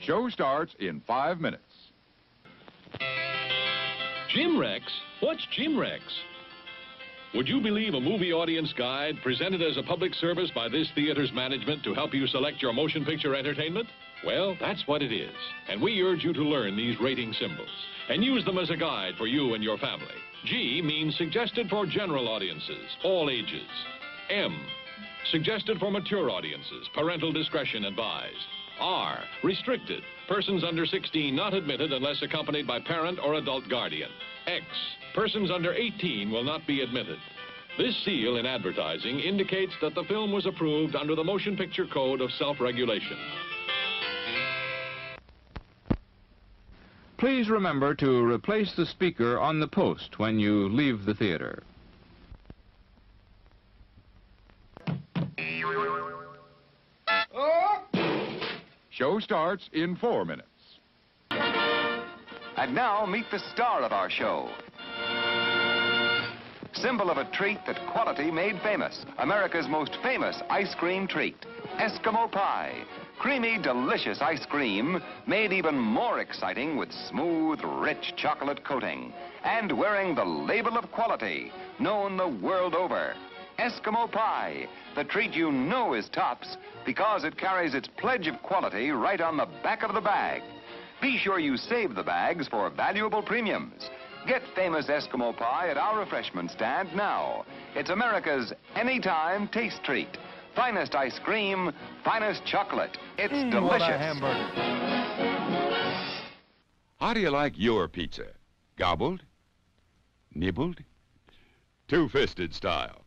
Show starts in five minutes. Jim Rex? What's Jim Rex? Would you believe a movie audience guide presented as a public service by this theater's management to help you select your motion picture entertainment? Well, that's what it is. And we urge you to learn these rating symbols and use them as a guide for you and your family. G means suggested for general audiences, all ages. M, suggested for mature audiences, parental discretion advised. R, restricted, persons under 16 not admitted unless accompanied by parent or adult guardian. X, persons under 18 will not be admitted. This seal in advertising indicates that the film was approved under the Motion Picture Code of Self-Regulation. Please remember to replace the speaker on the post when you leave the theater. Show starts in four minutes. And now meet the star of our show. Symbol of a treat that quality made famous. America's most famous ice cream treat, Eskimo Pie. Creamy, delicious ice cream made even more exciting with smooth, rich chocolate coating. And wearing the label of quality, known the world over. Eskimo Pie, the treat you know is tops because it carries its pledge of quality right on the back of the bag. Be sure you save the bags for valuable premiums. Get famous Eskimo Pie at our refreshment stand now. It's America's anytime taste treat. Finest ice cream, finest chocolate. It's Mm, delicious. what a hamburger. How do you like your pizza? Gobbled? Nibbled? Two-fisted style.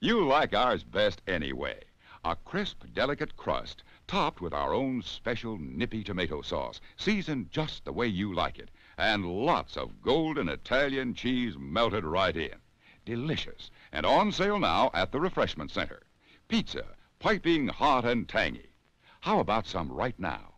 You like ours best anyway. A crisp, delicate crust, topped with our own special nippy tomato sauce, seasoned just the way you like it, and lots of golden Italian cheese melted right in. Delicious, and on sale now at the Refreshment Center. Pizza, piping hot and tangy. How about some right now?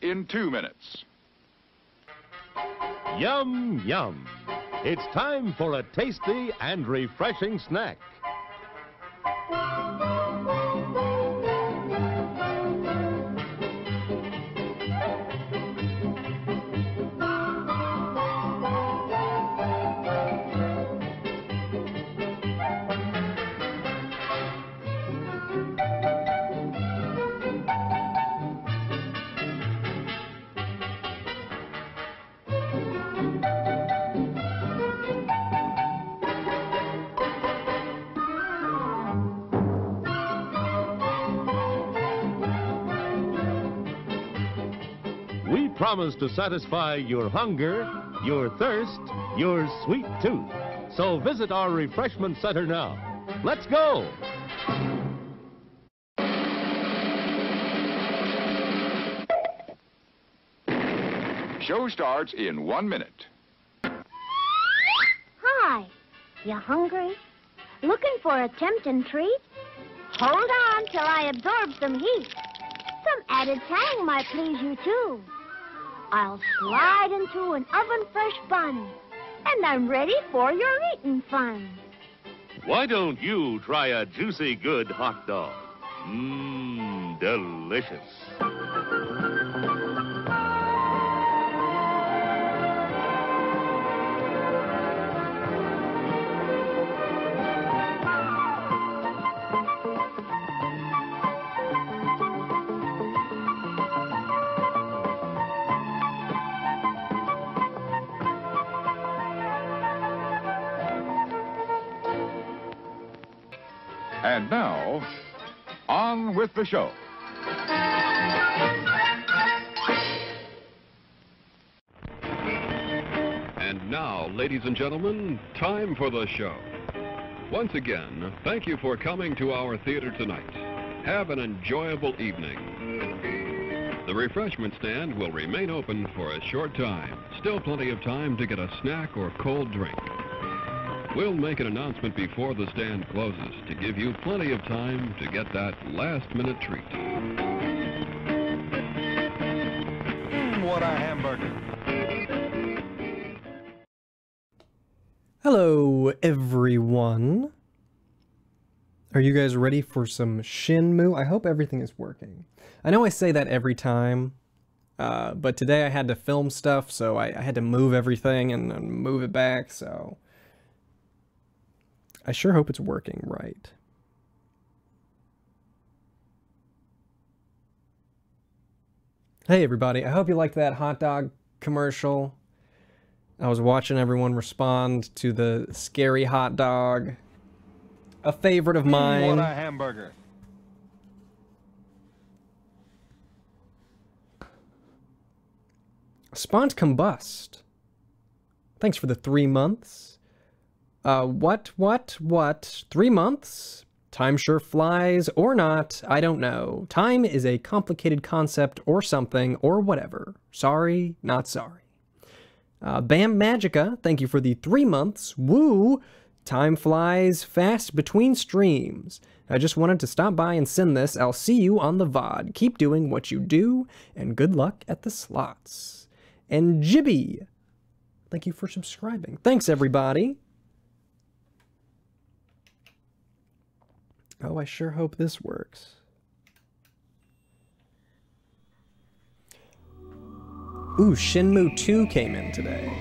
In two minutes. Yum, yum. It's time for a tasty and refreshing snack. Promise to satisfy your hunger, your thirst, your sweet tooth. So visit our refreshment center now. Let's go! Show starts in one minute. Hi. You hungry? Looking for a tempting treat? Hold on till I absorb some heat. Some added tang might please you too. I'll slide into an oven fresh bun, and I'm ready for your eating fun. Why don't you try a juicy good hot dog? Mmm, delicious. And now, on with the show. And now, ladies and gentlemen, time for the show. Once again, thank you for coming to our theater tonight. Have an enjoyable evening. The refreshment stand will remain open for a short time. Still plenty of time to get a snack or cold drink. We'll make an announcement before the stand closes to give you plenty of time to get that last-minute treat. Mm, what a hamburger. Hello, everyone. Are you guys ready for some Shenmue? I hope everything is working. I know I say that every time, uh, but today I had to film stuff, so I, I had to move everything and, and move it back, so... I sure hope it's working right. Hey everybody, I hope you liked that hot dog commercial. I was watching everyone respond to the scary hot dog. A favorite of mine. What a hamburger. Spont Combust. Thanks for the three months. Uh, what, what, what? Three months? Time sure flies, or not, I don't know. Time is a complicated concept or something, or whatever. Sorry, not sorry. Uh, Bam Magica, thank you for the three months. Woo! Time flies fast between streams. I just wanted to stop by and send this. I'll see you on the VOD. Keep doing what you do, and good luck at the slots. And Jibby, thank you for subscribing. Thanks, everybody. Oh, I sure hope this works. Ooh, Shenmue 2 came in today.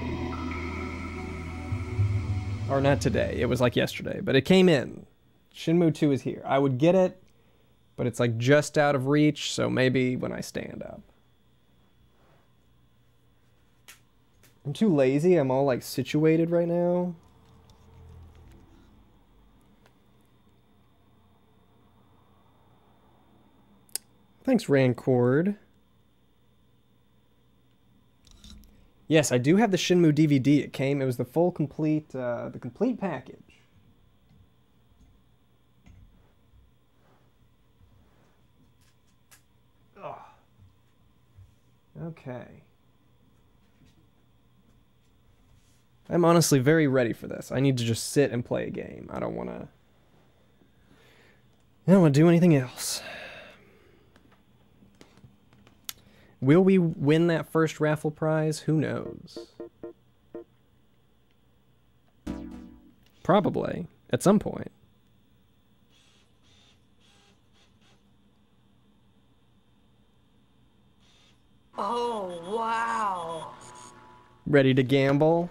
Or not today, it was like yesterday, but it came in. Shenmue 2 is here. I would get it, but it's like just out of reach, so maybe when I stand up. I'm too lazy, I'm all like situated right now. Thanks, Rancord. Yes, I do have the Shenmue DVD. It came, it was the full complete, uh, the complete package. Ugh. Okay. I'm honestly very ready for this. I need to just sit and play a game. I don't want to... I don't want to do anything else. Will we win that first raffle prize? Who knows? Probably. At some point. Oh, wow. Ready to gamble?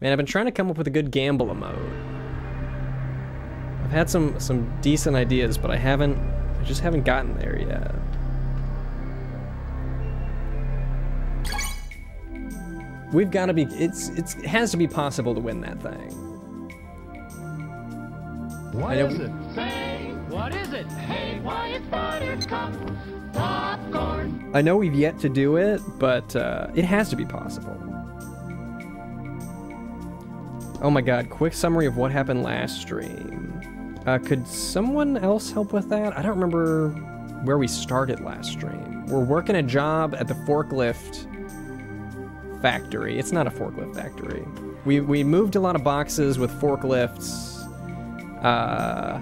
Man, I've been trying to come up with a good gamble mode. I've had some some decent ideas, but I haven't I just haven't gotten there yet. We've got to be it's it's it has to be possible to win that thing. What is it? Say, what is it? Hey, why it's buttercup popcorn. I know we've yet to do it, but uh, it has to be possible. Oh my god, quick summary of what happened last stream. Uh, could someone else help with that? I don't remember where we started last stream. We're working a job at the forklift factory. It's not a forklift factory. We, we moved a lot of boxes with forklifts. Uh,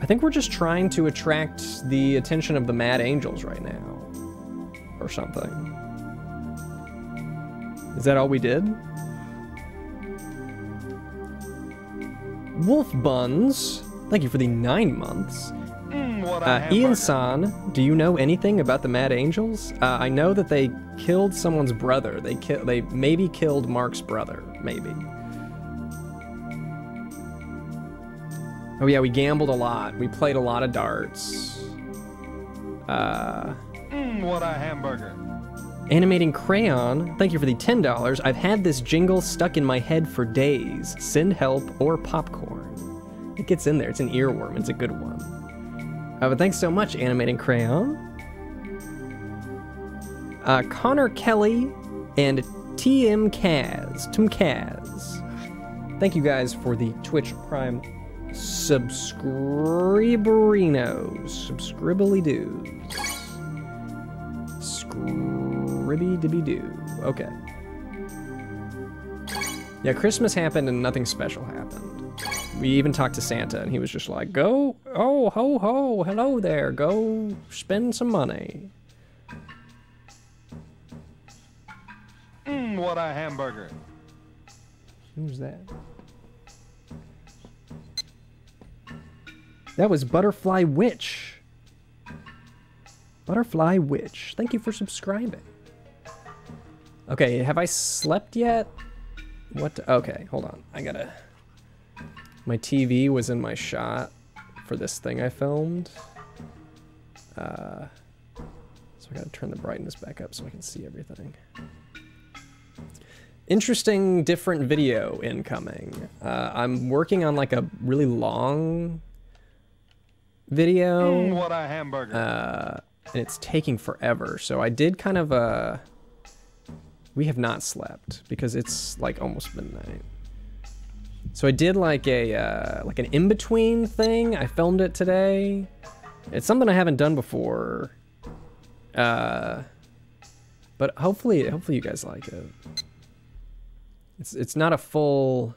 I think we're just trying to attract the attention of the Mad Angels right now. Or something. Is that all we did? Wolf Buns, thank you for the nine months. Uh. Ian San, do you know anything about the Mad Angels? Uh, I know that they killed someone's brother. They ki- they maybe killed Mark's brother, maybe. Oh yeah, we gambled a lot. We played a lot of darts. Uh, Mm, what a hamburger. Animating Crayon, thank you for the $10. I've had this jingle stuck in my head for days. Send help or popcorn. It gets in there. It's an earworm. It's a good one. Uh, but thanks so much, Animating Crayon. Uh, Connor Kelly and TM Kaz. Tim Kaz. Thank you guys for the Twitch Prime subscriberinos. Subscribly doos. Scribby dibby doo. Okay. Yeah, Christmas happened and nothing special happened. We even talked to Santa and he was just like, go, oh, ho, ho, hello there, go spend some money. Mmm, what a hamburger. Who's that? That was Butterfly Witch. Butterfly Witch. Thank you for subscribing. Okay, have I slept yet? What? Okay, hold on. I gotta... My TV was in my shot for this thing I filmed. Uh, so I gotta turn the brightness back up so I can see everything. Interesting, different video incoming. Uh, I'm working on like a really long video. Mmm, what a hamburger. Uh, and it's taking forever. So I did kind of a. We have not slept because it's like almost midnight. So I did like a uh, like an in between thing. I filmed it today. It's something I haven't done before. Uh, but hopefully, hopefully you guys like it. It's it's not a full.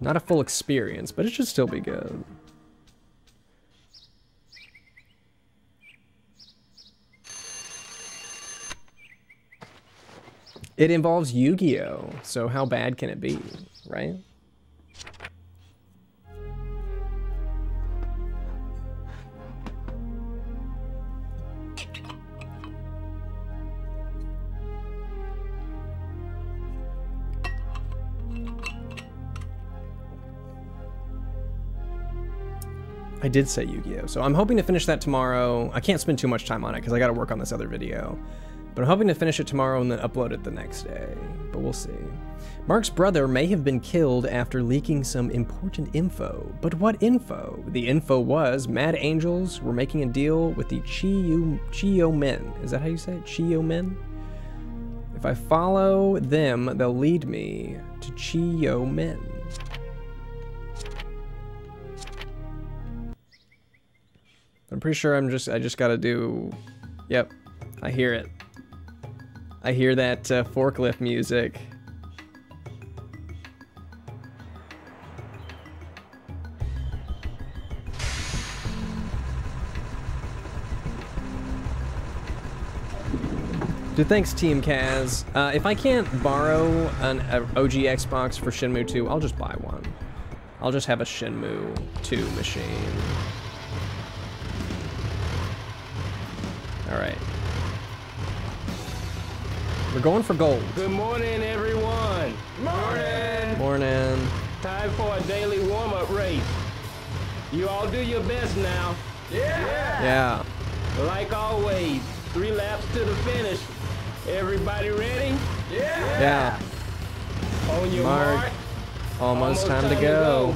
Not a full experience, but it should still be good. It involves Yu-Gi-Oh! So how bad can it be, right? I did say Yu-Gi-Oh! So I'm hoping to finish that tomorrow. I can't spend too much time on it because I got to work on this other video. But I'm hoping to finish it tomorrow and then upload it the next day. But we'll see. Mark's brother may have been killed after leaking some important info. But what info? The info was Mad Angels were making a deal with the Chiyo, Chiyo Men. Is that how you say it? Chiyo Men? If I follow them, they'll lead me to Chiyo Men. I'm pretty sure I'm just, I just gotta do, yep, I hear it. I hear that uh, forklift music. Dude, thanks, Team Kaz. Uh, if I can't borrow an OG Xbox for Shenmue 2, I'll just buy one. I'll just have a Shenmue 2 machine. Alright. We're going for gold. Good morning, everyone. Morning. Morning. Time for a daily warm-up race. You all do your best now. Yeah. Yeah. Like always, three laps to the finish. Everybody ready? Yeah. Yeah. On your mark. mark. Almost, time, to go.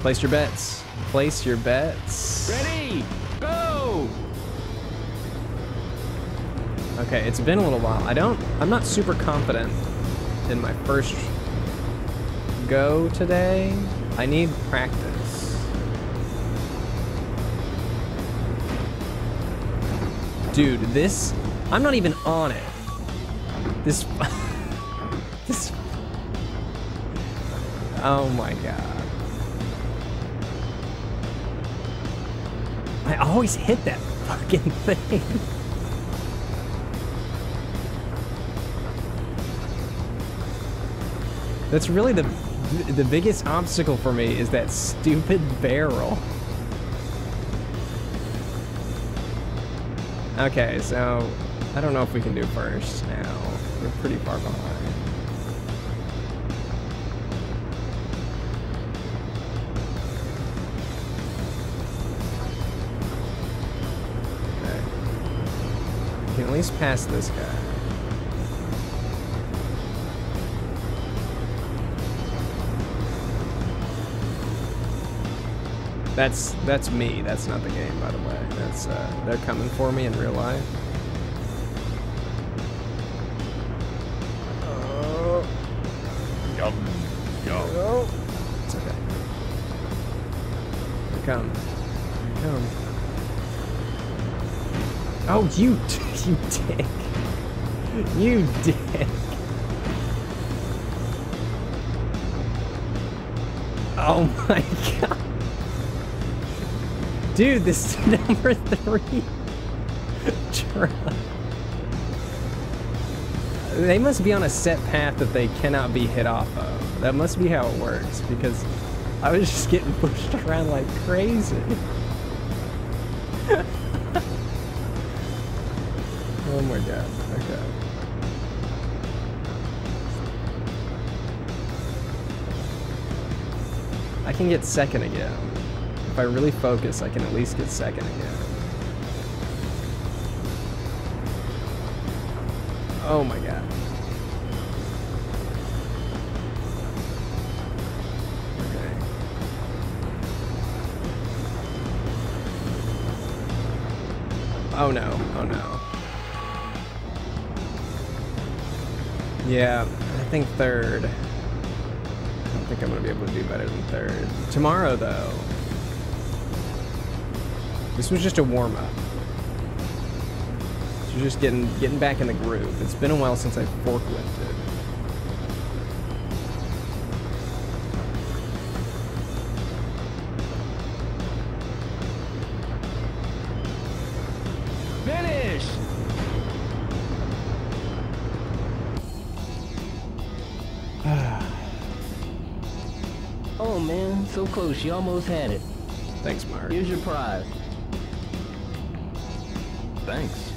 Place your bets. Place your bets. Ready? Go! Okay, it's been a little while. I don't, I'm not super confident in my first go today. I need practice. Dude, this, I'm not even on it. This, this, oh my god. I always hit that fucking thing. That's really the the biggest obstacle for me is that stupid barrel. Okay, so I don't know if we can do first now. We're pretty far behind. Can at least pass this guy. That's that's me. That's not the game, by the way. That's uh, they're coming for me in real life. Oh. Yum, yum. It's okay. Here it comes. Here it comes. Oh, you, you dick. You dick. Oh my god. Dude, this is number three. truck. They must be on a set path that they cannot be hit off of. That must be how it works, because I was just getting pushed around like crazy. I can get second again. If I really focus, I can at least get second again. Oh my god. Yeah, I think third. I don't think I'm gonna be able to do better than third. Tomorrow though. This was just a warm-up. So just getting getting back in the groove. It's been a while since I forklifted. So close. You almost had it. Thanks, Mark. Here's your prize. Thanks.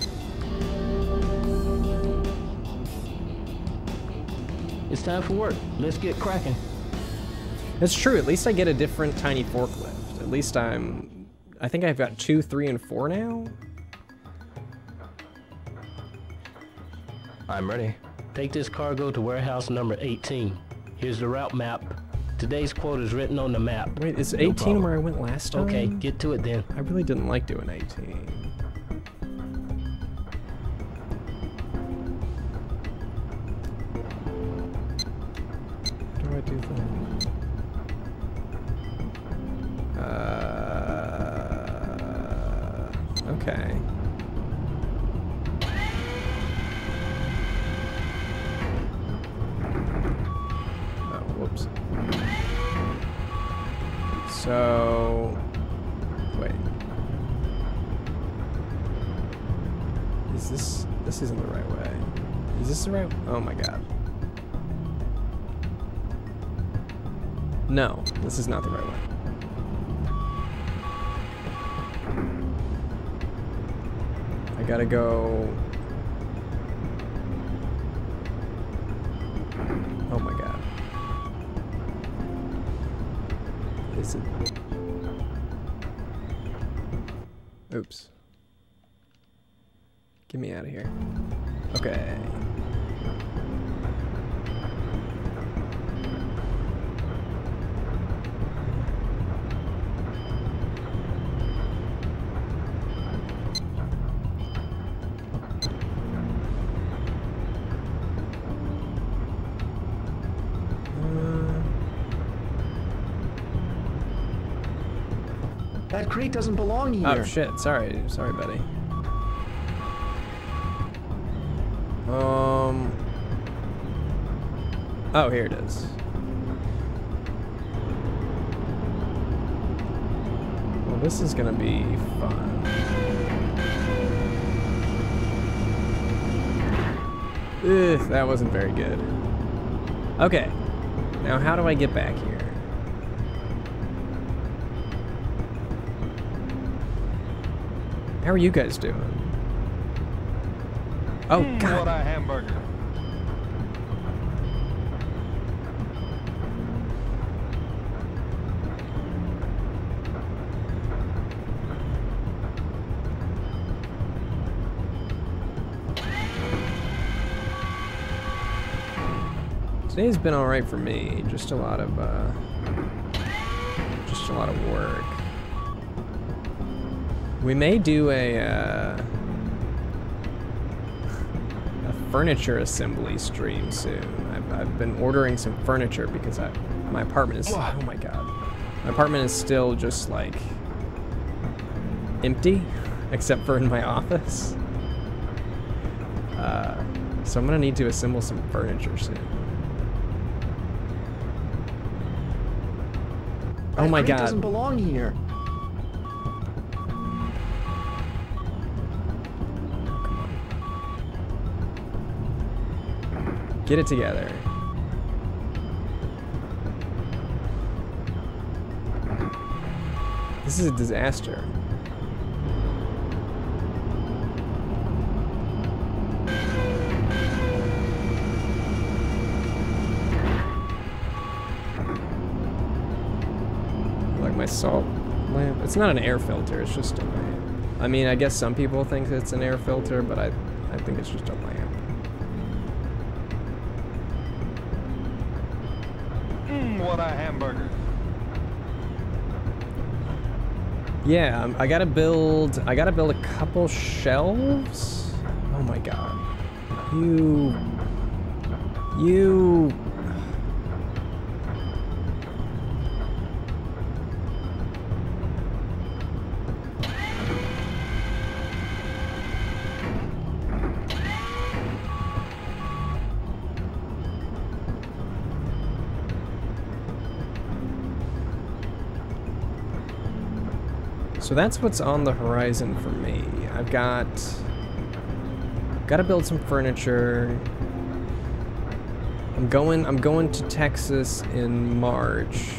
It's time for work. Let's get cracking. That's true. At least I get a different tiny forklift. At least I'm. I think I've got two, three, and four now. I'm ready. Take this cargo to warehouse number 18. Here's the route map. Today's quote is written on the map. Wait, is 18 problem. where I went last time? Okay, get to it then. I really didn't like doing 18. This is not the right way. I gotta go. Doesn't belong here. Oh shit, sorry, sorry buddy. Um Oh, here it is. Well, this is gonna be fun. Ugh, that wasn't very good. Okay. Now how do I get back here? How are you guys doing? Oh Mm, god. What a hamburger. Today's been alright for me. Just a lot of, uh, just a lot of work. We may do a, uh, a furniture assembly stream soon. I've, I've been ordering some furniture because I, my apartment is, oh my god. My apartment is still just like empty, except for in my office. Uh, so I'm gonna need to assemble some furniture soon. Oh my god. doesn't belong here. Get it together. This is a disaster. Like my salt lamp. It's not an air filter, it's just a lamp. I mean, I guess some people think it's an air filter, but I, I think it's just a lamp. Yeah, um, I gotta build. I gotta build a couple shelves. Oh my god, you, you. So that's what's on the horizon for me. I've got got to build some furniture. I'm going I'm going to Texas in March.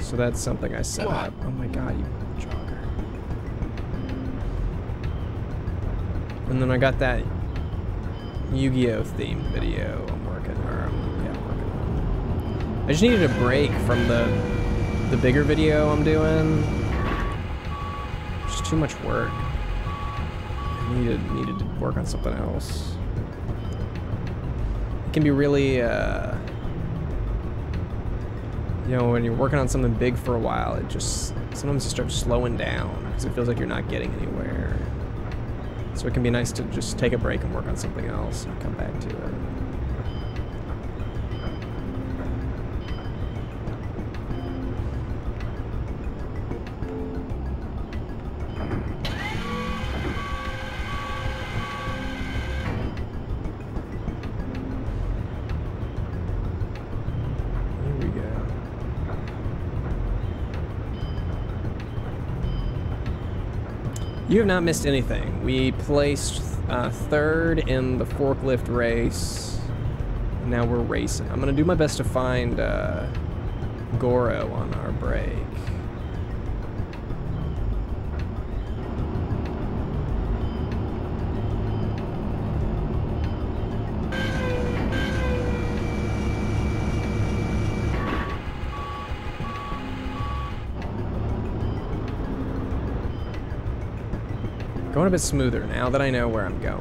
So that's something I set up. Oh my god, you jogger. And then I got that Yu-Gi-Oh themed video I'm working or yeah, I'm working on. I just needed a break from the the bigger video I'm doing too much work. I needed needed to work on something else. It can be really, uh, you know, when you're working on something big for a while, it just sometimes it starts slowing down because it feels like you're not getting anywhere. So it can be nice to just take a break and work on something else and come back to it. You have not missed anything. We placed uh, third in the forklift race. Now we're racing. I'm gonna do my best to find uh, Goro on our break. Going a bit smoother now that I know where I'm going.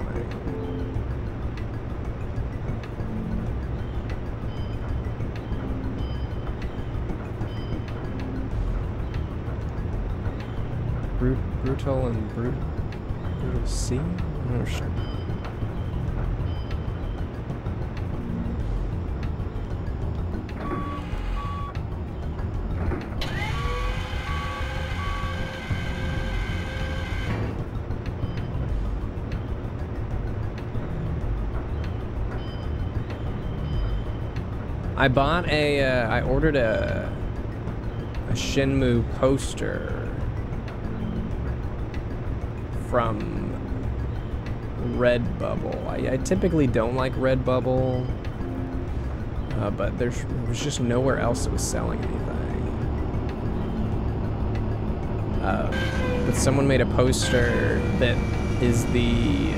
Brutal and brut brutal? I'm not sure. I bought a, uh, I ordered a, a Shenmue poster from Redbubble. I, I typically don't like Redbubble, uh, but there's, there was just nowhere else that was selling anything. Uh, but someone made a poster that is the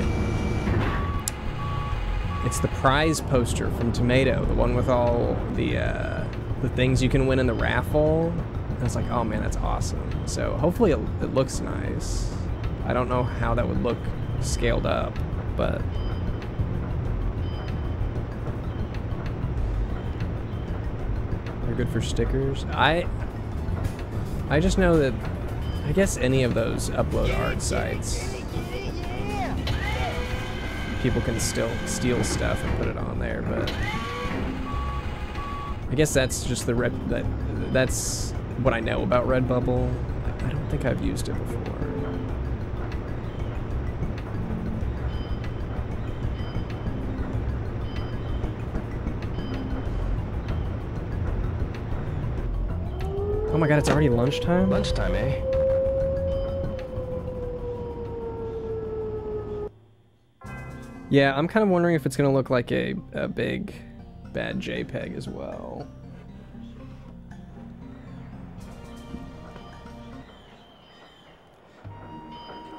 it's the prize poster from Tomato, the one with all the uh, the things you can win in the raffle. And I was like, oh man, that's awesome. So hopefully it, it looks nice. I don't know how that would look scaled up, but they're good for stickers. I I just know that I guess any of those upload art sites. People can still steal stuff and put it on there, but I guess that's just the red that that's what I know about Redbubble. I don't think I've used it before. Oh my god, it's already lunchtime? Lunchtime, eh? Yeah, I'm kind of wondering if it's going to look like a, a big bad JPEG as well.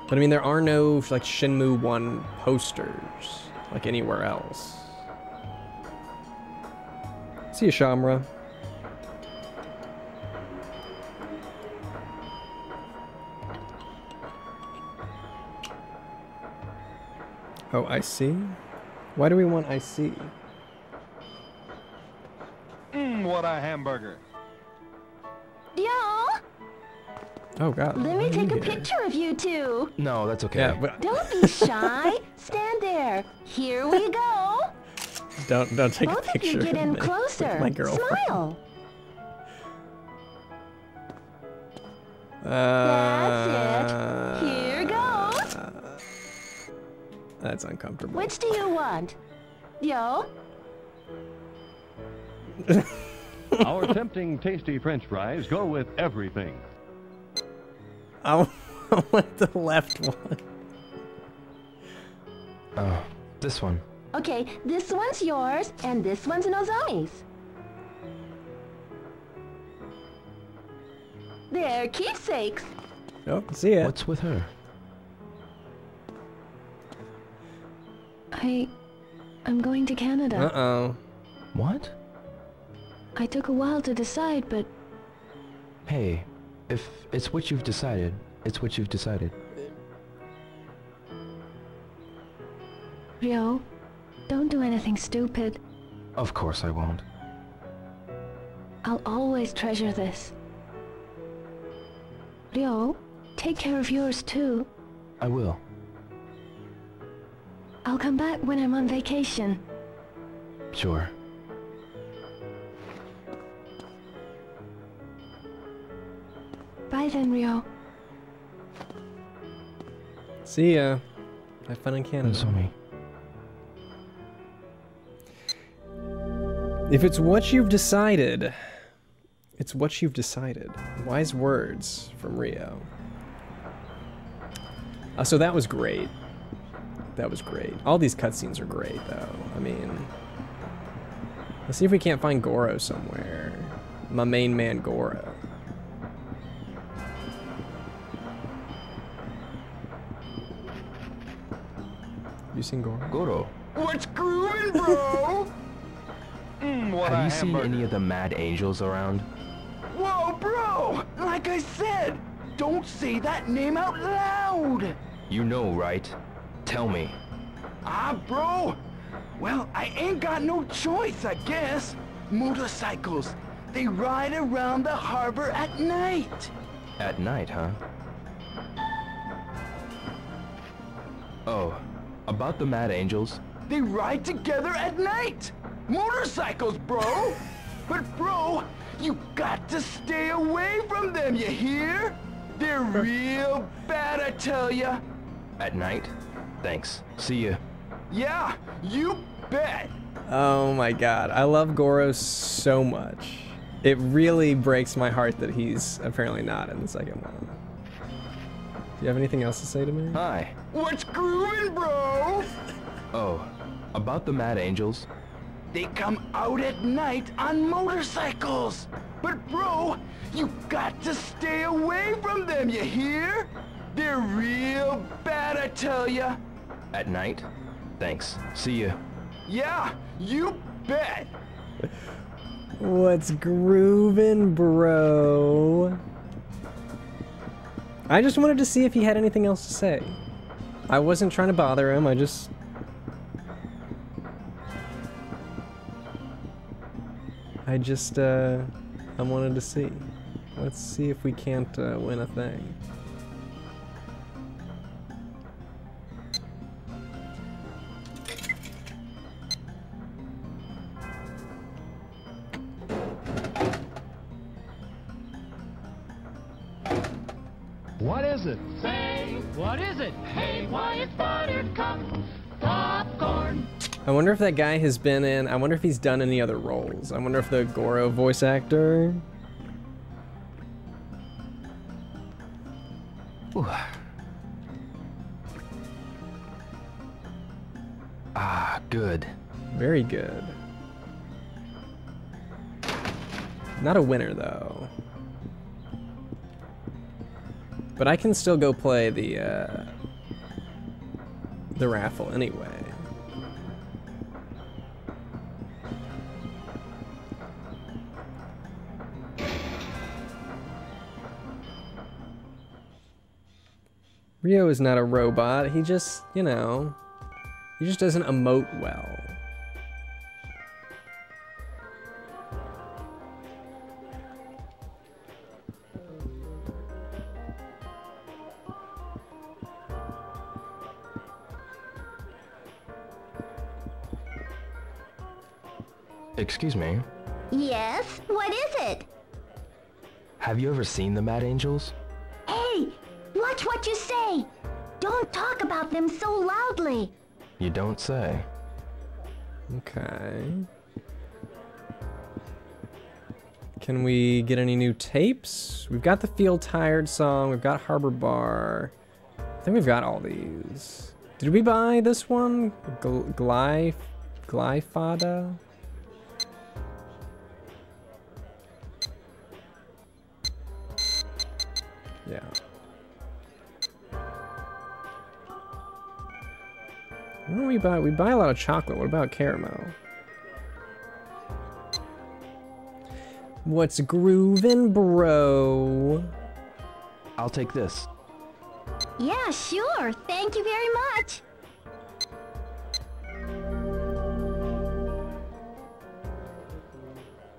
But I mean, there are no like Shenmue 1 posters like anywhere else. See you, Shamra. Oh, I see. Why do we want I see? Mmm, what a hamburger. Yo, Oh god. let me take you a picture of you two. No, that's okay. Yeah, but Don't be shy. Stand there. Here we go. don't don't take Both a picture of you get in closer. my girlfriend. Smile. Uh, Here goes. That's uncomfortable. Which do you want? Yo, Our tempting, tasty French fries go with everything. I want the left one. Oh, this one. okay, this one's yours, and this one's Nozomi's. They're keepsakes. Oh, see ya. What's with her? I. I'm going to Canada. Uh oh. What? I took a while to decide, but Hey, if it's what you've decided, it's what you've decided. Ryo, don't do anything stupid. Of course I won't. I'll always treasure this. Ryo, take care of yours too. I will. I'll come back when I'm on vacation. Sure. Bye then, Ryo. See ya. Have fun in Canada. Nozomi. If it's what you've decided, it's what you've decided. Wise words from Ryo. Uh, so that was great. That was great. All these cutscenes are great, though. I mean, let's see if we can't find Goro somewhere. My main man, Goro. You seen Goro? Goro, What's grooving, bro? Mmm, what have a you seen hamburger. any of the Mad Angels around? Whoa, bro! Like I said, don't say that name out loud! You know, right? Tell me. Ah, bro! Well, I ain't got no choice, I guess. Motorcycles, they ride around the harbor at night. At night, huh? Oh, about the Mad Angels? They ride together at night! Motorcycles, bro! But, bro, you got to stay away from them, you hear? They're real bad, I tell ya. At night? Thanks. See ya. Yeah, you bet. Oh my god, I love Goro so much. It really breaks my heart that he's apparently not in the second one. Do you have anything else to say to me? Hi. What's grooving, bro? Oh, about the Mad Angels? They come out at night on motorcycles. But bro, you got to stay away from them, you hear? They're real bad, I tell ya. At night? Thanks. See you. Yeah, you bet. What's groovin', bro? I just wanted to see if he had anything else to say. I wasn't trying to bother him, I just... I just, uh, I wanted to see. Let's see if we can't uh, win a thing. I wonder if that guy has been in. I wonder if he's done any other roles. I wonder if the Goro voice actor. Ah, good. Very good. Not a winner though. But I can still go play the uh, the raffle anyway. Ryo is not a robot. He just, you know, he just doesn't emote well. Excuse me. Yes? What is it? Have you ever seen the Mad Angels? Hey, watch what you say. Don't talk about them so loudly. You don't say. Okay. Can we get any new tapes? We've got the Feel Tired song. We've got Harbor Bar. I think we've got all these. Did we buy this one? Gl Glyph Glyphada? Yeah. What do we buy? We buy a lot of chocolate. What about caramel? What's groovin', bro? I'll take this. Yeah, sure. Thank you very much.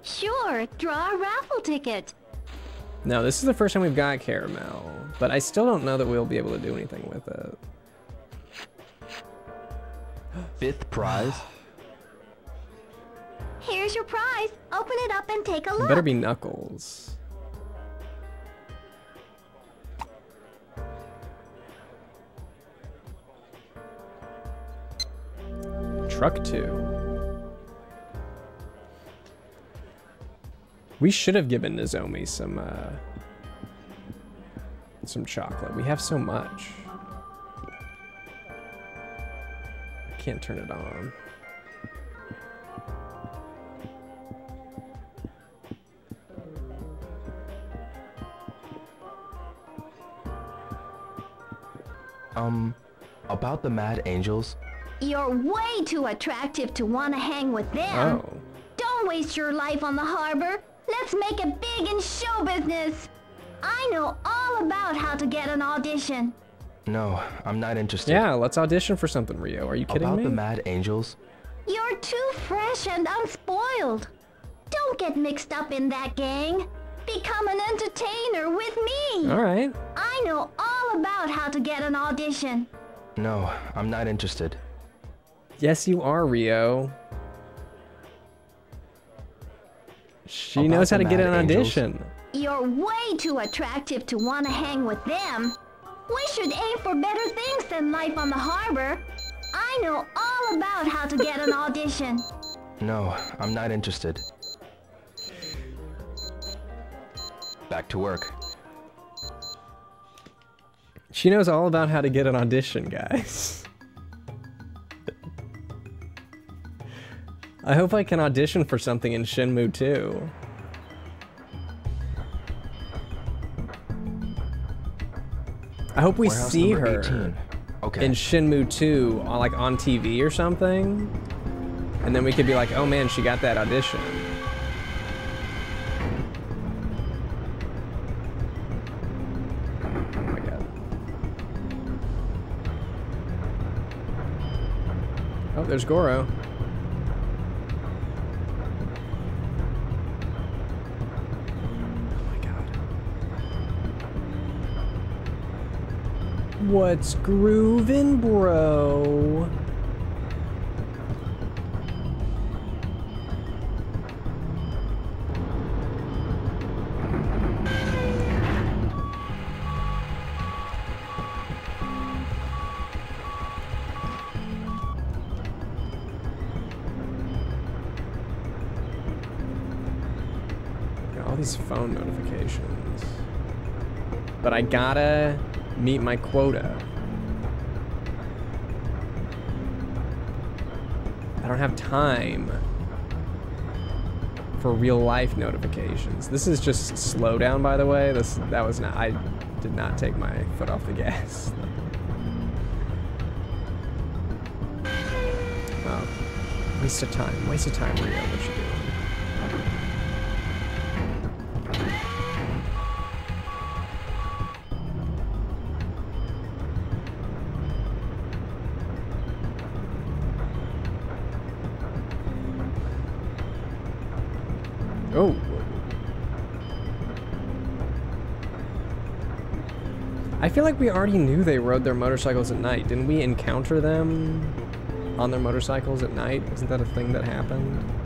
Sure, draw a raffle ticket. No, this is the first time we've got caramel, but I still don't know that we'll be able to do anything with it. Fifth prize? Here's your prize. Open it up and take a It look. better be Knuckles. Truck 2. We should have given Nozomi some, uh, some chocolate. We have so much. Can't turn it on. Um, about the Mad Angels? You're way too attractive to want to hang with them. Oh. Don't waste your life on the harbor. Let's make it big in show business. I know all about how to get an audition. No, I'm not interested. Yeah, let's audition for something, Ryo. Are you kidding About me? the Mad Angels? You're too fresh and unspoiled. Don't get mixed up in that gang. Become an entertainer with me. All right. I know all about how to get an audition. No, I'm not interested. Yes, you are, Ryo. She About knows how to get Mad an Angels? audition. You're way too attractive to want to hang with them. We should aim for better things than life on the harbor. I know all about how to get an audition. No, I'm not interested. Back to work. She knows all about how to get an audition, guys. I hope I can audition for something in Shenmue 2. I hope we Warehouse see her 18. Okay. in Shenmue 2 on like on TV or something. And then we could be like, oh man, she got that audition. Oh my god. Oh, there's Goro. What's groovin', bro? Got all these phone notifications. But I gotta meet my quota. I don't have time for real life notifications. This is just slowdown, by the way. This that was not. I did not take my foot off the gas. oh, waste of time. Waste of time, Ryo. What you doing? Feel like we already knew they rode their motorcycles at night. Didn't we encounter them on their motorcycles at night? Isn't that a thing that happened?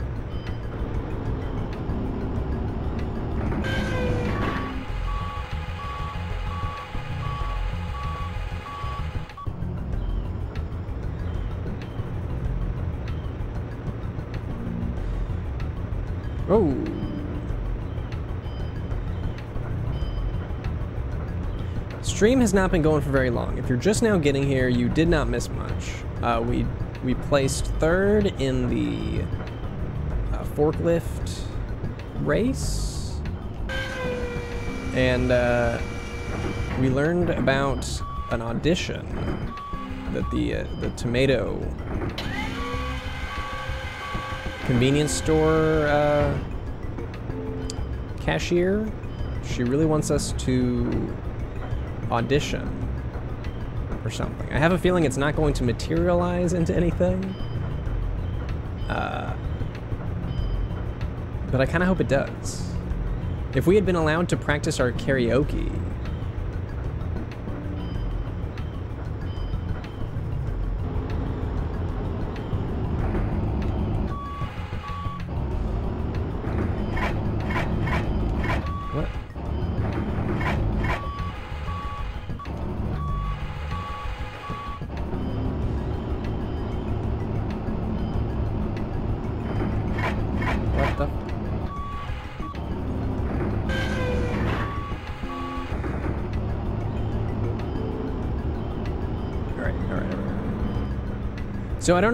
Stream has not been going for very long. If you're just now getting here, you did not miss much. Uh, we we placed third in the uh, forklift race, and uh, we learned about an audition that the uh, the tomato convenience store uh, cashier. She really wants us to audition or something. I have a feeling it's not going to materialize into anything. Uh, but I kind of hope it does. If we had been allowed to practice our karaoke,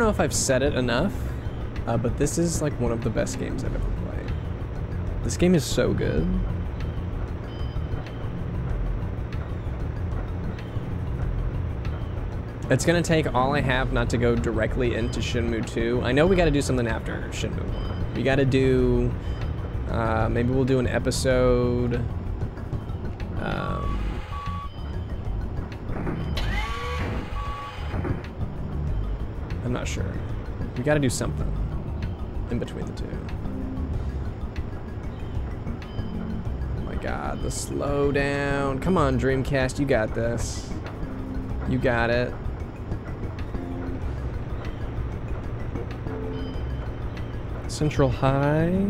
know if I've said it enough, uh, but this is like one of the best games I've ever played. This game is so good. It's gonna take all I have not to go directly into Shenmue 2. I know we gotta do something after Shenmue 1. We gotta do, uh, maybe we'll do an episode, gotta do something in between the two. Oh my god, the slowdown. Come on, Dreamcast, you got this. You got it. Central High?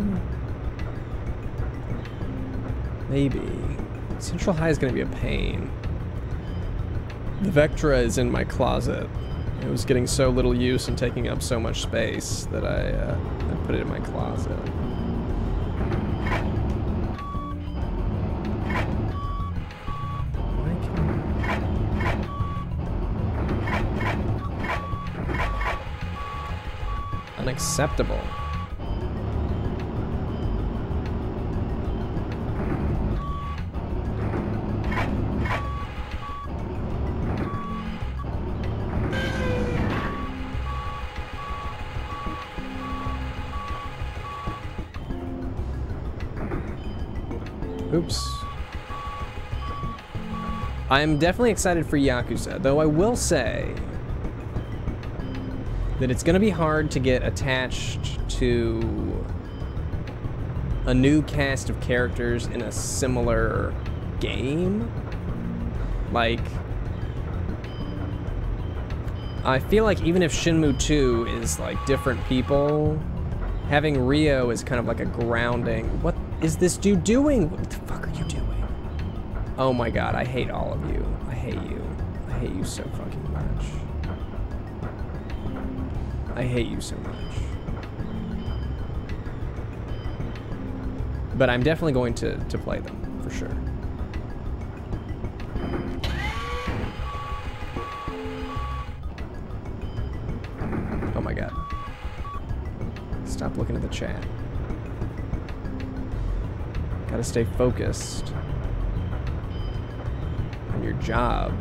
Maybe. Central High is to be a pain. The Vectra is in my closet. It was getting so little use and taking up so much space that I, uh, I put it in my closet. Unacceptable. I'm definitely excited for Yakuza, though I will say that it's going to be hard to get attached to a new cast of characters in a similar game. Like, I feel like even if Shenmue 2 is like different people, having Ryo is kind of like a grounding. What is this dude doing? What the fuck are you doing? Oh my god, I hate all of hate you so much. but I'm definitely going to, to play them, for sure. Oh my god. Stop looking at the chat. Gotta stay focused on your job.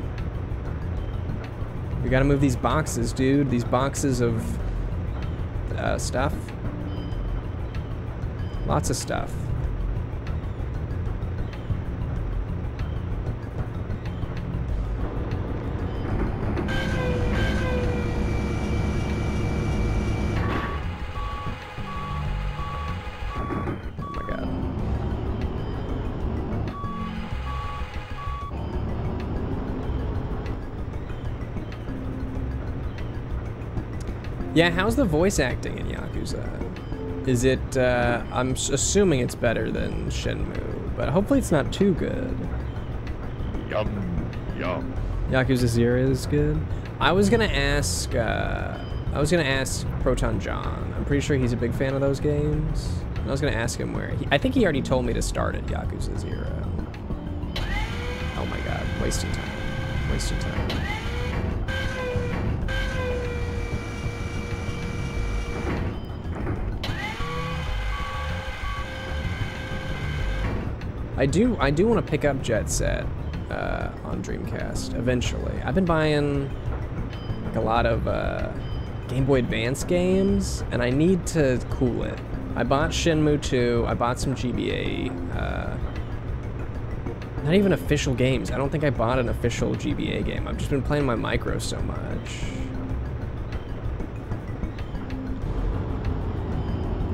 We gotta move these boxes, dude. These boxes of uh, stuff. Lots of stuff. Yeah, how's the voice acting in Yakuza? Is it, uh, I'm assuming it's better than Shenmue, but hopefully it's not too good. Yum, yum. Yakuza Zero is good. I was gonna ask, uh, I was gonna ask ProtonJon. I'm pretty sure he's a big fan of those games. I was gonna ask him where, he, I think he already told me to start at Yakuza Zero. Oh my god, wasting time. Wasting time. I do I do want to pick up Jet Set uh, on Dreamcast eventually. I've been buying like a lot of uh, Game Boy Advance games, and I need to cool it. I bought Shenmue 2. I bought some GBA. Uh, not even official games. I don't think I bought an official GBA game. I've just been playing my micro so much.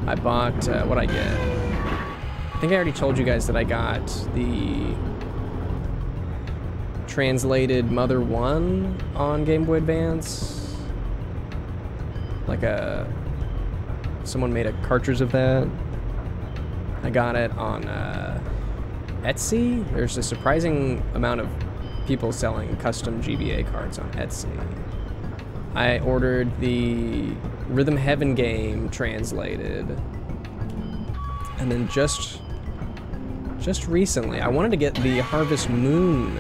I bought uh, what I get. I think I already told you guys that I got the translated Mother 1 on Game Boy Advance. Like a... Someone made a cartridge of that. I got it on uh, Etsy. There's a surprising amount of people selling custom GBA cards on Etsy. I ordered the Rhythm Heaven game translated. And then just just recently, I wanted to get the Harvest Moon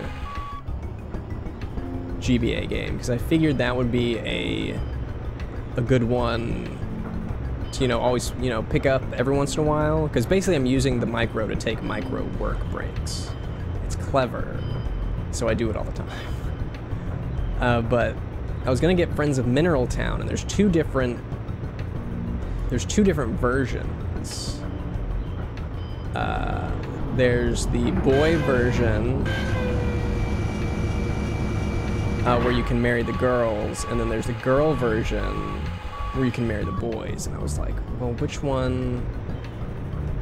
GBA game because I figured that would be a a good one to you know always you know pick up every once in a while because basically I'm using the micro to take micro work breaks. It's clever, so I do it all the time. Uh, but I was gonna get Friends of Mineral Town, and there's two different there's two different versions. Uh, there's the boy version uh, where you can marry the girls, and then there's the girl version where you can marry the boys. And I was like, well, which one?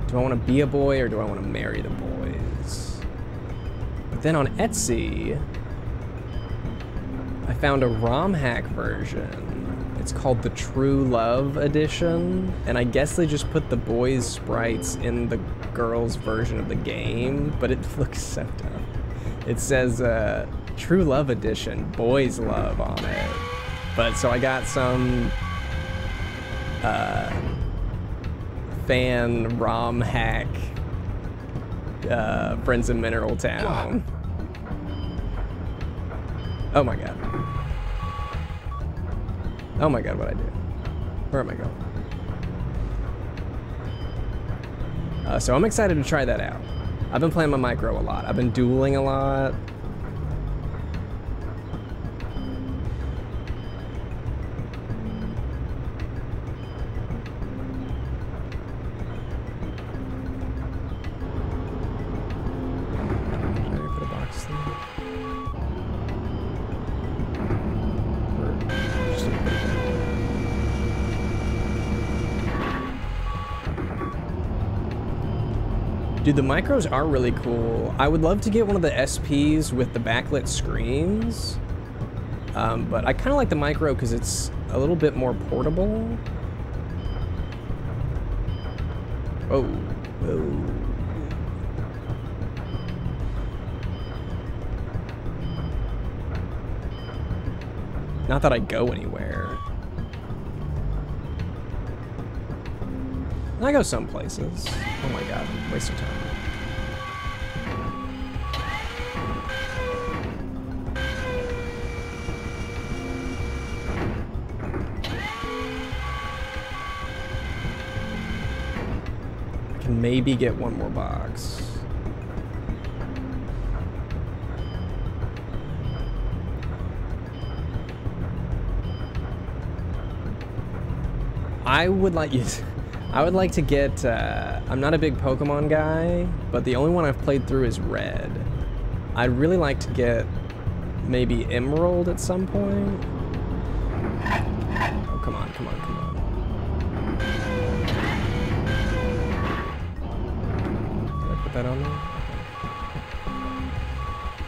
Do I want to be a boy or do I want to marry the boys? But then on Etsy, I found a ROM hack version. It's called the True Love Edition, and I guess they just put the boys' sprites in the girls' version of the game, but it looks so dumb. It says uh, True Love Edition, Boys Love on it. But so I got some uh, fan ROM hack uh, Friends in Mineral Town. Oh my god. Oh my god, what I do? Where am I going? Uh, so I'm excited to try that out. I've been playing my micro a lot. I've been dueling a lot. Dude, the micros are really cool. I would love to get one of the SPs with the backlit screens. Um, but I kind of like the micro because it's a little bit more portable. Oh, whoa. Not that I go anywhere. And I go some places. Oh my god, waste of time. Can maybe get one more box. I would like you. I would like to get. Uh, I'm not a big Pokemon guy, but the only one I've played through is Red. I'd really like to get maybe Emerald at some point. Oh come on, come on, come on. Did I put that on there?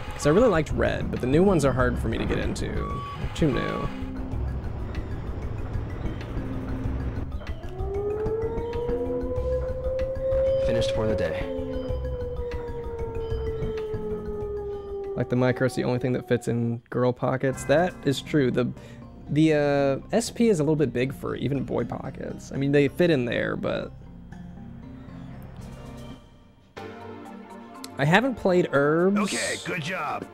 Because I really liked Red, but the new ones are hard for me to get into. Too new. Like the micro's the only thing that fits in girl pockets. That is true. The the uh, SP is a little bit big for even boy pockets. I mean, they fit in there, but I haven't played Urbz. Okay, good job.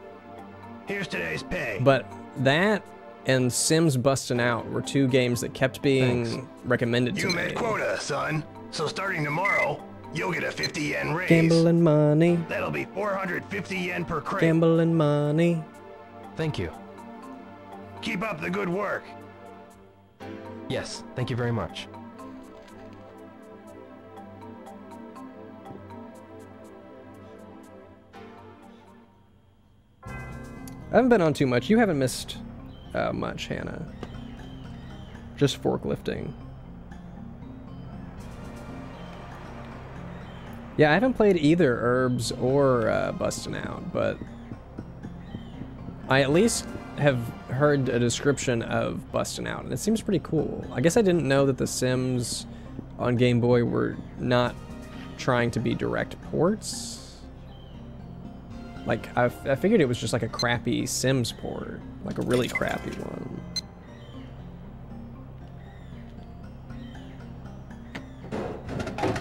Here's today's pay. But that and Sims Bustin' Out were two games that kept being Thanks. recommended to You me. met quota, son. So starting tomorrow, you'll get a 50 yen raise. Gambling money, That'll be 450 yen per crate. gambling money. Thank you. Keep up the good work. Yes, thank you very much. I haven't been on too much. You haven't missed uh, much, Hannah. Just forklifting. Yeah, I haven't played either Urbz or uh, Bustin' Out, but I at least have heard a description of Bustin' Out, and it seems pretty cool. I guess I didn't know that the Sims on Game Boy were not trying to be direct ports. Like, I, I figured it was just like a crappy Sims port. Like a really crappy one.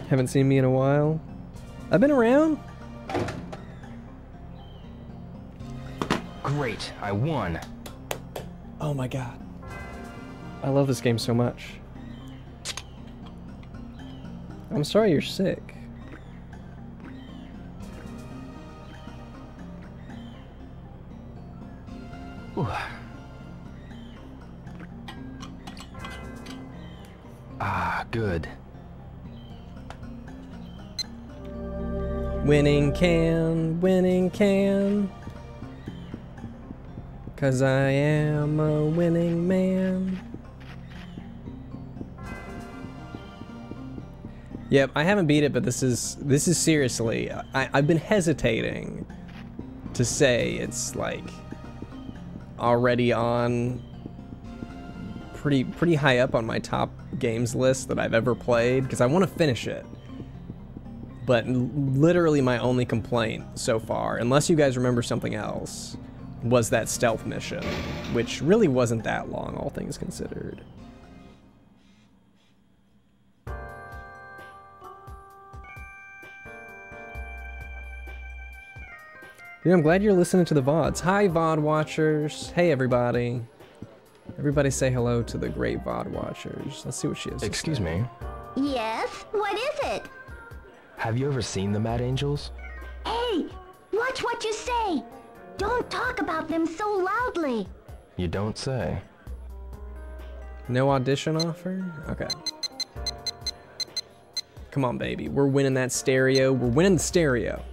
Haven't seen me in a while. I've been around. Great, I won. Oh my god. I love this game so much. I'm sorry you're sick. Whew. Ah, good. Winning can, winning can. Cause I am a winning man. Yep, I haven't beat it, but this is this is seriously. I, I've been hesitating to say it's like already on pretty pretty high up on my top games list that I've ever played because I want to finish it. But literally my only complaint so far, unless you guys remember something else, was that stealth mission, which really wasn't that long, all things considered. Dude, I'm glad you're listening to the VODs. Hi, VOD watchers. Hey, everybody. Everybody say hello to the great VOD watchers. Let's see what she is. Excuse me. Yes? What is it? Have you ever seen the Mad Angels? Hey, watch what you say. Don't talk about them so loudly. You don't say. No audition offer? Okay. Come on, baby. We're winning that stereo. We're winning the stereo.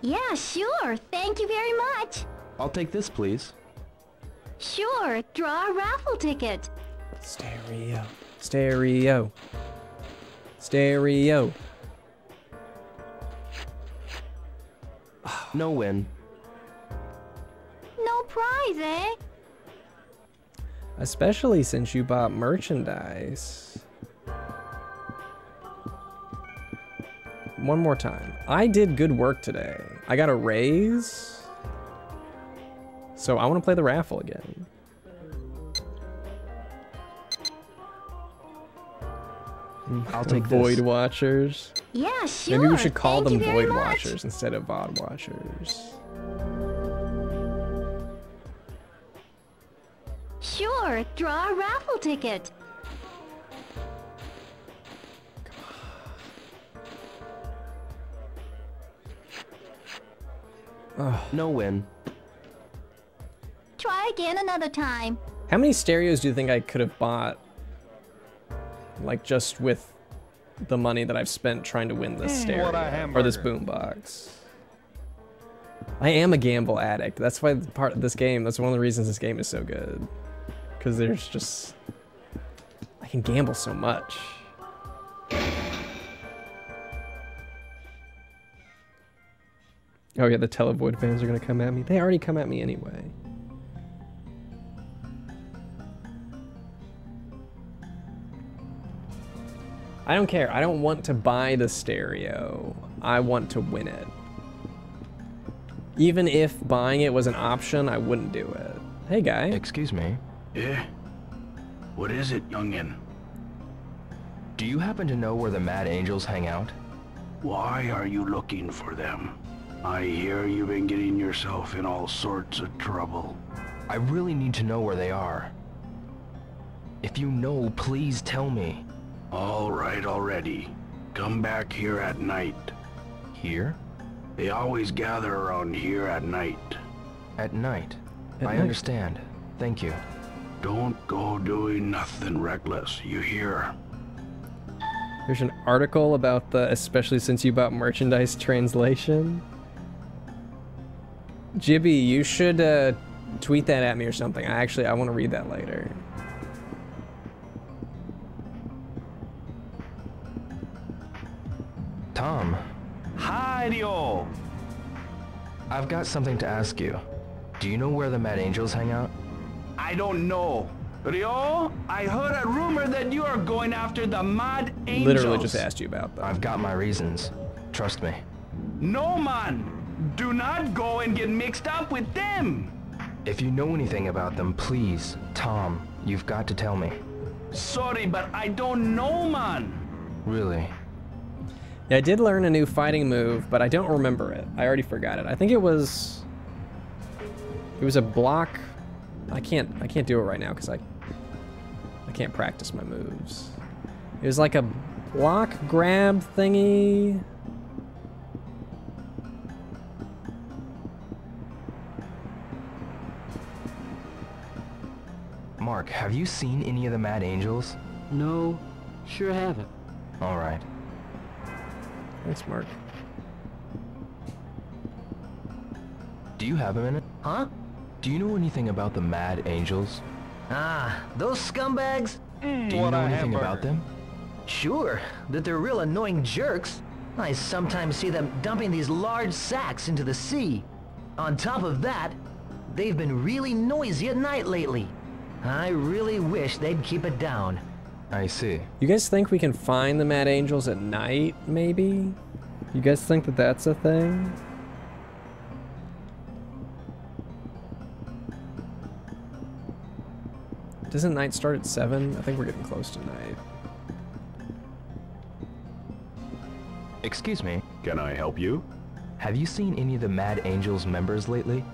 Yeah, sure. Thank you very much. I'll take this, please. Sure, draw a raffle ticket. Stereo. Stereo. Stereo. No win. No prize, eh? Especially since you bought merchandise. One more time. I did good work today. I got a raise. So I want to play the raffle again. I'll take Void this. Watchers. Yeah, sure. Maybe we should call Thank them you Void much. Watchers instead of Odd Watchers. Sure, draw a raffle ticket. No win. Try again another time. How many stereos do you think I could have bought? Like just with the money that I've spent trying to win this Mm, stereo or this boombox. I am a gamble addict. That's why part of this game. That's one of the reasons this game is so good. Because there's just I can gamble so much. Oh yeah, the Televoid fans are gonna come at me. They already come at me anyway. I don't care. I don't want to buy the stereo. I want to win it. Even if buying it was an option, I wouldn't do it. Hey, guy. Excuse me. Yeah? What is it, youngin? Do you happen to know where the Mad Angels hang out? Why are you looking for them? I hear you've been getting yourself in all sorts of trouble. I really need to know where they are. If you know, please tell me. All right already. Come back here at night. Here? They always gather around here at night. At night. At I night. understand. Thank you. Don't go doing nothing reckless, you hear? There's an article about the, especially since you bought merchandise translation. Jibby, you should uh, tweet that at me or something. I actually, I want to read that later. Tom, Hi, Ryo. I've got something to ask you. Do you know where the Mad Angels hang out? I don't know. Ryo, I heard a rumor that you are going after the Mad Angels. Literally just asked you about that. I've got my reasons. Trust me. No, man. Do not go and get mixed up with them. If you know anything about them, please, Tom, you've got to tell me. Sorry, but I don't know, man. Really? Yeah, I did learn a new fighting move, but I don't remember it. I already forgot it. I think it was it was a block. I can't I can't do it right now because I I can't practice my moves. It was like a block grab thingy. Mark, have you seen any of the Mad Angels? No, sure haven't. All right. Thanks, Mark. Do you have a minute? Huh? Do you know anything about the Mad Angels? Ah, those scumbags? Do you know anything about them? Sure, that they're real annoying jerks. I sometimes see them dumping these large sacks into the sea. On top of that, they've been really noisy at night lately. I really wish they'd keep it down. I see. You guys think we can find the Mad Angels at night, maybe? You guys think that that's a thing? Doesn't night start at 7? I think we're getting close to night. Excuse me. Can I help you? Have you seen any of the Mad Angels members lately?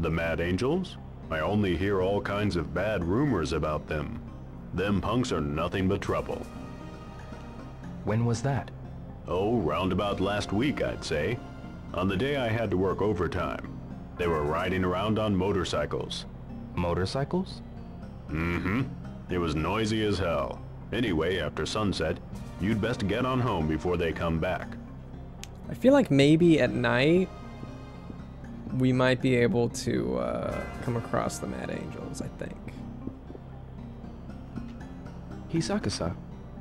The Mad Angels? I only hear all kinds of bad rumors about them. Them punks are nothing but trouble. When was that? Oh, round about last week, I'd say. On the day I had to work overtime. They were riding around on motorcycles. Motorcycles? Mm-hmm. It was noisy as hell. Anyway, after sunset, you'd best get on home before they come back. I feel like maybe at night we might be able to uh, come across the Mad Angels, I think. Hisaka-sa.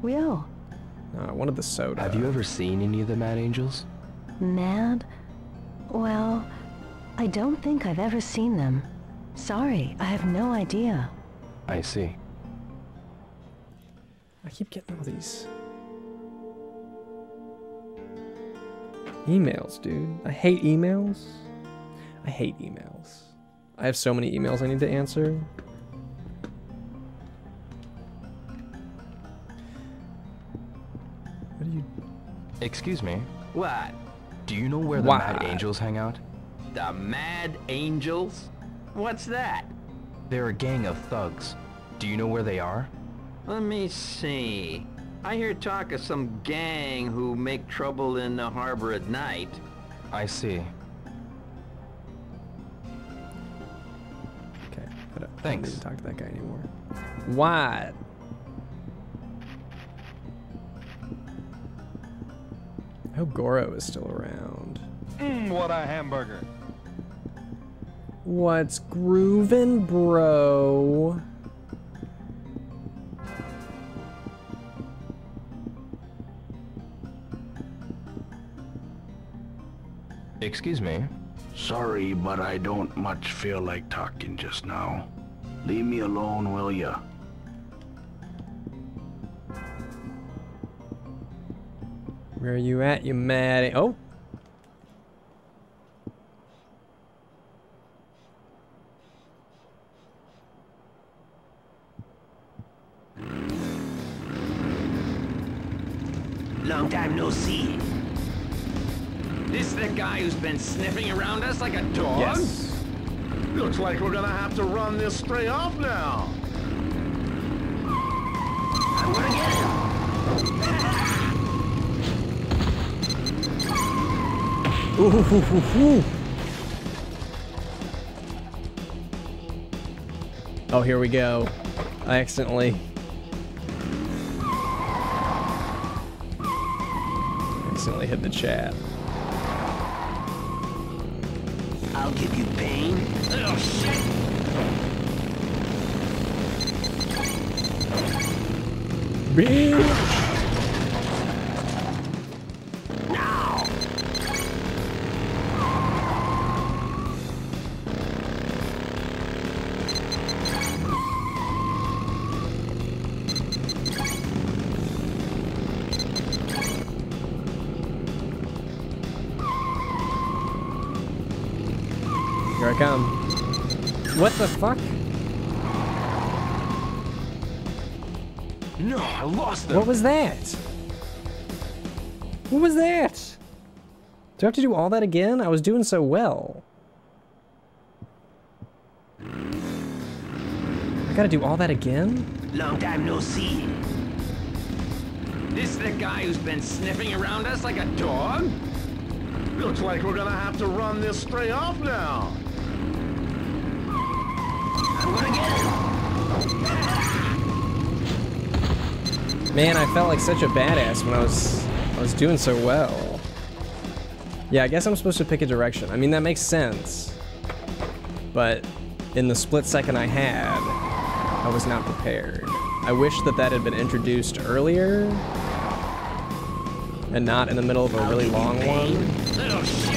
Will. Uh, no, I wanted the soda. Have you ever seen any of the Mad Angels? Mad? Well, I don't think I've ever seen them. Sorry, I have no idea. I see. I keep getting all these emails, dude. I hate emails. I hate emails. I have so many emails I need to answer. Excuse me. What? Do you know where the What? Mad Angels hang out? The Mad Angels? What's that? They're a gang of thugs. Do you know where they are? Let me see. I hear talk of some gang who make trouble in the harbor at night. I see. Okay. I don't, Thanks. I don't need to talk to that guy anymore. What? I hope Goro is still around. Mmm, what a hamburger. What's groovin', bro? Excuse me. Sorry, but I don't much feel like talking just now. Leave me alone, will ya? Where are you at, you mad? Oh. Long time no see. This the guy who's been sniffing around us like a dog? Yes. Looks like we're gonna have to run this stray off now. I'm gonna get him. Ooh, hoo, hoo. Oh, here we go. I accidentally. accidentally hit the chat. I'll give you pain. Oh shit! Bitch! What the fuck? No, I lost them. What was that? What was that? Do I have to do all that again? I was doing so well. I gotta do all that again? Long time no see. This the guy who's been sniffing around us like a dog? Looks like we're gonna have to run this stray off now. I'm gonna get him. Man, I felt like such a badass when I was I was doing so well. Yeah, I guess I'm supposed to pick a direction. I mean, that makes sense. But in the split second I had, I was not prepared. I wish that that had been introduced earlier and not in the middle of a really long one.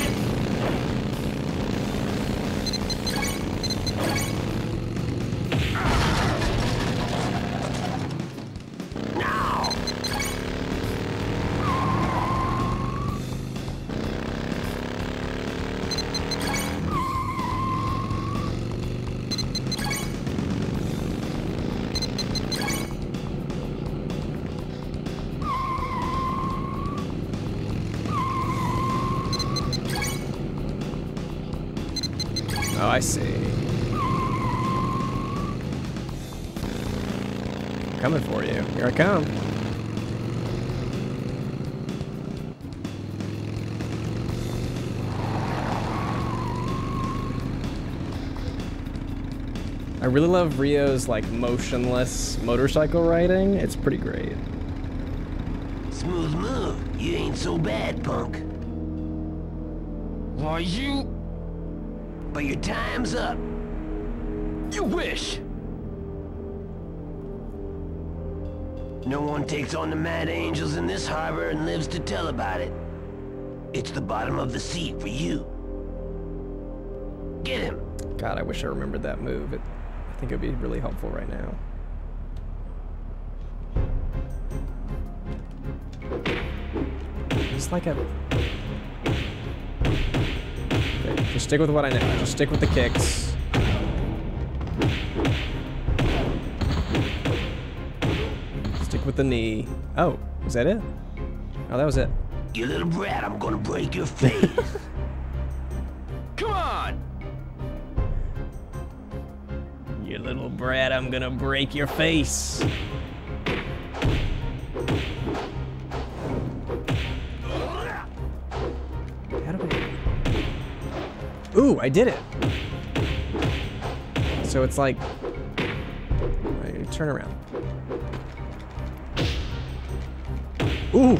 I see. Coming for you. Here I come. I really love Ryo's like motionless motorcycle riding. It's pretty great. Smooth move. You ain't so bad, punk. Why, you... Your time's up. You wish! No one takes on the Mad Angels in this harbor and lives to tell about it. It's the bottom of the sea for you. Get him. God, I wish I remembered that move. It, I think it would be really helpful right now. It's like a... just stick with what I know. Just stick with the kicks. Stick with the knee. Oh, is that it? Oh, that was it. You little brat, I'm gonna break your face. Come on! You little brat, I'm gonna break your face. Ooh, I did it. So it's like... Turn around. Ooh!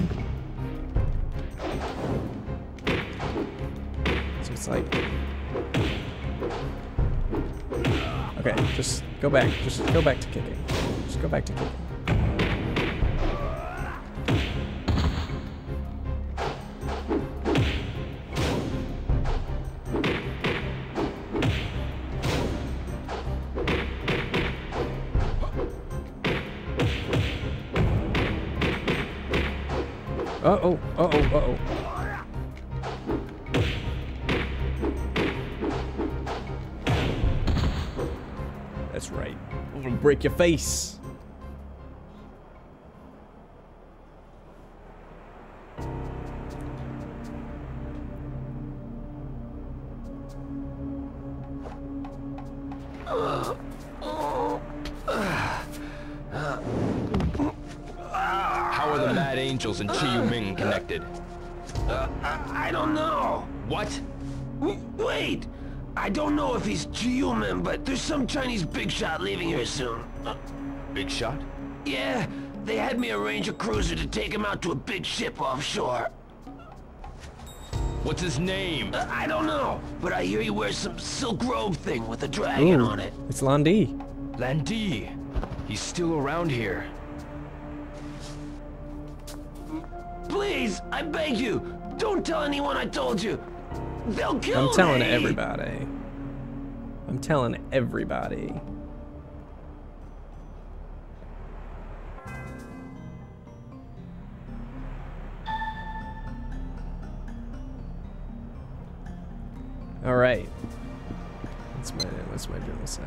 So it's like... Okay, just go back. Just go back to kicking. Just go back to kicking. Your face. There's some Chinese big shot leaving here soon. Uh, Big shot? yeah, they had me arrange a cruiser to take him out to a big ship offshore. What's his name? Uh, I don't know, but I hear he wears some silk robe thing with a dragon Ooh, on it. it's Lan Di. Landi. He's still around here. Please, I beg you, don't tell anyone I told you. They'll kill me. I'm telling me. everybody. I'm telling everybody. All right. What's my what's my journal say?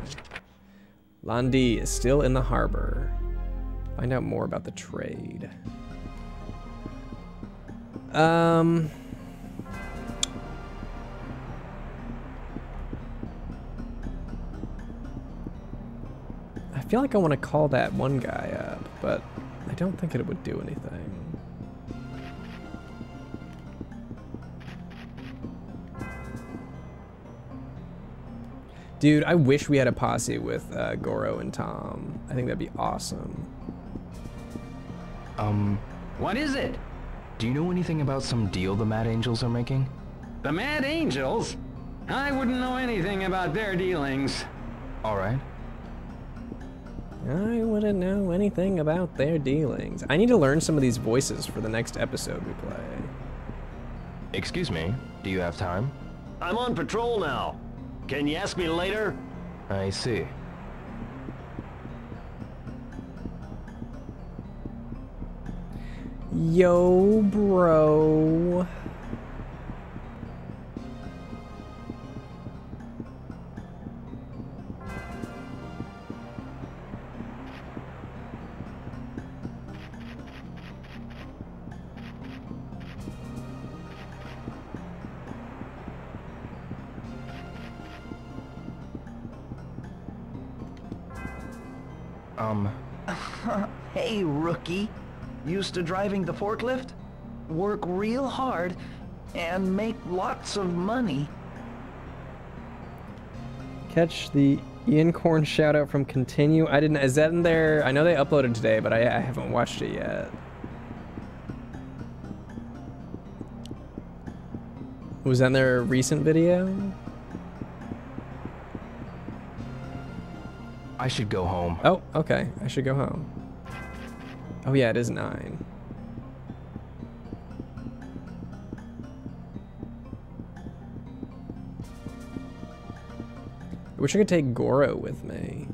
Lan Di is still in the harbor. Find out more about the trade. Um. Feel like I want to call that one guy up, but I don't think it would do anything. Dude, I wish we had a posse with uh, Goro and Tom. I think that'd be awesome. Um, What is it? do you know anything about some deal the Mad Angels are making? The Mad Angels? I wouldn't know anything about their dealings. All right. I wouldn't know anything about their dealings. I need to learn some of these voices for the next episode we play. Excuse me, do you have time? I'm on patrol now. Can you ask me later? I see. Yo, bro. Um, hey, rookie. Used to driving the forklift? Work real hard and make lots of money. Catch the Ian Corn shout out from Continue. I didn't. Is that in there? I know they uploaded today, but I, I haven't watched it yet. Was that in their recent video? I should go home. Oh, okay. I should go home. Oh yeah, it is nine. I wish I could take Goro with me.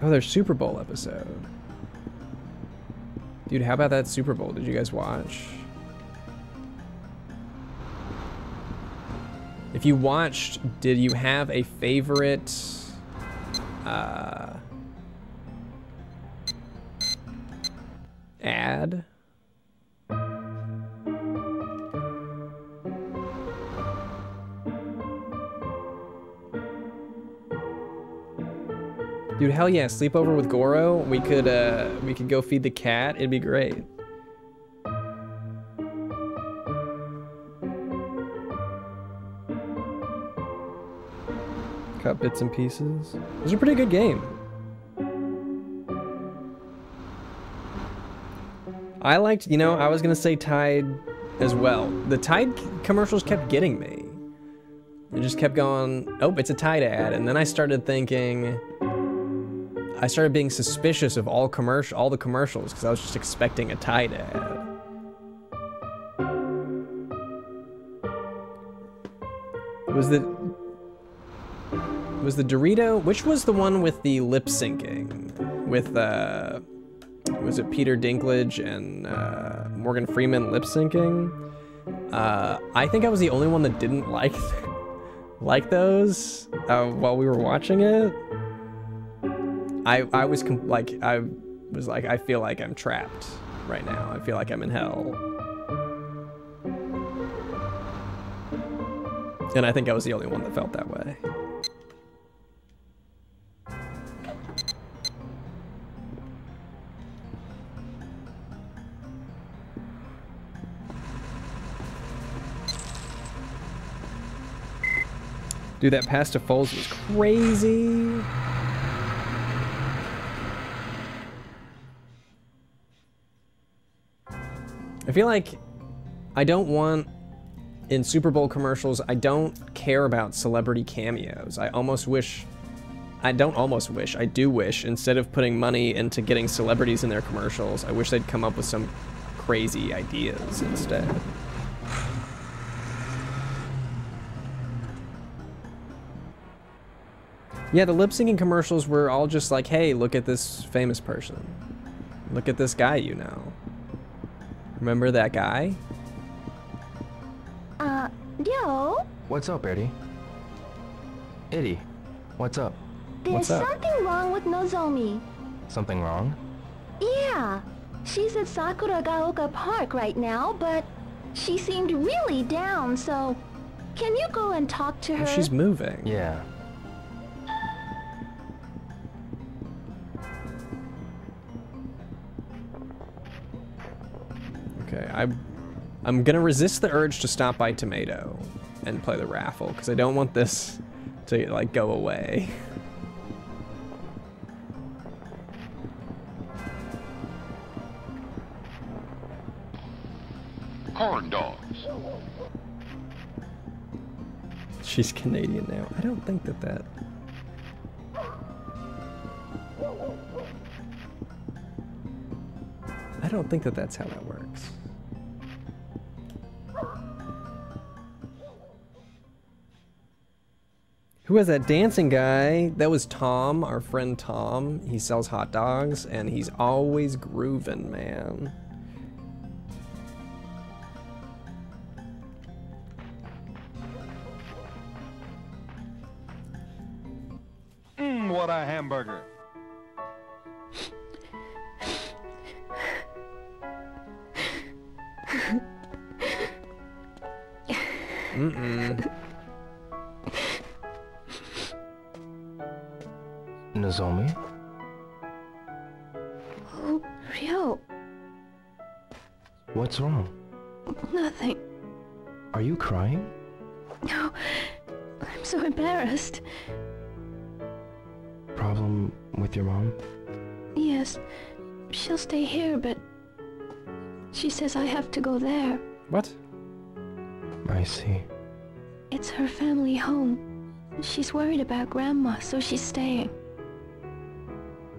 Oh, their Super Bowl episode. Dude, how about that Super Bowl? Did you guys watch? If you watched, did you have a favorite? Uh, ad? Dude, hell yeah, sleepover with Goro. We could uh we could go feed the cat. It'd be great. Cut bits and pieces. It was a pretty good game. I liked, you know, I was gonna say Tide as well. The Tide commercials kept getting me. It just kept going, oh, it's a Tide ad. And then I started thinking, I started being suspicious of all commercial, all the commercials, because I was just expecting a Tide ad. Was the was the Dorito? Which was the one with the lip syncing? With uh, was it Peter Dinklage and uh, Morgan Freeman lip syncing? Uh, I think I was the only one that didn't like like those uh, while we were watching it. I I was like I was like I feel like I'm trapped right now. I feel like I'm in hell. And I think I was the only one that felt that way. Dude, that pass to Foles was crazy. I feel like I don't want in Super Bowl commercials, I don't care about celebrity cameos. I almost wish I don't almost wish, I do wish instead of putting money into getting celebrities in their commercials, I wish they'd come up with some crazy ideas instead. Yeah, the lip syncing commercials were all just like, hey, look at this famous person. Look at this guy you know. Remember that guy? Uh, yo? What's up, Eddie? Eddie, what's up? There's What's up? something wrong with Nozomi. Something wrong? Yeah. She's at Sakuragaoka Park right now, but she seemed really down, so can you go and talk to her? She's moving. Yeah. Okay, I, I'm gonna resist the urge to stop by Tomato and play the raffle because I don't want this to like go away. Corn dogs. She's Canadian now. I don't think that that. I don't think that that's how that works. Who was that dancing guy? That was Tom, our friend Tom. He sells hot dogs and he's always grooving, man. Mmm, what a hamburger. Mm-mm. Nozomi? Oh, Ryo, What's wrong? nothing. Are you crying? No, I'm so embarrassed. Problem with your mom? Yes, she'll stay here, but she says I have to go there. What? I see. It's her family home. She's worried about Grandma, so she's staying.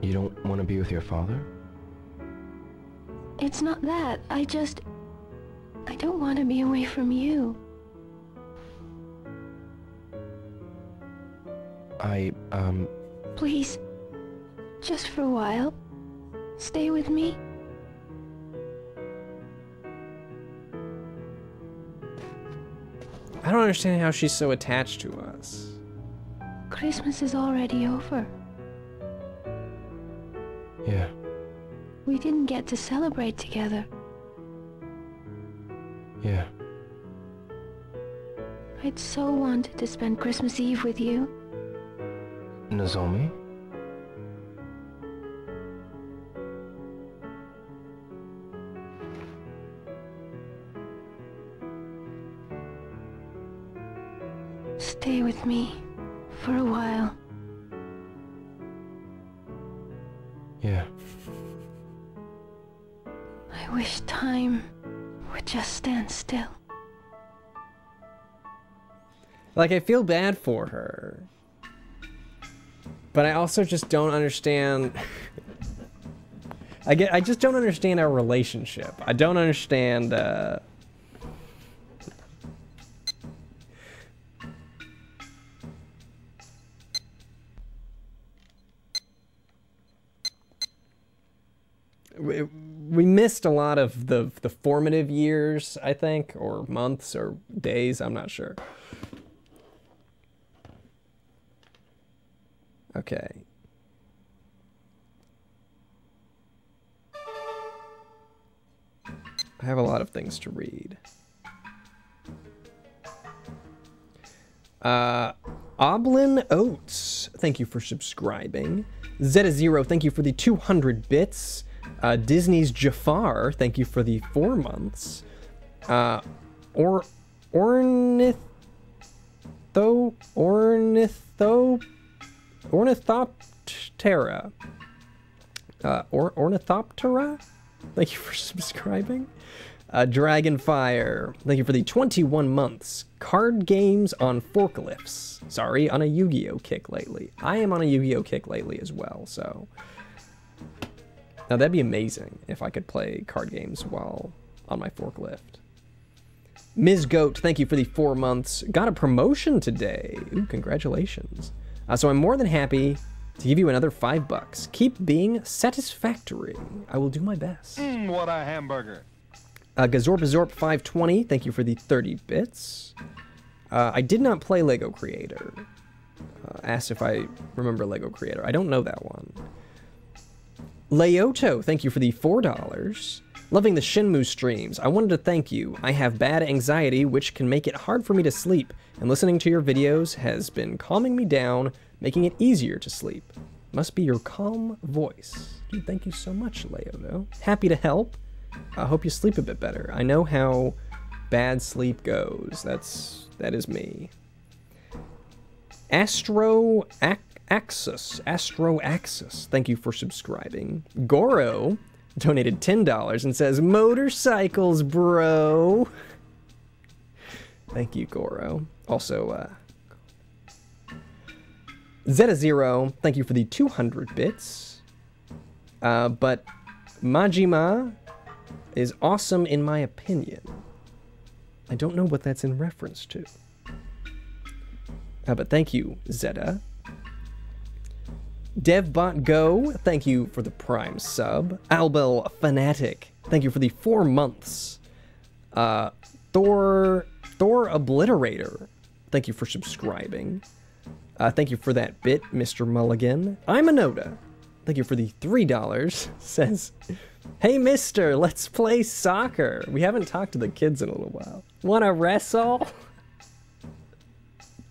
You don't want to be with your father? It's not that. I just... I don't want to be away from you. I, um, Please, just for a while, stay with me. I don't understand how she's so attached to us. Christmas is already over. Yeah. We didn't get to celebrate together. Yeah. I'd so wanted to spend Christmas Eve with you. Nozomi? Stay with me for a while. Yeah. I wish time would just stand still. Like, I feel bad for her. But I also just don't understand. I get. I just don't understand our relationship. I don't understand. Uh, we, missed a lot of the the formative years, I think, or months or days. I'm not sure. Okay. I have a lot of things to read. Uh, Oblin Oats, thank you for subscribing. Zeta Zero, thank you for the 200 bits. Uh, Disney's Jafar, thank you for the four months. Uh, or Ornitho Ornitho Ornithoptera. Uh, or Ornithoptera? Thank you for subscribing. Uh, Dragonfire, thank you for the 21 months. Card games on forklifts. Sorry, on a Yu-Gi-Oh kick lately. I am on a Yu-Gi-Oh kick lately as well, so. Now that'd be amazing if I could play card games while on my forklift. Ms. Goat, thank you for the four months. Got a promotion today. Ooh, congratulations. Uh, so I'm more than happy to give you another five bucks. Keep being satisfactory. I will do my best. Mmm, what a hamburger. Uh, Gazorpazorp 520, thank you for the 30 bits. Uh, I did not play Lego Creator. Uh, asked if I remember Lego Creator. I don't know that one. Leoto, thank you for the $4. Loving the Shenmue streams. I wanted to thank you. I have bad anxiety, which can make it hard for me to sleep, and listening to your videos has been calming me down, making it easier to sleep. Must be your calm voice. Dude, thank you so much, Leoto. Happy to help. I hope you sleep a bit better. I know how bad sleep goes. That's that is me. Astro Ac Axis, Astro Axis. Thank you for subscribing. Goro donated $10 and says, Motorcycles, bro. Thank you, Goro. Also, uh, Zeta Zero, thank you for the 200 bits. Uh, but Majima is awesome in my opinion. I don't know what that's in reference to. Uh, but thank you, Zeta. DevBot Go, thank you for the Prime sub. Albel Fanatic, thank you for the four months. Uh, Thor, Thor Obliterator, thank you for subscribing. Uh, thank you for that bit, Mr. Mulligan. I'm Anoda. Thank you for the $3. Says, Hey, mister, let's play soccer. We haven't talked to the kids in a little while. Wanna wrestle?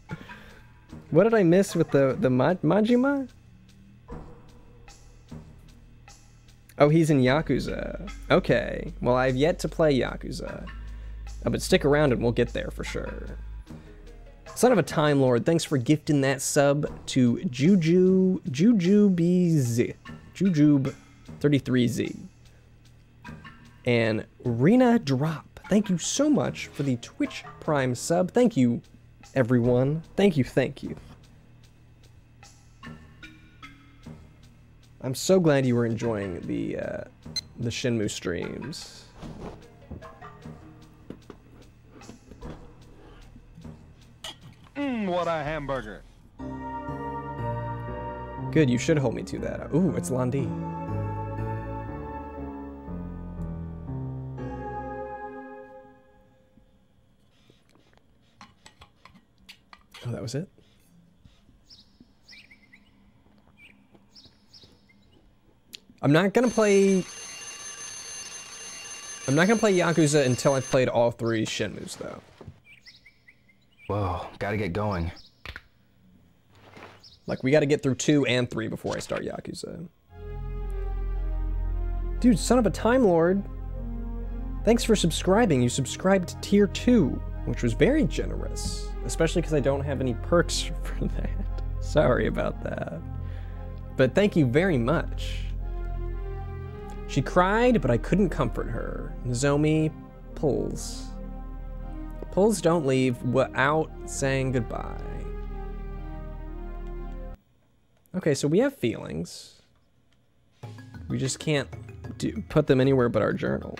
what did I miss with the, the Ma Majima? Oh, he's in Yakuza. Okay. Well, I've yet to play Yakuza. Oh, but stick around and we'll get there for sure. Son of a Time Lord, thanks for gifting that sub to Juju Jujubez. Jujube33Z. And Rena Drop, thank you so much for the Twitch Prime sub. Thank you, everyone. Thank you, thank you. I'm so glad you were enjoying the uh, the Shenmue streams. Mmm, what a hamburger. Good, you should hold me to that. Ooh, it's Lan Di. Oh, that was it? I'm not gonna play I'm not gonna play Yakuza until I've played all three Shenmues, though. Whoa, gotta get going. Like, we gotta get through two and three before I start Yakuza. Dude, son of a Time Lord. Thanks for subscribing. You subscribed to tier 2, which was very generous. Especially because I don't have any perks for that. Sorry about that. But thank you very much. She cried, but I couldn't comfort her. Nozomi pulls. Pulls don't leave without saying goodbye. Okay, so we have feelings. We just can't do, put them anywhere but our journal.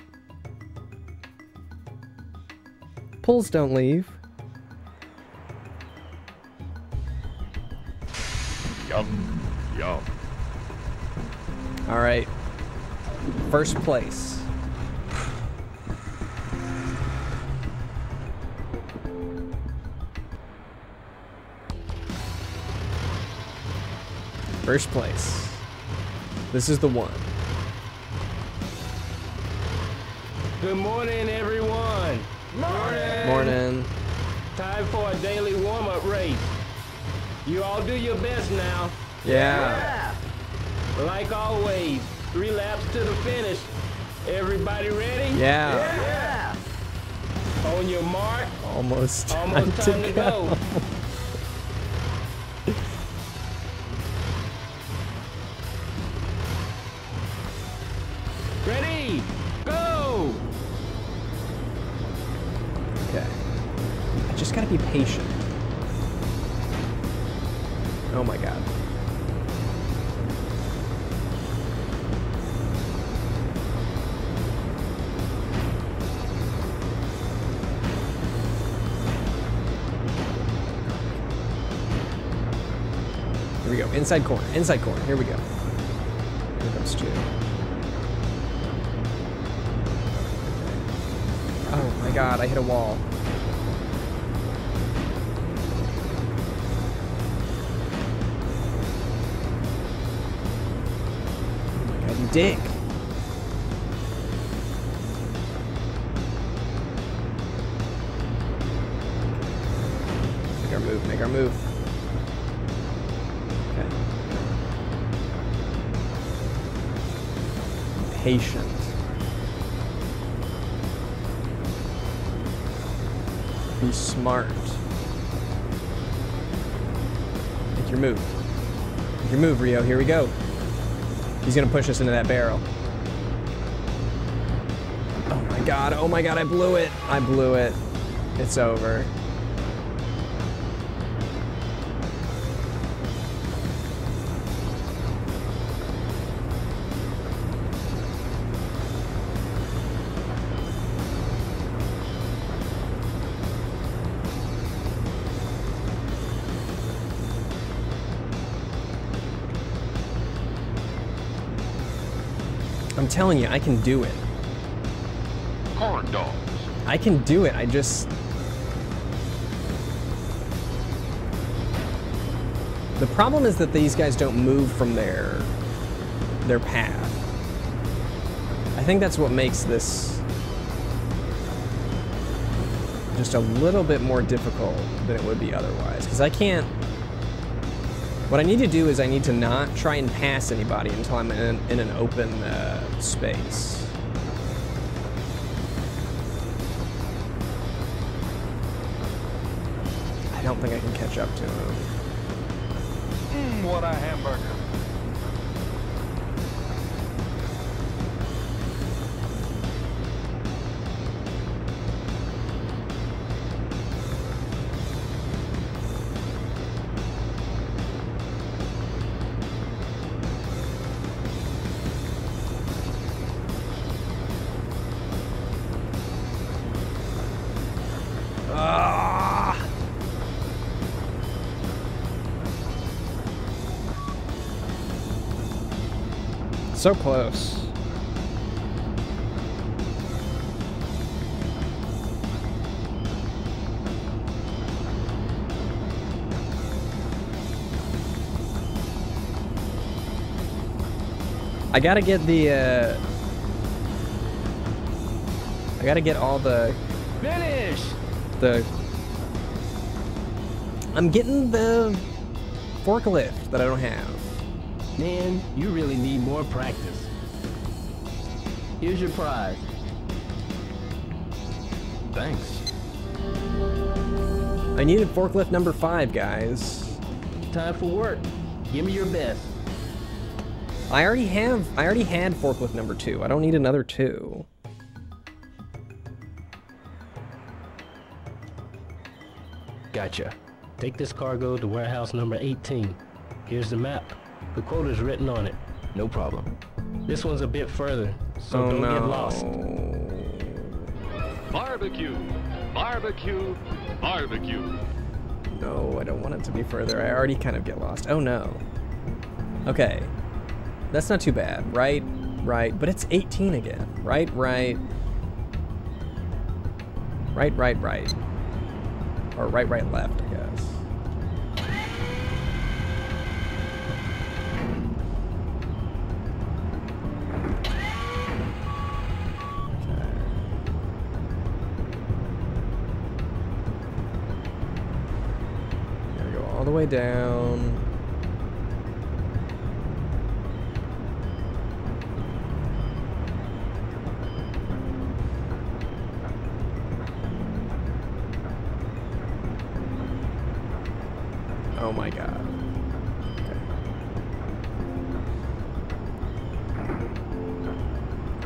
Pulls don't leave. Yum, yum. All right. First place. First place. This is the one. Good morning, everyone. Morning. Morning. Time for a daily warm-up race. You all do your best now. Yeah. Like always, three laps to the finish. Everybody ready? Yeah. On your mark. Almost time, Almost time to to go. go. Ready? Go! Okay. I just gotta be patient. Oh my god. Inside corner. Inside corner. Here we go. Here comes two. Oh my god, I hit a wall. Oh my god, you dick. Patient. Be smart. Make your move. Make your move, Ryo. Here we go. He's gonna push us into that barrel. Oh my god, oh my god, I blew it. I blew it. It's over. Telling you, I can do it. Corn dogs. I can do it. I just. The problem is that these guys don't move from their their path. I think that's what makes this just a little bit more difficult than it would be otherwise. Because I can't. What I need to do is I need to not try and pass anybody until I'm in, in an open uh, space. I don't think I can catch up to him. Mmm, what a hamburger. So close. I gotta get the, uh... I gotta get all the Finish! the. I'm getting the forklift that I don't have. Man, you really need more practice. Here's your prize. Thanks. I needed forklift number five, guys. Time for work. Give me your best. I already have. I already had forklift number two. I don't need another two. Gotcha. Take this cargo to warehouse number 18. Here's the map. The quote is written on it. No problem. This one's a bit further, so Oh, don't get lost. Barbecue, barbecue, barbecue. No, I don't want it to be further. I already kind of get lost. Oh no. Okay. That's not too bad. Right, right. But it's 18 again. Right, right. Right, right, right. Or right, right, left, I guess. Way down. Oh my god. Okay.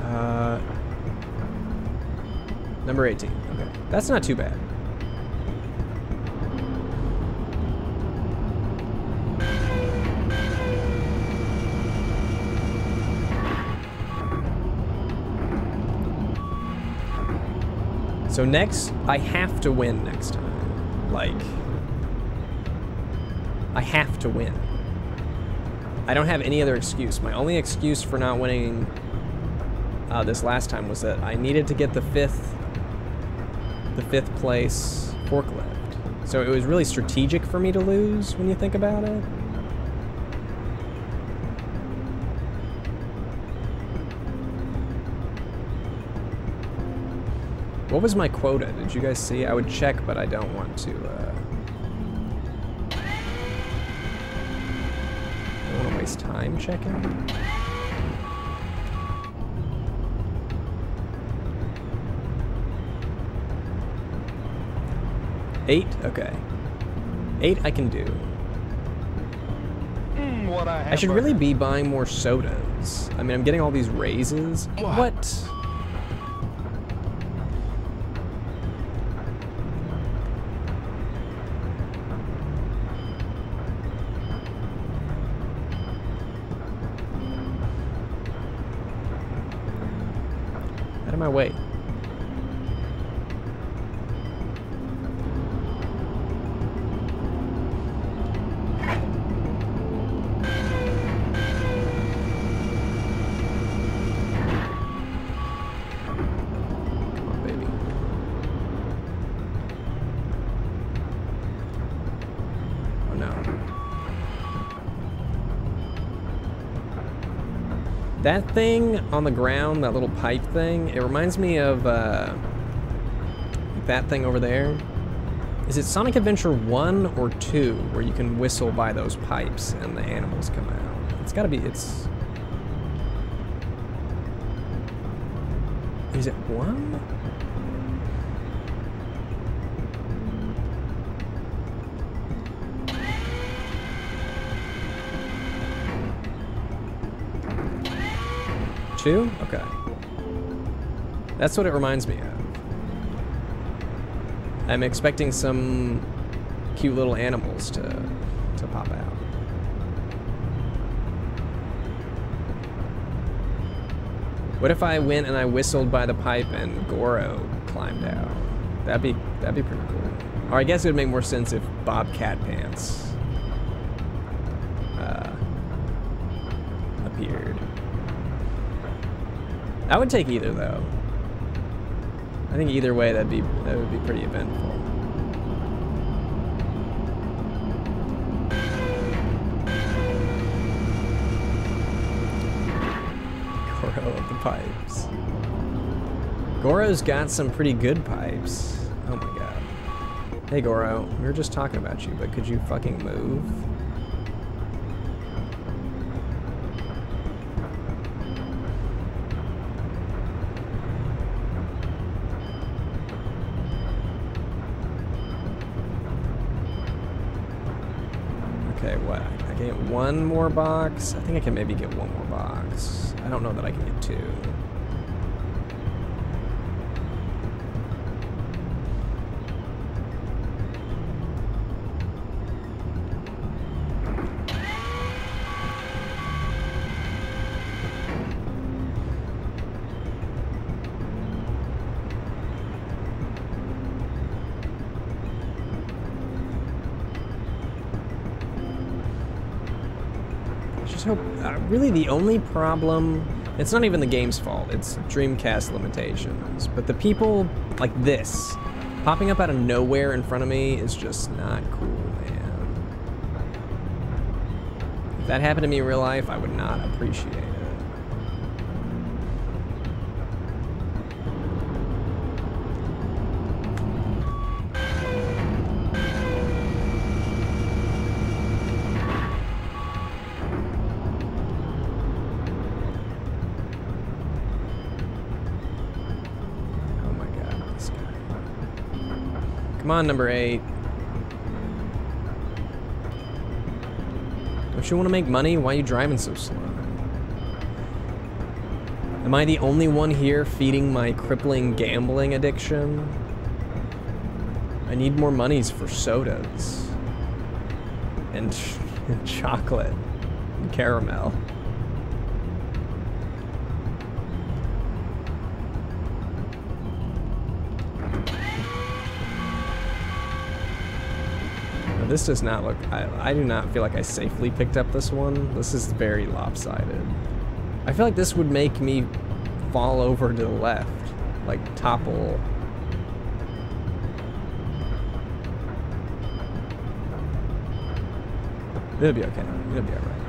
Uh, number 18. Okay. That's not too bad. So next, I have to win next time. Like, I have to win. I don't have any other excuse. My only excuse for not winning uh, this last time was that I needed to get the fifth, the fifth place forklift. So it was really strategic for me to lose when you think about it. What was my quota? Did you guys see? I would check, but I don't want to. Uh... I don't want to waste time checking. Eight? Okay. Eight I can do. Mm, what a I should really be buying more sodas. I mean, I'm getting all these raises. What? Out That thing on the ground, that little pipe thing, it reminds me of uh, that thing over there. Is it Sonic Adventure 1 or 2 where you can whistle by those pipes and the animals come out? It's gotta be, it's... Is it 1? Two? Okay. That's what it reminds me of. I'm expecting some cute little animals to to pop out. What if I went and I whistled by the pipe and Goro climbed out? That'd be that'd be pretty cool. Or I guess it would make more sense if Bobcat Pants I would take either though. I think either way that'd be that would be pretty eventful. Goro of the pipes. Goro's got some pretty good pipes. Oh my god. Hey Goro, we were just talking about you, but could you fucking move? Box? I think I can maybe get one more box. I don't know that I can get two. Really, the only problem. It's not even the game's fault. It's Dreamcast limitations. But the people like this, popping up out of nowhere in front of me is just not cool, man. If that happened to me in real life, I would not appreciate it. On, number eight. Don't you want to make money? Why are you driving so slow? Am I the only one here feeding my crippling gambling addiction? I need more monies for sodas. And, and chocolate. And caramel. This does not look, I, I do not feel like I safely picked up this one. This is very lopsided. I feel like this would make me fall over to the left, like topple. It'll be okay. It'll be alright.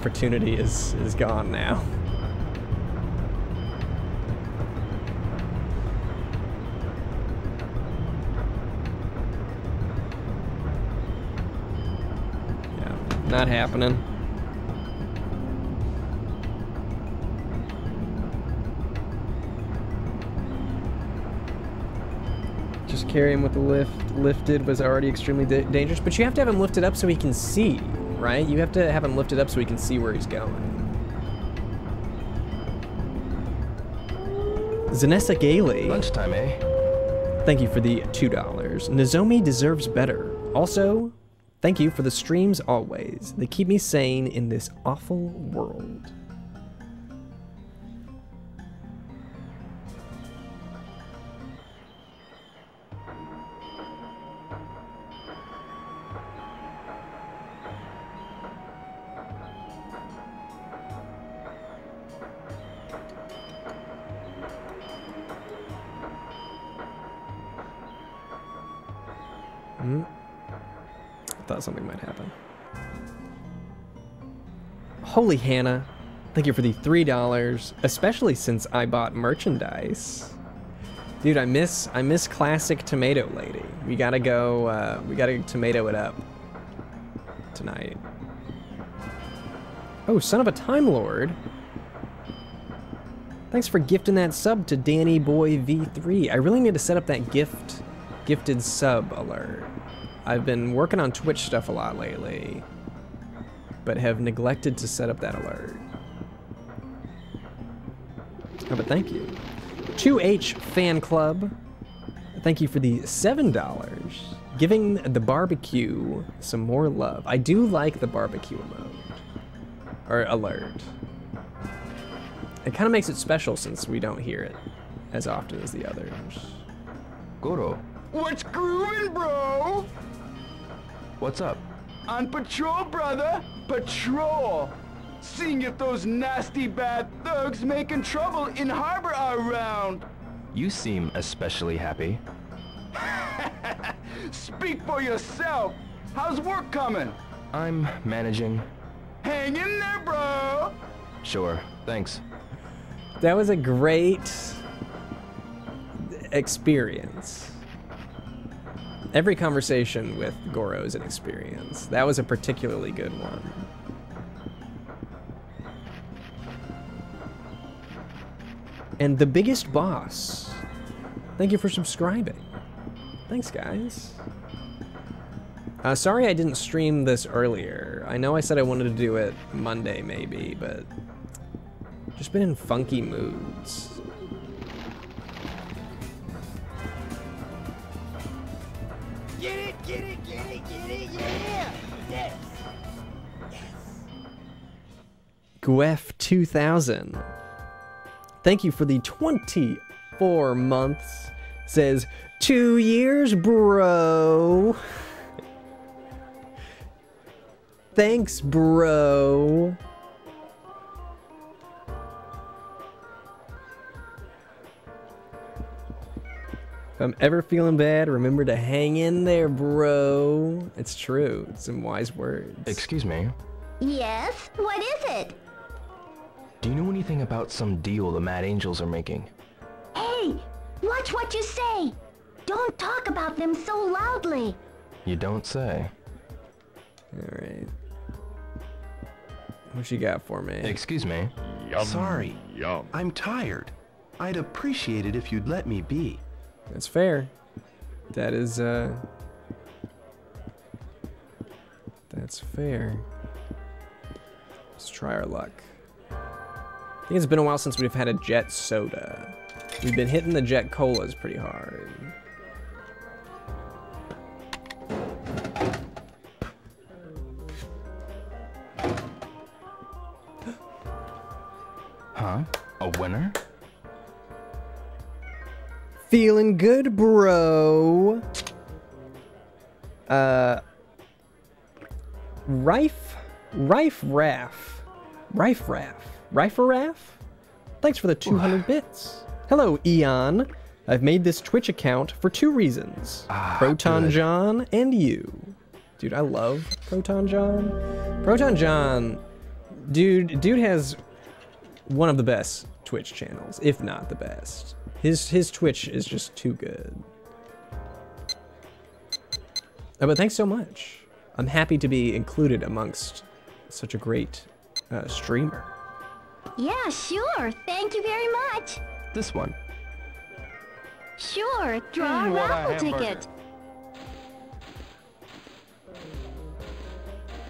Opportunity is, is gone now. Yeah, not happening. Just carry him with the lift lifted was already extremely da dangerous, but you have to have him lifted up so he can see, right? You have to have him lifted up so he can see where he's going. Zanessa Gailey. Lunchtime, eh? Thank you for the $2. Nozomi deserves better. Also, thank you for the streams always. They keep me sane in this awful world. Holy Hannah, thank you for the $3, especially since I bought merchandise. Dude, I miss I miss classic tomato lady. We gotta go uh, we gotta tomato it up tonight. Oh, son of a time lord. Thanks for gifting that sub to Danny Boy V3. I really need to set up that gift gifted sub alert. I've been working on Twitch stuff a lot lately, but have neglected to set up that alert. Oh, but thank you. 2H Fan Club, thank you for the $7. Giving the barbecue some more love. I do like the barbecue emote. Or alert. It kind of makes it special since we don't hear it as often as the others. Goro, What's grooving, bro? what's up? On patrol, brother. Patrol. Seeing if those nasty bad thugs making trouble in harbor are around. You seem especially happy. Speak for yourself. How's work coming? I'm managing. Hang in there, bro. Sure, thanks. That was a great experience. Every conversation with Goro is an experience. That was a particularly good one. And the biggest boss. Thank you for subscribing. Thanks, guys. Uh, sorry I didn't stream this earlier. I know I said I wanted to do it Monday, maybe, but just been in funky moods. Guef 2000. Thank you for the 24 months. Says, two years, bro. Thanks, bro. If I'm ever feeling bad, remember to hang in there, bro. It's true. It's some wise words. Excuse me. Yes? What is it? Do you know anything about some deal the Mad Angels are making? Hey, watch what you say. Don't talk about them so loudly. You don't say. Alright. What you got for me? Excuse me. Sorry. Yum. I'm tired. I'd appreciate it if you'd let me be. That's fair. That is, uh... That's fair. Let's try our luck. Think it's been a while since we've had a jet soda. We've been hitting the jet colas pretty hard. Huh? A winner? Feeling good, bro. Uh, Rife, Rife Raff, Rife Raff, Rife Raff. Thanks for the 200 bits. Hello, Eon. I've made this Twitch account for two reasons: Proton good. John and you. Dude, I love ProtonJon. Proton John, dude, dude has one of the best Twitch channels, if not the best. His his Twitch is just too good. Uh, but thanks so much. I'm happy to be included amongst such a great uh, streamer. Yeah, sure. Thank you very much. This one. Sure, draw Mm, a what a raffle ticket.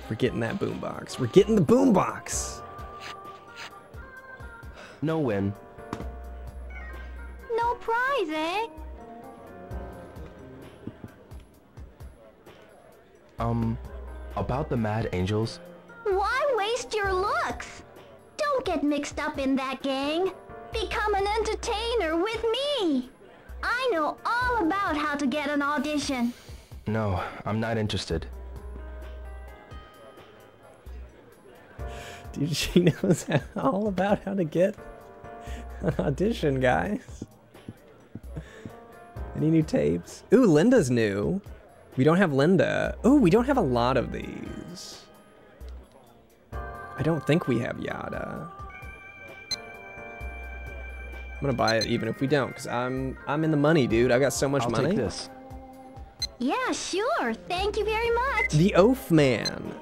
We're getting that boombox. We're getting the boombox. No win. No prize, eh? Um, about the Mad Angels? Why waste your looks? Don't get mixed up in that gang. Become an entertainer with me. I know all about how to get an audition. No, I'm not interested. Dude, she knows all about how to get an audition, guys. Any new tapes? Ooh, Linda's new. We don't have Linda. Ooh, we don't have a lot of these. I don't think we have Yada. I'm gonna buy it even if we don't, because I'm I'm in the money, dude. I got so much I'll money. take this. Yeah, sure. Thank you very much. The Oaf Man.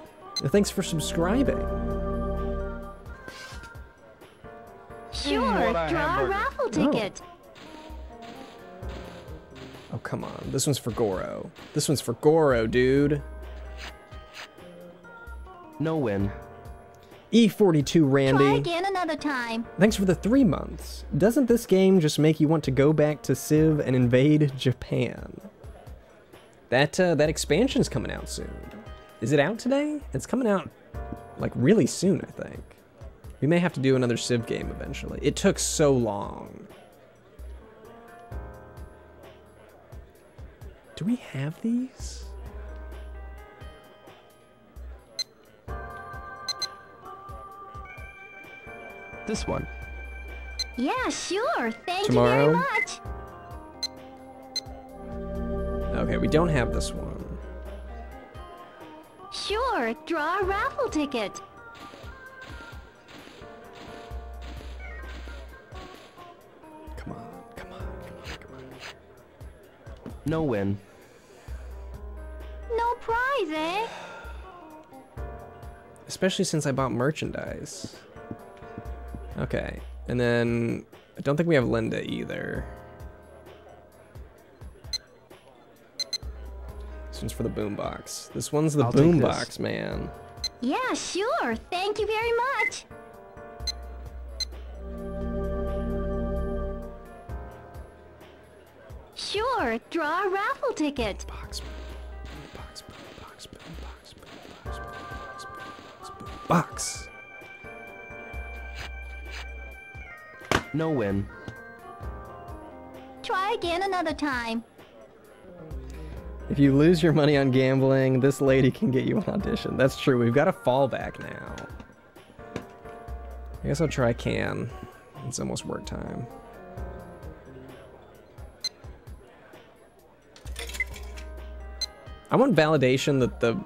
Thanks for subscribing. Sure, draw a hamburger. raffle Oh. ticket. Oh, come on. This one's for Goro. This one's for Goro, dude. No win. E42 Randy. Try again another time. Thanks for the three months. Doesn't this game just make you want to go back to Civ and invade Japan? That uh, that expansion's coming out soon. Is it out today? It's coming out like really soon, I think. We may have to do another Civ game eventually. It took so long. Do we have these? This one. Yeah, sure. Thank Tomorrow? you very much. Okay, we don't have this one. Sure, draw a raffle ticket. Come on, come on, come on, come on. No win. No prize, eh? Especially since I bought merchandise. Okay, and then I don't think we have Linda either. This one's for the boombox. This one's the I'll boombox, man. Yeah, sure. Thank you very much. Sure, draw a raffle ticket. Box, boombox, boombox, boombox, boombox, boombox, boombox, boombox. No win. Try again another time. If you lose your money on gambling, this lady can get you an audition. That's true. We've got a fallback now. I guess I'll try can. It's almost work time. I want validation that the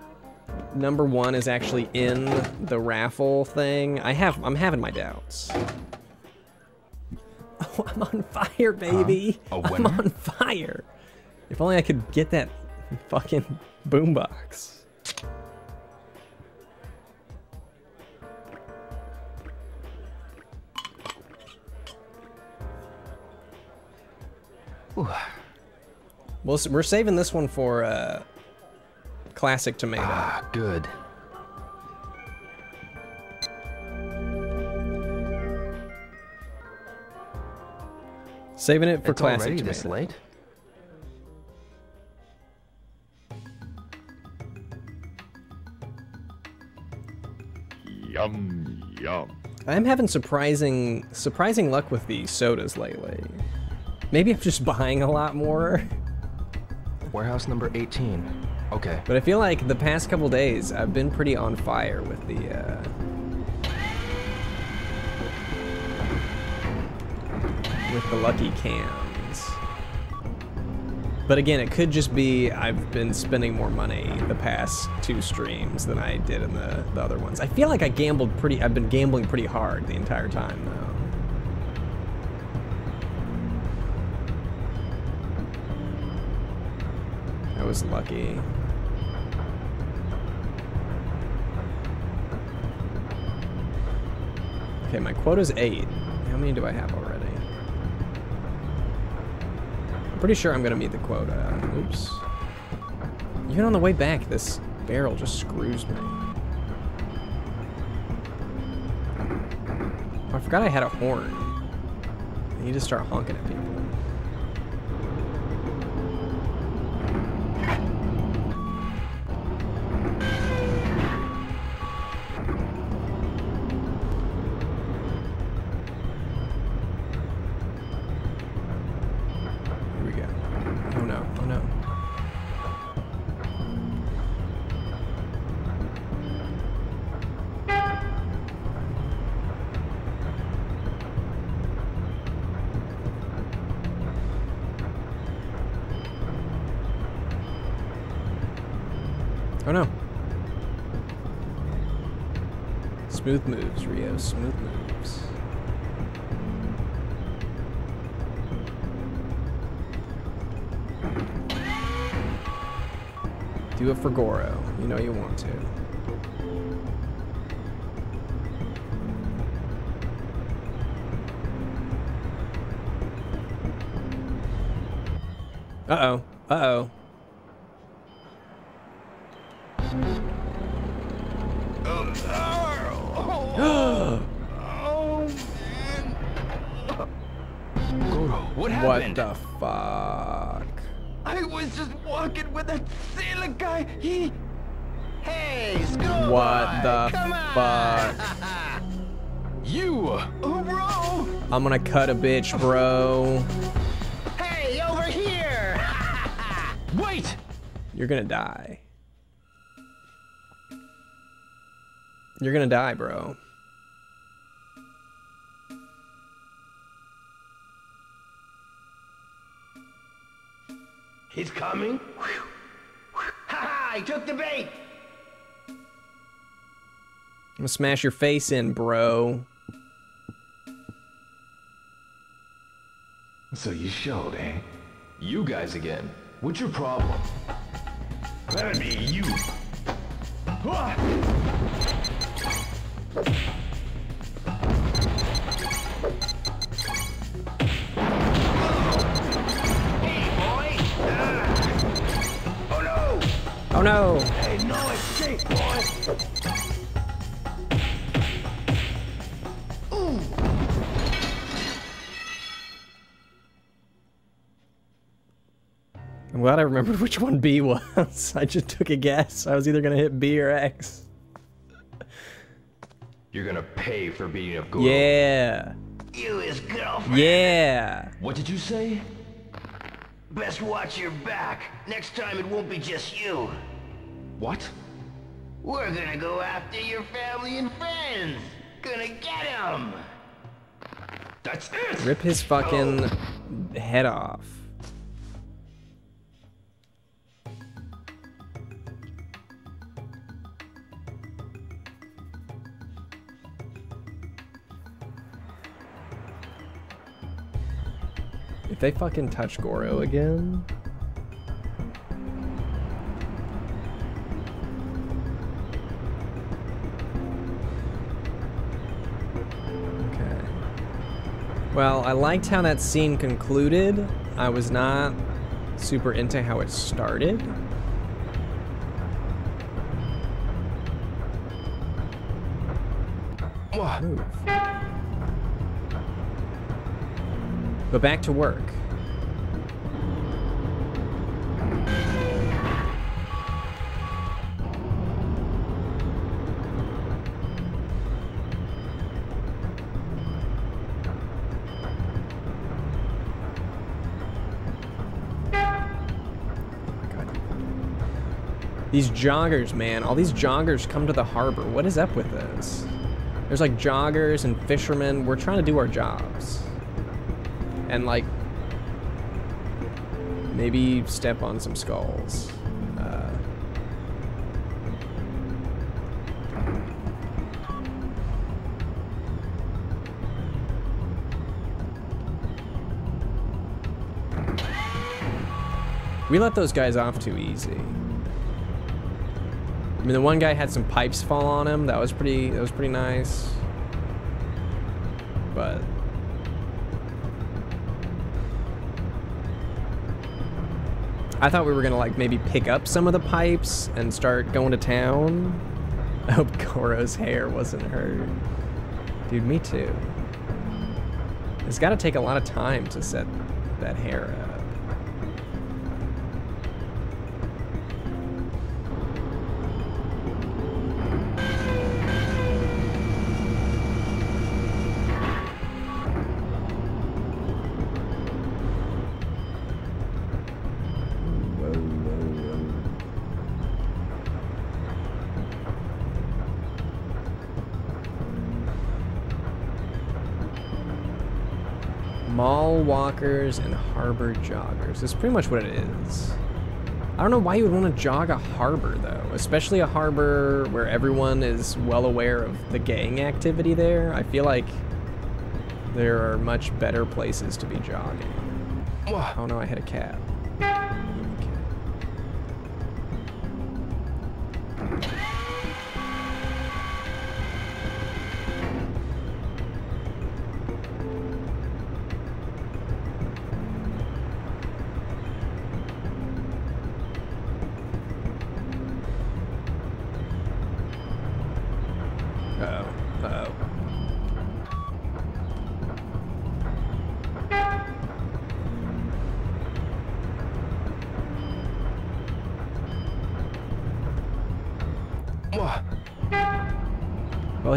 number one is actually in the raffle thing. I have, I'm having my doubts. I'm on fire, baby. I'm on fire. If only I could get that fucking boombox. Well, we're saving this one for uh, classic tomato. Ah, good. Saving it for it's classic already tomato. this late. Yum, yum. I'm having surprising surprising luck with the sodas lately. Maybe I'm just buying a lot more, Warehouse number 18. Okay. but I feel like the past couple days I've been pretty on fire with the uh, with the lucky cans. But again, it could just be I've been spending more money the past two streams than I did in the, the other ones. I feel like I gambled pretty I've been gambling pretty hard the entire time though. I was lucky. Okay, my quota's eight. How many do I have already? Pretty sure I'm gonna meet the quota. Oops. Even on the way back, this barrel just screws me. Oh, I forgot I had a horn. I need to start honking at people. Smooth moves, Ryo. Smooth moves. Do it for Goro. You know you want to. Uh-oh. Uh-oh. I'm gonna cut a bitch, bro. Hey, over here! Wait! You're gonna die. You're gonna die, bro. He's coming. Ha ha! I took the bait! I'm gonna smash your face in, bro. So you showed, eh? You guys again. What's your problem? That'd be you. Oh no! Hey, no escape, boy. I'm glad I remembered which one B was. I just took a guess. I was either gonna hit B or X. You're gonna pay for beating up Goro. Yeah. You his girlfriend. Yeah. What did you say? Best watch your back. Next time it won't be just you. What? We're gonna go after your family and friends. Gonna get them. That's it. Rip his fucking oh. head off. They fucking touch Goro again. Okay. Well, I liked how that scene concluded. I was not super into how it started. Move. But back to work. These joggers, man. All these joggers come to the harbor. What is up with this? There's like joggers and fishermen. We're trying to do our jobs. And like, maybe step on some skulls. Uh, we let those guys off too easy. I mean, the one guy had some pipes fall on him. That was pretty. That was pretty nice. But I thought we were gonna like maybe pick up some of the pipes and start going to town. I hope Goro's hair wasn't hurt. Dude, me too. It's gotta take a lot of time to set that hair up. Walkers and harbor joggers. That's pretty much what it is. I don't know why you would want to jog a harbor, though. Especially a harbor where everyone is well aware of the gang activity there. I feel like there are much better places to be jogging. Oh no, I hit a cat.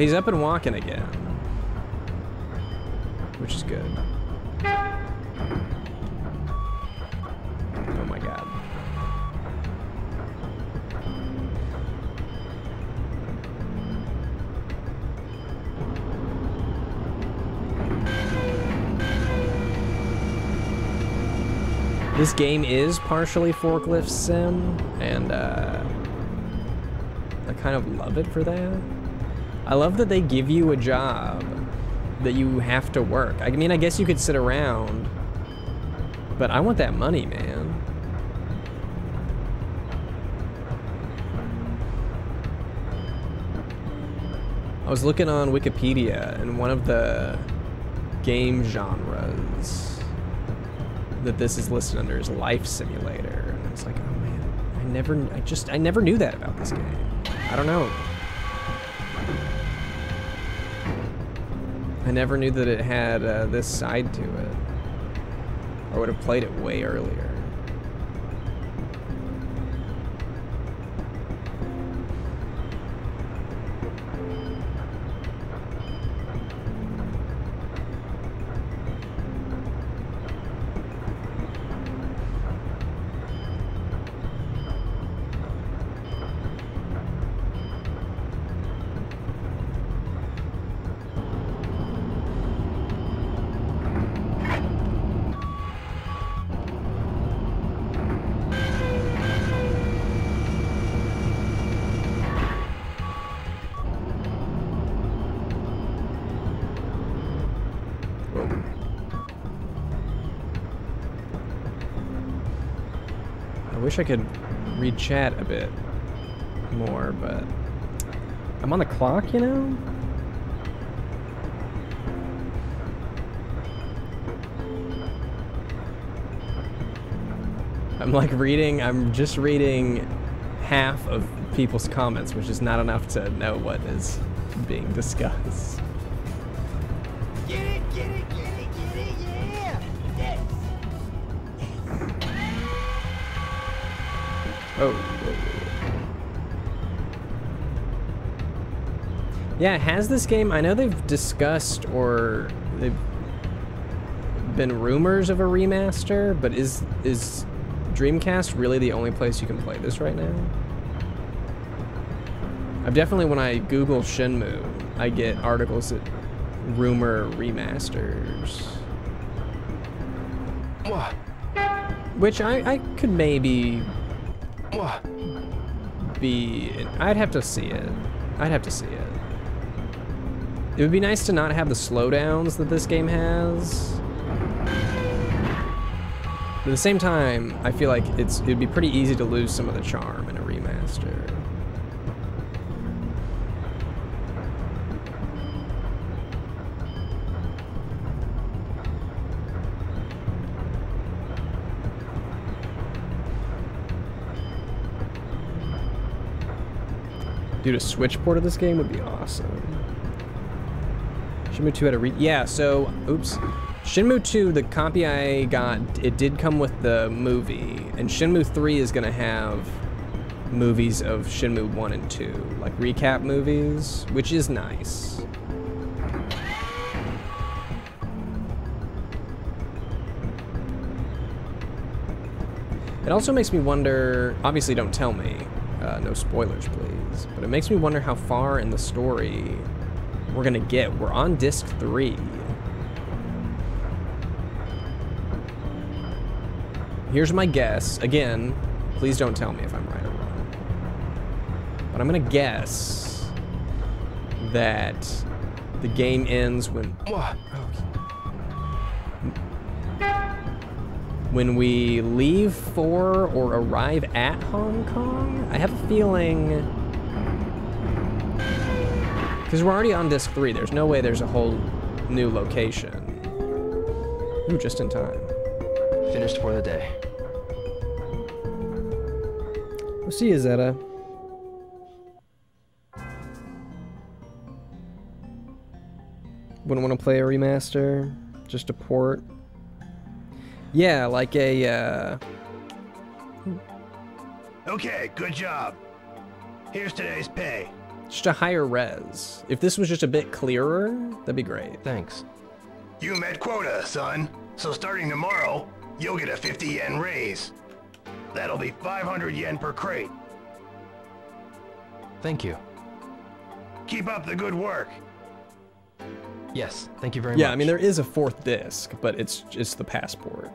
He's up and walking again. which is good. Oh my god. This game is partially forklift sim, and uh, I kind of love it for that. I love that they give you a job that you have to work. I mean, I guess you could sit around, but I want that money, man. I was looking on Wikipedia, and one of the game genres that this is listed under is life simulator. And I was like, oh man, I never, I just, I never knew that about this game. I don't know. Never knew that it had uh, this side to it. I would have played it way earlier. Read chat a bit more, but I'm on the clock, you know? I'm like reading, I'm just reading half of people's comments, which is not enough to know what is being discussed. Yeah, has this game, I know they've discussed or they've been rumors of a remaster, but is is Dreamcast really the only place you can play this right now? I've definitely, when I Google Shenmue, I get articles that rumor remasters. Which I, I could maybe be, I'd have to see it. I'd have to see it. It would be nice to not have the slowdowns that this game has. But at the same time, I feel like it's it'd be pretty easy to lose some of the charm in a remaster. Dude, a Switch port of this game would be awesome. Shenmue 2 had a re- yeah, so, oops. Shenmue 2, the copy I got, it did come with the movie, and Shenmue 3 is gonna have movies of Shenmue 1 and 2, like recap movies, which is nice. It also makes me wonder, obviously don't tell me, uh, no spoilers please, but it makes me wonder how far in the story we're gonna get. We're on disc three. Here's my guess. Again, please don't tell me if I'm right or wrong. But I'm gonna guess that the game ends when when we leave for or arrive at Hong Kong. I have a feeling because we're already on disc three. There's no way there's a whole new location. Ooh, just in time. Finished for the day. We'll see you, Zeta. Wouldn't want to play a remaster, just a port. Yeah, like a, uh... Okay, good job. Here's today's pay. Just a higher res. If this was just a bit clearer, that'd be great. Thanks. You met quota, son. So starting tomorrow, you'll get a 50 yen raise. That'll be 500 yen per crate. Thank you. Keep up the good work. Yes, thank you very yeah, much. Yeah, I mean there is a fourth disc, but it's just the passport.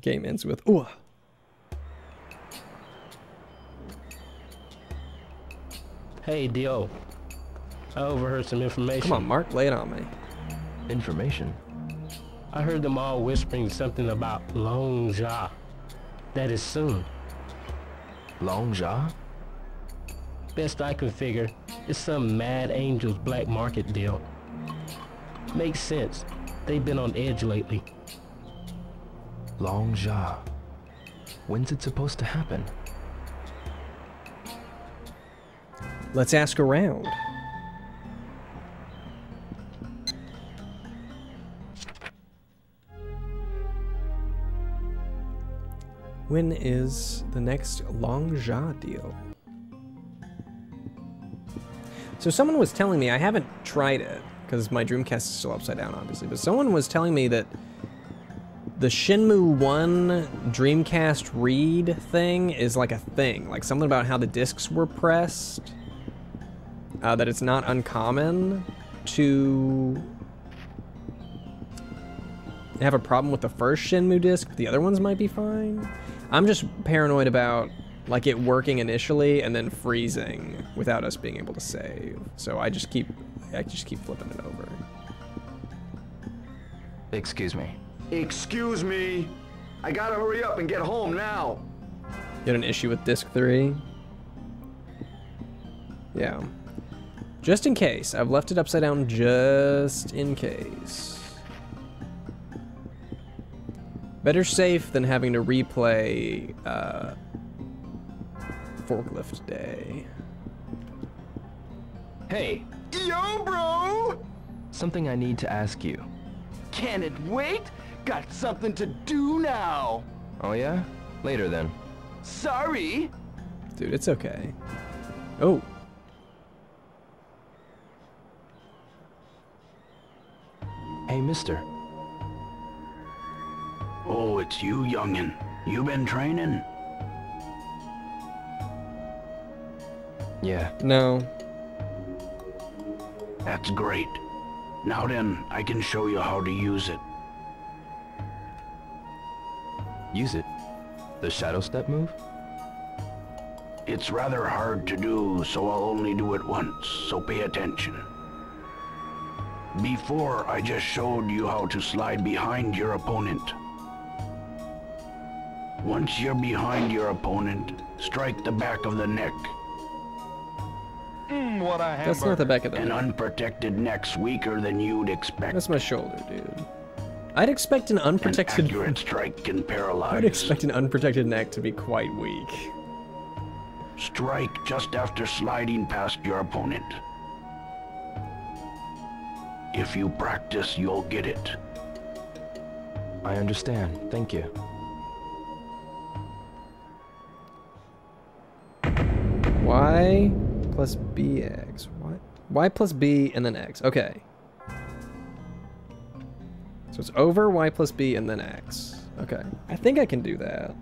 Game ends with ooh. Hey, Ryo. I overheard some information. Come on, Mark, lay it on me. Information? I heard them all whispering something about Long Ja. That is soon. Long Ja? Best I can figure, it's some Mad Angels black market deal. Makes sense. They've been on edge lately. Long Ja. When's it supposed to happen? Let's ask around. When is the next Long Ja deal? So someone was telling me, I haven't tried it, because my Dreamcast is still upside down, obviously, but someone was telling me that the Shenmue 1 Dreamcast read thing is like a thing. Like something about how the discs were pressed. Uh, that it's not uncommon to have a problem with the first Shenmue disc, but the other ones might be fine. I'm just paranoid about like it working initially and then freezing without us being able to save. So I just keep I just keep flipping it over. Excuse me. Excuse me. I gotta hurry up and get home now. You had an issue with disc 3? Yeah. Just in case. I've left it upside down just in case. Better safe than having to replay uh, Forklift Day. Hey, Yo, bro! something I need to ask you. Can it wait? Got something to do now. Oh yeah? Later then. Sorry. Dude, it's okay. Oh. Hey, mister. Oh, it's you, youngin. You been training? Yeah. No. That's great. Now then, I can show you how to use it. Use it? The shadow step move? It's rather hard to do, so I'll only do it once, so pay attention. Before, I just showed you how to slide behind your opponent. Once you're behind your opponent, strike the back of the neck. Mmm, what a hamburger. That's not the back of the An neck. unprotected neck's weaker than you'd expect. That's my shoulder, dude. I'd expect an unprotected... An accurate strike can paralyze. I'd expect an unprotected neck to be quite weak. Strike just after sliding past your opponent. If you practice, you'll get it. I understand. Thank you. Y plus BX. What? Y plus B and then X. Okay. So it's over Y plus B and then X. Okay. I think I can do that.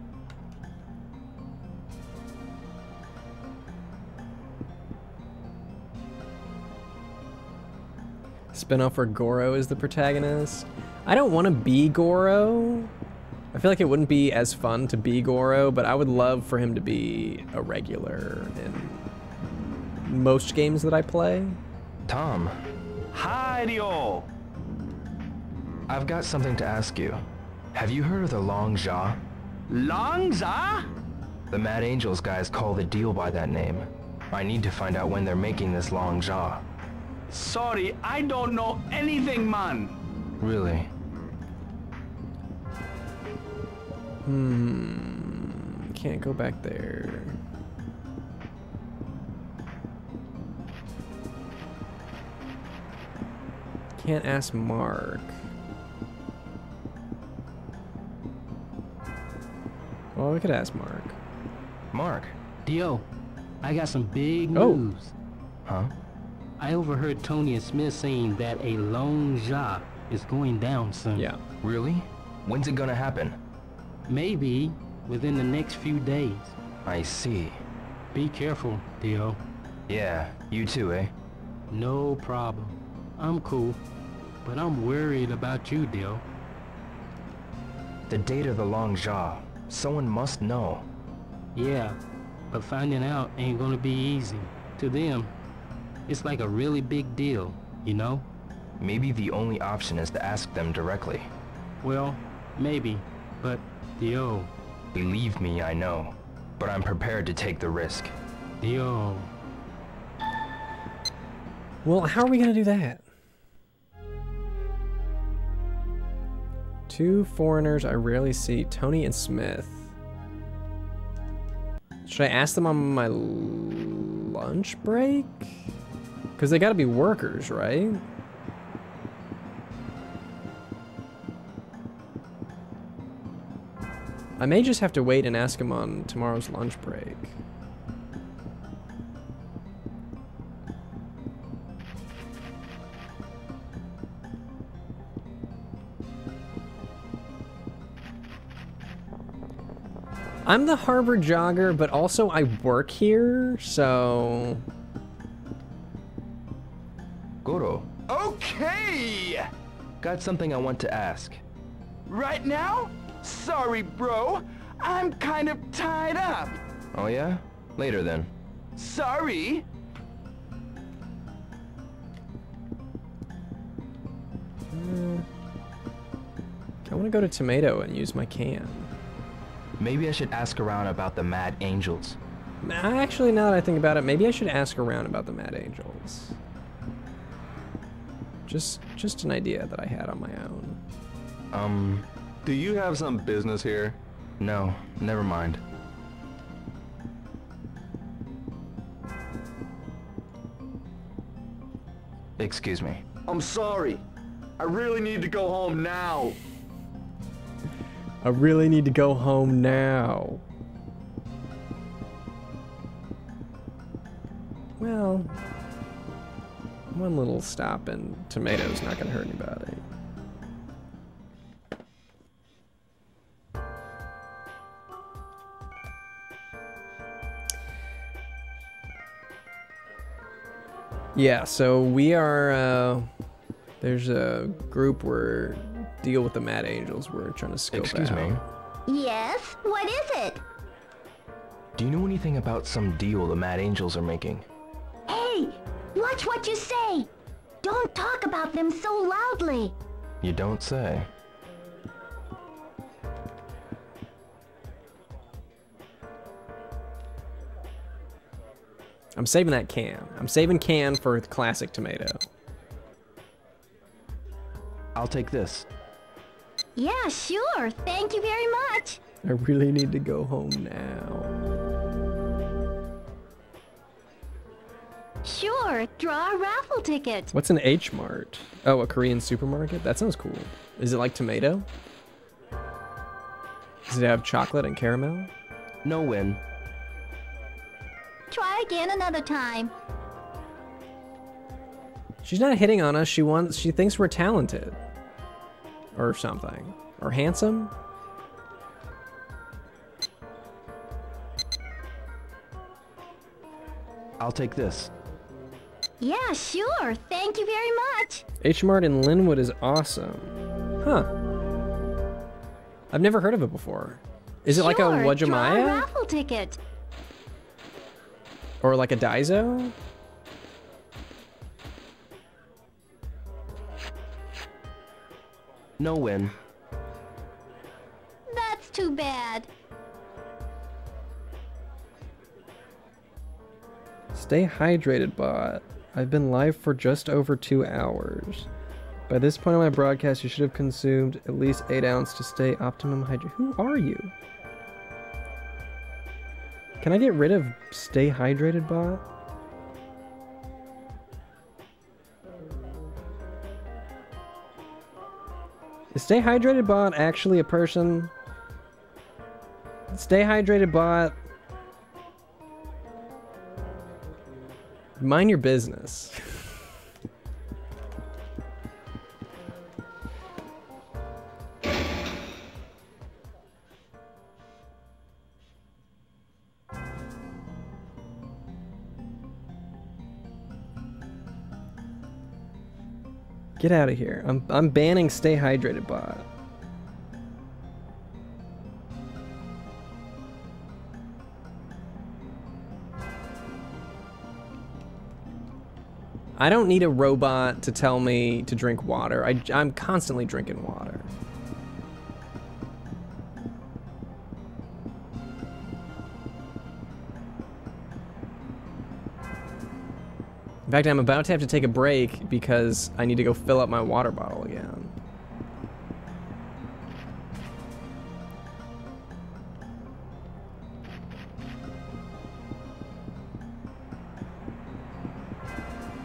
Spinoff where Goro is the protagonist. I don't want to be Goro. I feel like it wouldn't be as fun to be Goro, but I would love for him to be a regular in most games that I play. Tom, Hi, Ryo. I've got something to ask you. Have you heard of the Long Ja? Langza? The Mad Angels guys call the deal by that name. I need to find out when they're making this Long Ja. Sorry, I don't know anything, man. Really? Hmm. Can't go back there. Can't ask Mark. Well, we could ask Mark. Mark. Ryo, I got some big Oh. news. Huh? I overheard Tony and Smith saying that a long job is going down soon. Yeah. Really? When's it gonna happen? Maybe within the next few days. I see. Be careful, Ryo. Yeah, you too, eh? No problem. I'm cool, but I'm worried about you, Ryo. The date of the long jaw. Someone must know. Yeah, but finding out ain't gonna be easy. To them, it's like a really big deal, you know? Maybe the only option is to ask them directly. Well, maybe, but Ryo. Believe me, I know. But I'm prepared to take the risk. Ryo. Well, how are we gonna do that? Two foreigners I rarely see, Tony and Smith. Should I ask them on my lunch break? Because they gotta be workers, right? I may just have to wait and ask them on tomorrow's lunch break. I'm the Harvard jogger, but also I work here, so... Goro, Okay! got something I want to ask. Right now? Sorry, bro. I'm kind of tied up. Oh yeah? Later then. Sorry. Hmm. I want to go to Tomato and use my can. Maybe I should ask around about the Mad Angels. Actually, now that I think about it, maybe I should ask around about the Mad Angels. Just, just an idea that I had on my own. Um, Do you have some business here? no, never mind. Excuse me. I'm sorry. I really need to go home now. I really need to go home now. Well, one little stop in tomatoes not gonna hurt anybody. Yeah, so we are, uh, there's a group where deal with the Mad Angels we're trying to scope Excuse out. me. Yes? What is it? Do you know anything about some deal the Mad Angels are making? Hey, watch what you say. Don't talk about them so loudly. You don't say. I'm saving that can. I'm saving can for the classic tomato. I'll take this. Yeah, sure. Thank you very much. I really need to go home now. Sure, draw a raffle ticket. What's an H Mart? Oh, a Korean supermarket? That sounds cool. Is it like tomato? Does it have chocolate and caramel? No win. Try again another time. She's not hitting on us. She wants. She thinks we're talented, or something, or handsome. I'll take this. Yeah, sure. Thank you very much. H Mart in Linwood is awesome. Huh. I've never heard of it before. Is it like a Sure, Draw a raffle ticket. Or like a Daiso? No win. That's too bad. Stay hydrated, bot. I've been live for just over two hours. By this point in my broadcast, you should have consumed at least 8 ounce to stay optimum hydrated. Who are you? Can I get rid of stay hydrated, bot? Is stay hydrated bot actually a person? Stay hydrated bot. Mind your business. Get out of here. I'm, I'm banning Stay Hydrated Bot. I don't need a robot to tell me to drink water. I, I'm constantly drinking water. In fact, I'm about to have to take a break because I need to go fill up my water bottle again.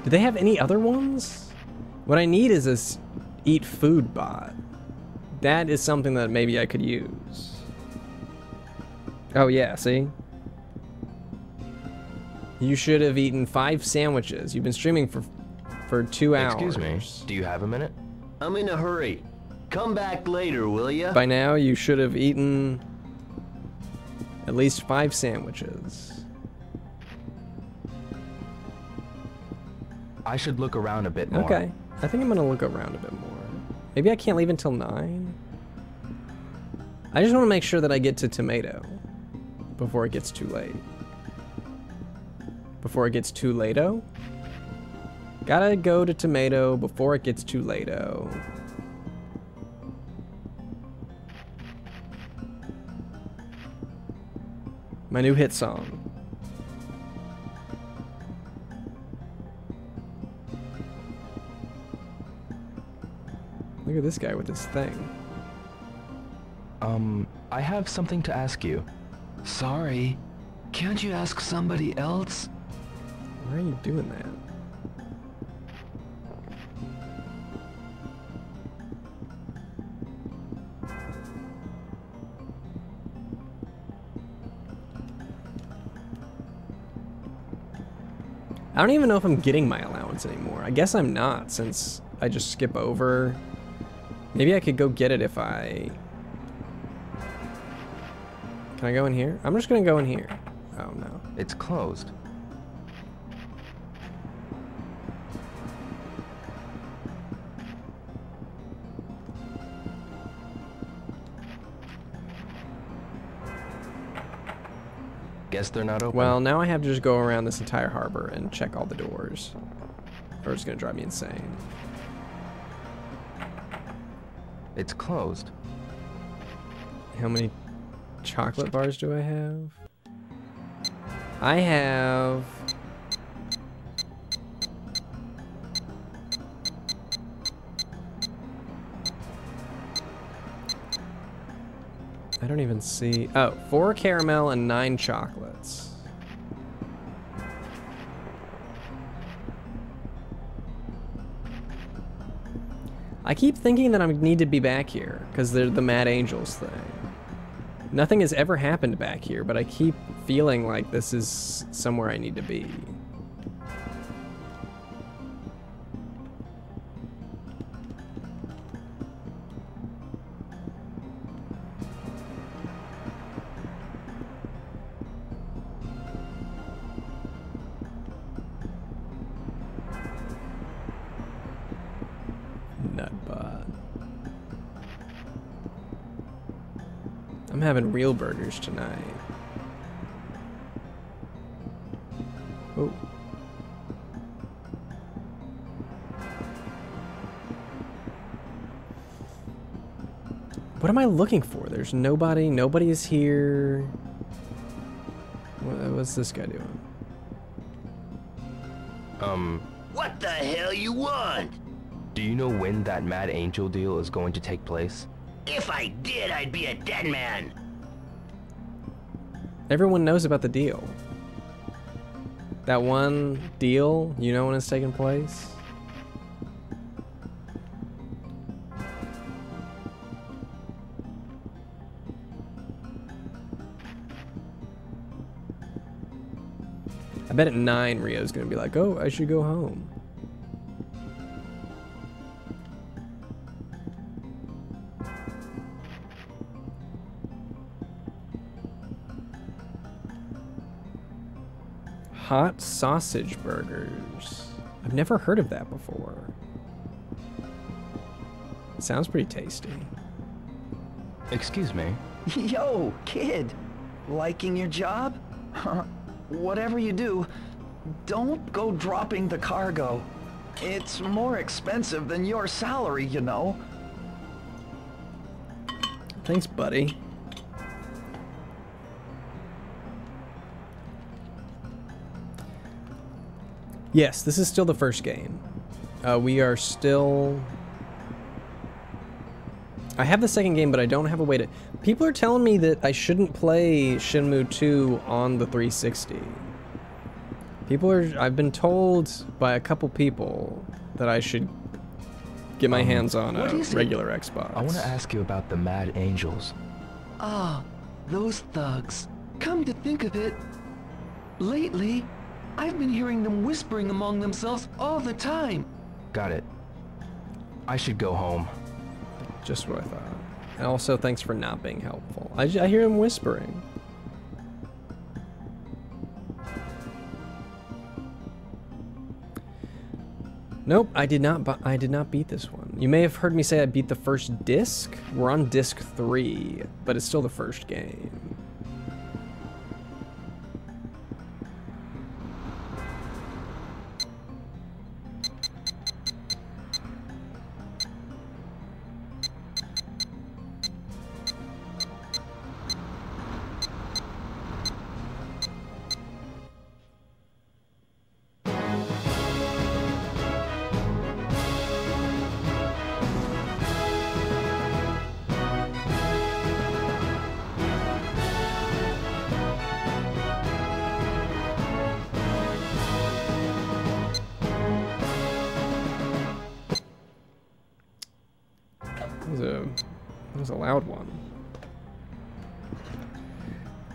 Do they have any other ones? What I need is this eat food bot. That is something that maybe I could use. Oh yeah, see? You should have eaten five sandwiches. You've been streaming for for two hours. Excuse me. Do you have a minute? I'm in a hurry. Come back later, will ya? By now, you should have eaten at least five sandwiches. I should look around a bit more. Okay. I think I'm gonna look around a bit more. Maybe I can't leave until 9? I just want to make sure that I get to tomato before it gets too late. Before it gets too late-o? Gotta go to tomato before it gets too late-o. My new hit song. Look at this guy with his thing. Um, I have something to ask you. Sorry. Can't you ask somebody else? Why are you doing that? I don't even know if I'm getting my allowance anymore. I guess I'm not, since I just skip over. Maybe I could go get it if I... Can I go in here? I'm just gonna go in here. Oh no. It's closed. Guess they're not open. Well, now I have to just go around this entire harbor and check all the doors. Or it's gonna drive me insane. It's closed. How many chocolate bars do I have? I have... I don't even see... Oh, four caramel and nine chocolates. I keep thinking that I need to be back here, because they're the Mad Angels thing. Nothing has ever happened back here, but I keep feeling like this is somewhere I need to be. I'm having real burgers tonight. Oh. What am I looking for? There's nobody. Nobody is here. What, what's this guy doing? Um, What the hell you want? do you know when that Mad Angel deal is going to take place? If I did, I'd be a dead man. Everyone knows about the deal. That one deal, you know when it's taking place? I bet at 9 Ryo's gonna be like, oh, I should go home. Hot sausage burgers. I've never heard of that before. sounds pretty tasty. Excuse me. Yo, kid. Liking your job? huh? Whatever you do, don't go dropping the cargo. It's more expensive than your salary, you know. Thanks, buddy. Yes, this is still the first game. Uh, we are still... I have the second game, but I don't have a way to... People are telling me that I shouldn't play Shenmue 2 on the 360. People are... I've been told by a couple people that I should get my Um, hands on a what is it? regular Xbox. I want to ask you about the Mad Angels. Ah, those thugs. Come to think of it, lately, I've been hearing them whispering among themselves all the time. Got it. I should go home. Just what I thought. And also, thanks for not being helpful. I hear him whispering. Nope, I did not. I did not beat this one. You may have heard me say I beat the first disc. We're on disc three, but it's still the first game.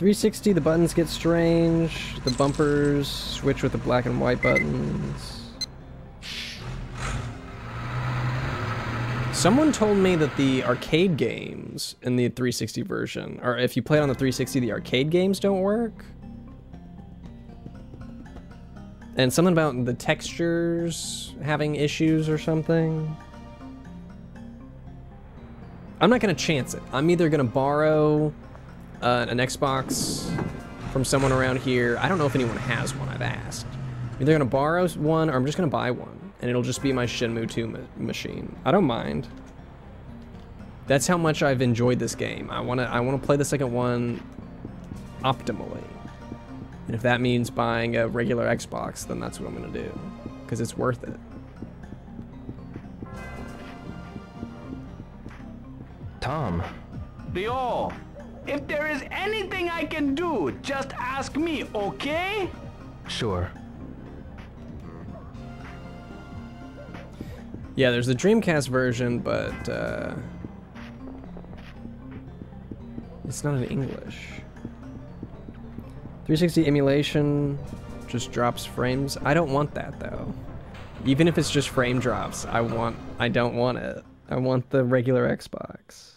360, the buttons get strange. The bumpers switch with the black and white buttons. Someone told me that the arcade games in the 360 version, or if you play it on the 360, the arcade games don't work. And something about the textures having issues or something. I'm not gonna chance it. I'm either gonna borrow uh, an Xbox from someone around here. I don't know if anyone has one. I've asked. I'm either gonna borrow one or I'm just gonna buy one, and it'll just be my Shenmue 2 ma machine. I don't mind. That's how much I've enjoyed this game. I wanna I wanna play the second one optimally. And if that means buying a regular Xbox, then that's what I'm gonna do, because it's worth it. Tom. Dio, if there is anything I can do, just ask me, okay? Sure. Yeah, there's the Dreamcast version, but uh, it's not in English. 360 emulation just drops frames. I don't want that though. Even if it's just frame drops, I want. I don't want it. I want the regular Xbox.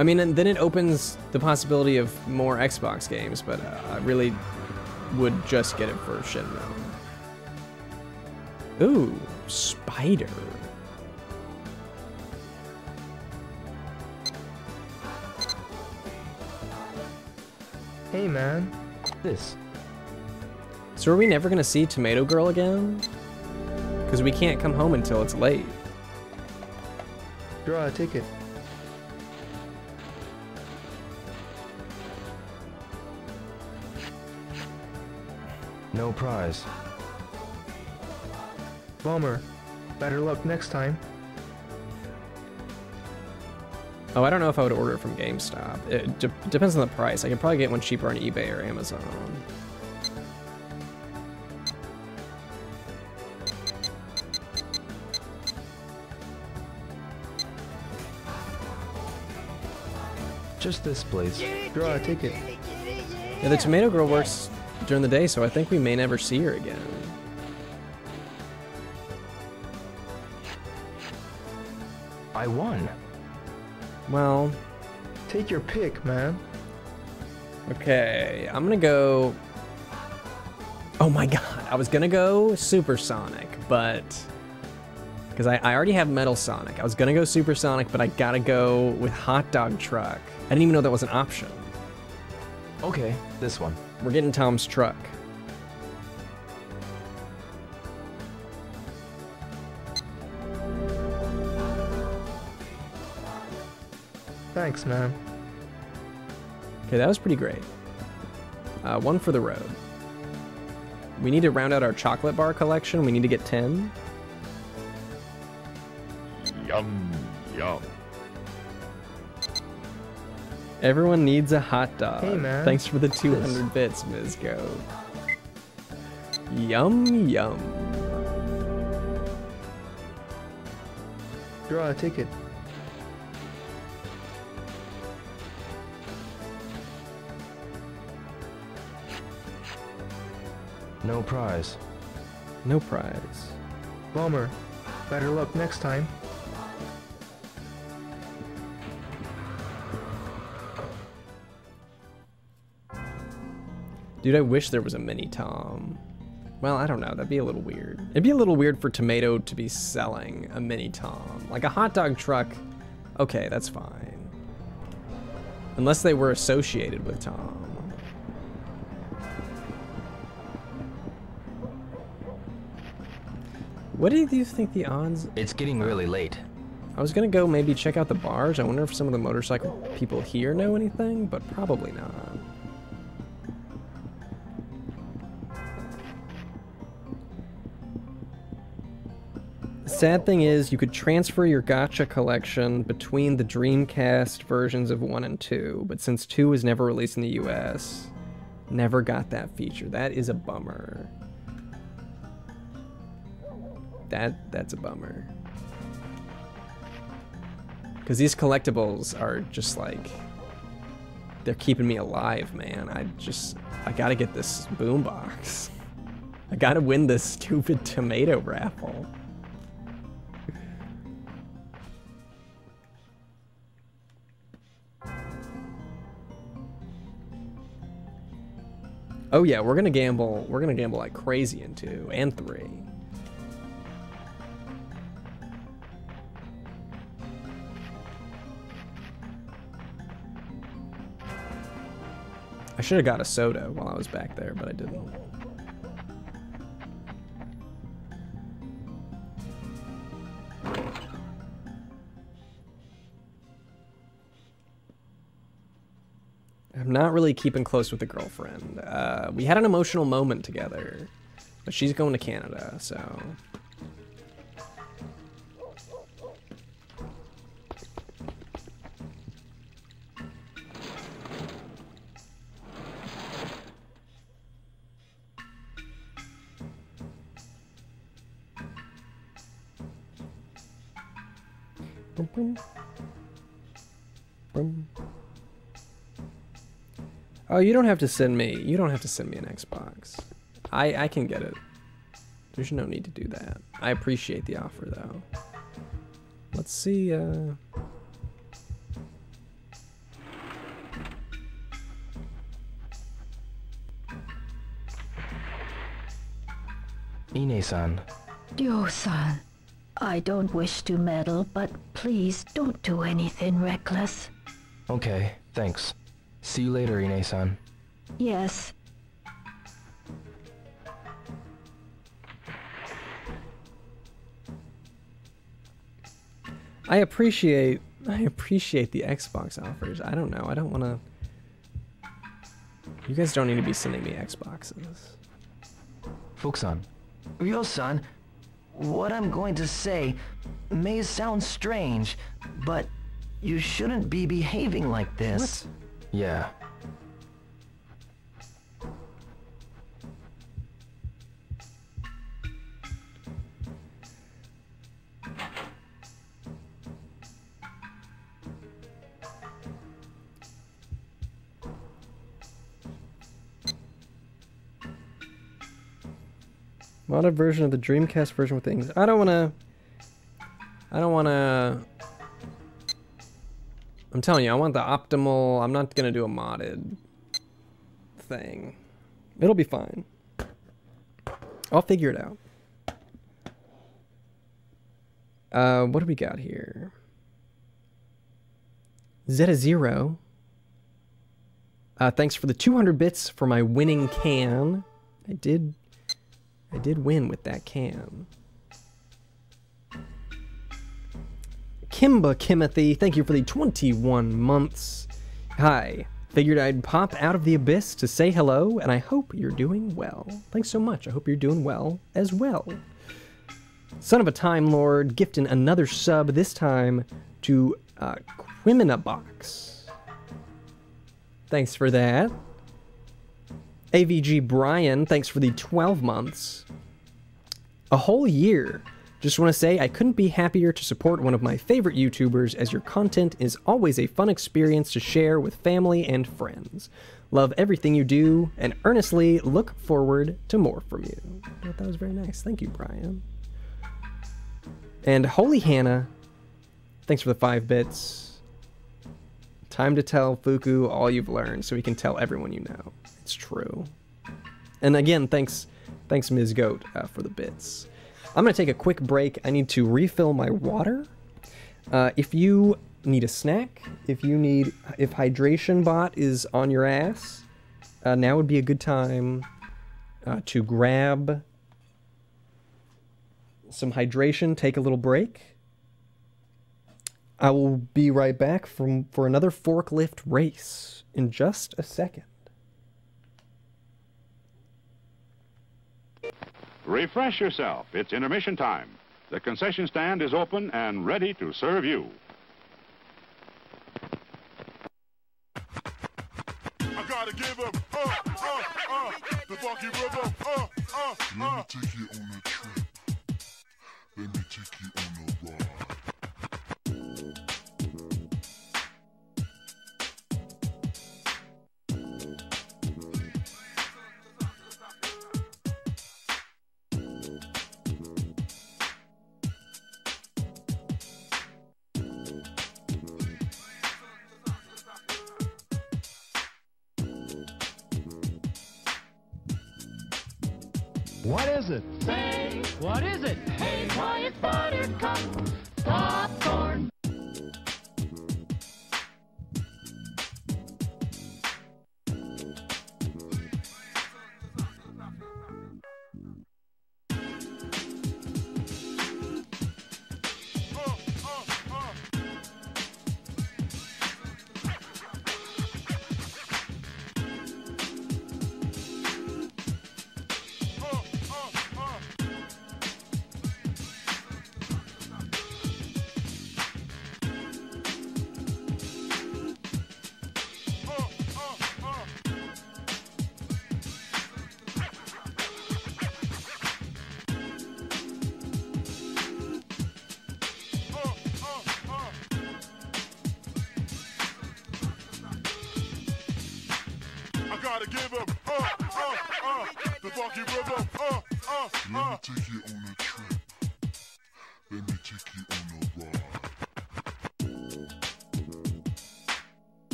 I mean, and then it opens the possibility of more Xbox games, but uh, I really would just get it for Shenmue. Ooh, spider. Hey, man. This. So are we never gonna see Tomato Girl again? Because we can't come home until it's late. Draw a ticket. No prize. Bummer. Better luck next time. Oh, I don't know if I would order it from GameStop. It de depends on the price. I could probably get one cheaper on eBay or Amazon. Just this, please. Draw a ticket. Yeah, the Tomato Girl works during the day, so I think we may never see her again. I won. Well, Take your pick, man. okay. I'm gonna go. Oh my god, I was gonna go Supersonic, but... Because I, I already have Metal Sonic. I was gonna go Supersonic, but I gotta go with Hot Dog Truck. I didn't even know that was an option. Okay, this one. We're getting Tom's truck. Thanks, man. Okay, that was pretty great. Uh, one for the road. We need to round out our chocolate bar collection. We need to get 10. Yum, yum. Everyone needs a hot dog. Hey, man. Thanks for the 200 bits, Ms. Go. Yum, yum. Draw a ticket. No prize. No prize. Bummer. Better luck next time. Dude, I wish there was a mini Tom. Well, I don't know. That'd be a little weird. It'd be a little weird for Tomato to be selling a mini Tom. Like a hot dog truck, okay, that's fine. Unless they were associated with Tom. What do you think the odds? It's getting really late. I was gonna go maybe check out the bars. I wonder if some of the motorcycle people here know anything, but probably not. Sad thing is, you could transfer your gotcha collection between the Dreamcast versions of 1 and 2, but since 2 was never released in the US, never got that feature. That is a bummer. That That's a bummer. Because these collectibles are just like, they're keeping me alive, man. I just, I gotta get this boombox. I gotta win this stupid tomato raffle. Oh yeah, we're gonna gamble. We're gonna gamble like crazy in two and three. I should have got a soda while I was back there, but I didn't. Not really keeping close with the girlfriend. Uh, we had an emotional moment together, but she's going to Canada, so... you don't have to send me. You don't have to send me an Xbox. I I can get it. There's no need to do that. I appreciate the offer though. Let's see. Uh... Ine-san. Ryo-san, I don't wish to meddle, but please don't do anything reckless. Okay, thanks. See you later, Ine-san. Yes. I appreciate I appreciate the Xbox offers. I don't know. I don't want to. You guys don't need to be sending me Xboxes. Fukusan. Ryo-san, what I'm going to say may sound strange, but you shouldn't be behaving like this. Yeah. Modded version of the Dreamcast version with things. I don't want to. I don't want to. I'm telling you, I want the optimal. I'm not gonna do a modded thing. It'll be fine. I'll figure it out. Uh, what do we got here? Zeta Zero. Uh, thanks for the 200 bits for my winning can. I did, I did win with that can. Kimba Kimothy, thank you for the 21 months. Hi, figured I'd pop out of the abyss to say hello, and I hope you're doing well. Thanks so much. I hope you're doing well as well. Son of a Time Lord gifting another sub, this time to uh, Quimina Box. Thanks for that. AVG Brian, thanks for the 12 months. A whole year. Just want to say I couldn't be happier to support one of my favorite YouTubers as your content is always a fun experience to share with family and friends. Love everything you do and earnestly look forward to more from you. Thought that was very nice. Thank you, Brian. And Holy Hannah, thanks for the five bits. Time to tell Fuku all you've learned so he can tell everyone you know. It's true. And again, thanks, thanks Ms. Goat uh, for the bits. I'm going to take a quick break. I need to refill my water. Uh, if you need a snack, if you need, if Hydration Bot is on your ass, uh, now would be a good time uh, to grab some hydration, take a little break. I will be right back from for another forklift race in just a second. Refresh yourself. It's intermission time. The concession stand is open and ready to serve you. I gotta give him, uh, uh, uh, the funky rhythm, uh, uh, uh. Let me take you on a trip. Let me take you on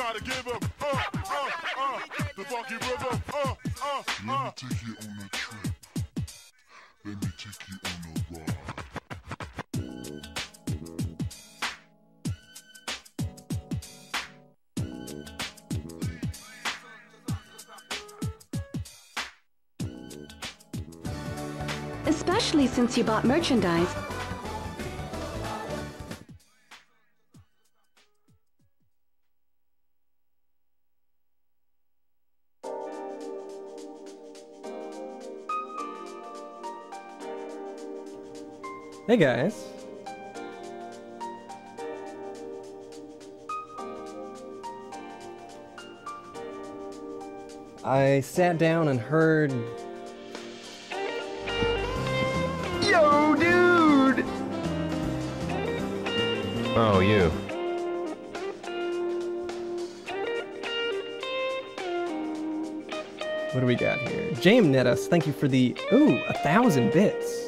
gotta give him, uh, uh, uh. the funky rhythm, uh, uh, uh. Let me take you on a trip. Let me take you on a ride. Especially since you bought merchandise. Hey guys. I sat down and heard Yo, dude! Oh, you. What do we got here? James Nettus, thank you for the ooh, a thousand bits.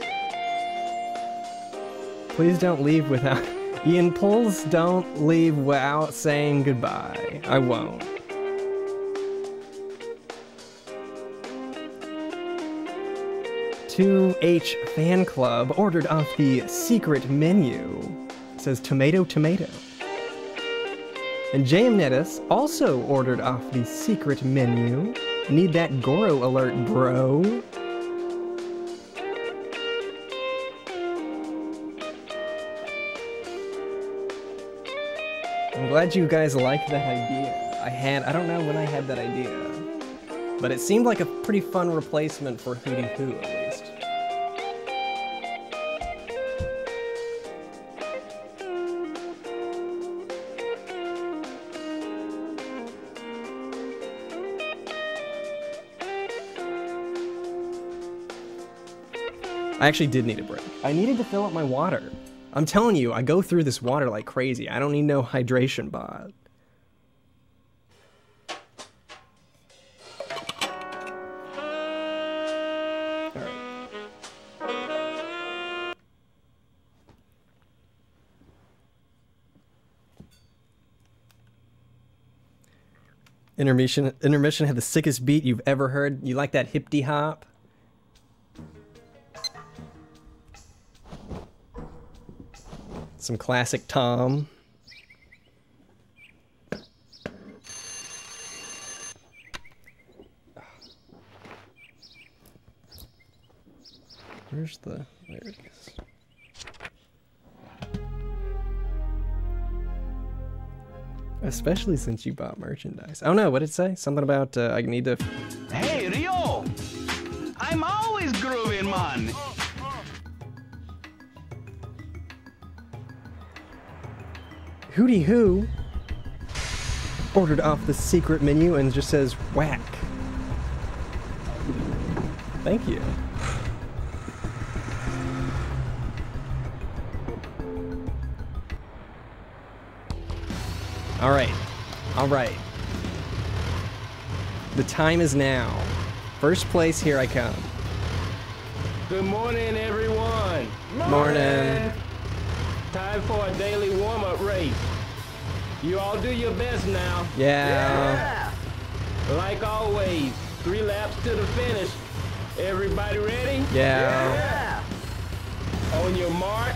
Please don't leave without Ian Pulls don't leave without saying goodbye. I won't. Two H fan club ordered off the secret menu. It says tomato tomato. And JM Nettis also ordered off the secret menu. Need that Goro alert, bro. Glad you guys like that idea. I had, I don't know when I had that idea, but it seemed like a pretty fun replacement for Hootie Hoo at least. I actually did need a break. I needed to fill up my water. I'm telling you, I go through this water like crazy. I don't need no hydration bot. Intermission intermission had the sickest beat you've ever heard. You like that hippity hop? Some classic Tom. Where's the... There it is. Especially since you bought merchandise. Oh no, what did it say? Something about uh, I need to... Hey, Ryo! I'm always grooving, man! Hootie Who ordered off the secret menu and just says whack. Thank you. All right. All right. The time is now. First place, here I come. Good morning, everyone. Morning. Time for a daily warm-up race. You all do your best now. Yeah. Like always, three laps to the finish. Everybody ready? Yeah. On your mark.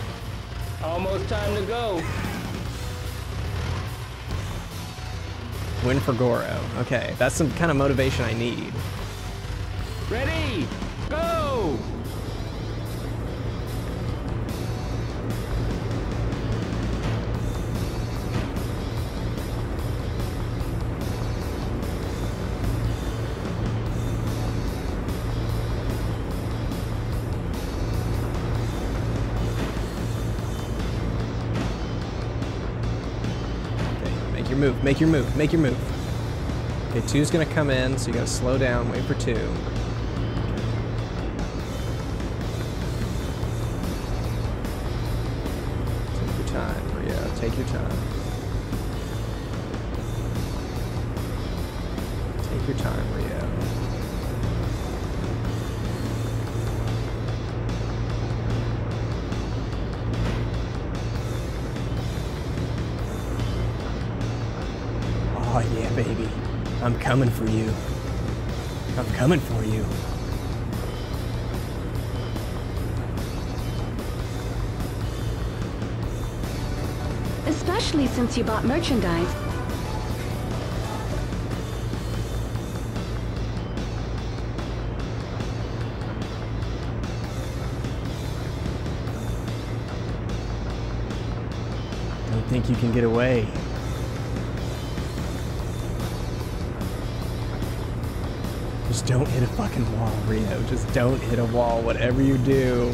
Almost time to go. Win for Goro. Okay, that's some kind of motivation I need. Ready? Go! Make your move, make your move. Okay, two's gonna come in, so you gotta slow down, wait for two. You bought merchandise. I don't think you can get away. Just don't hit a fucking wall, Ryo. Just don't hit a wall, whatever you do.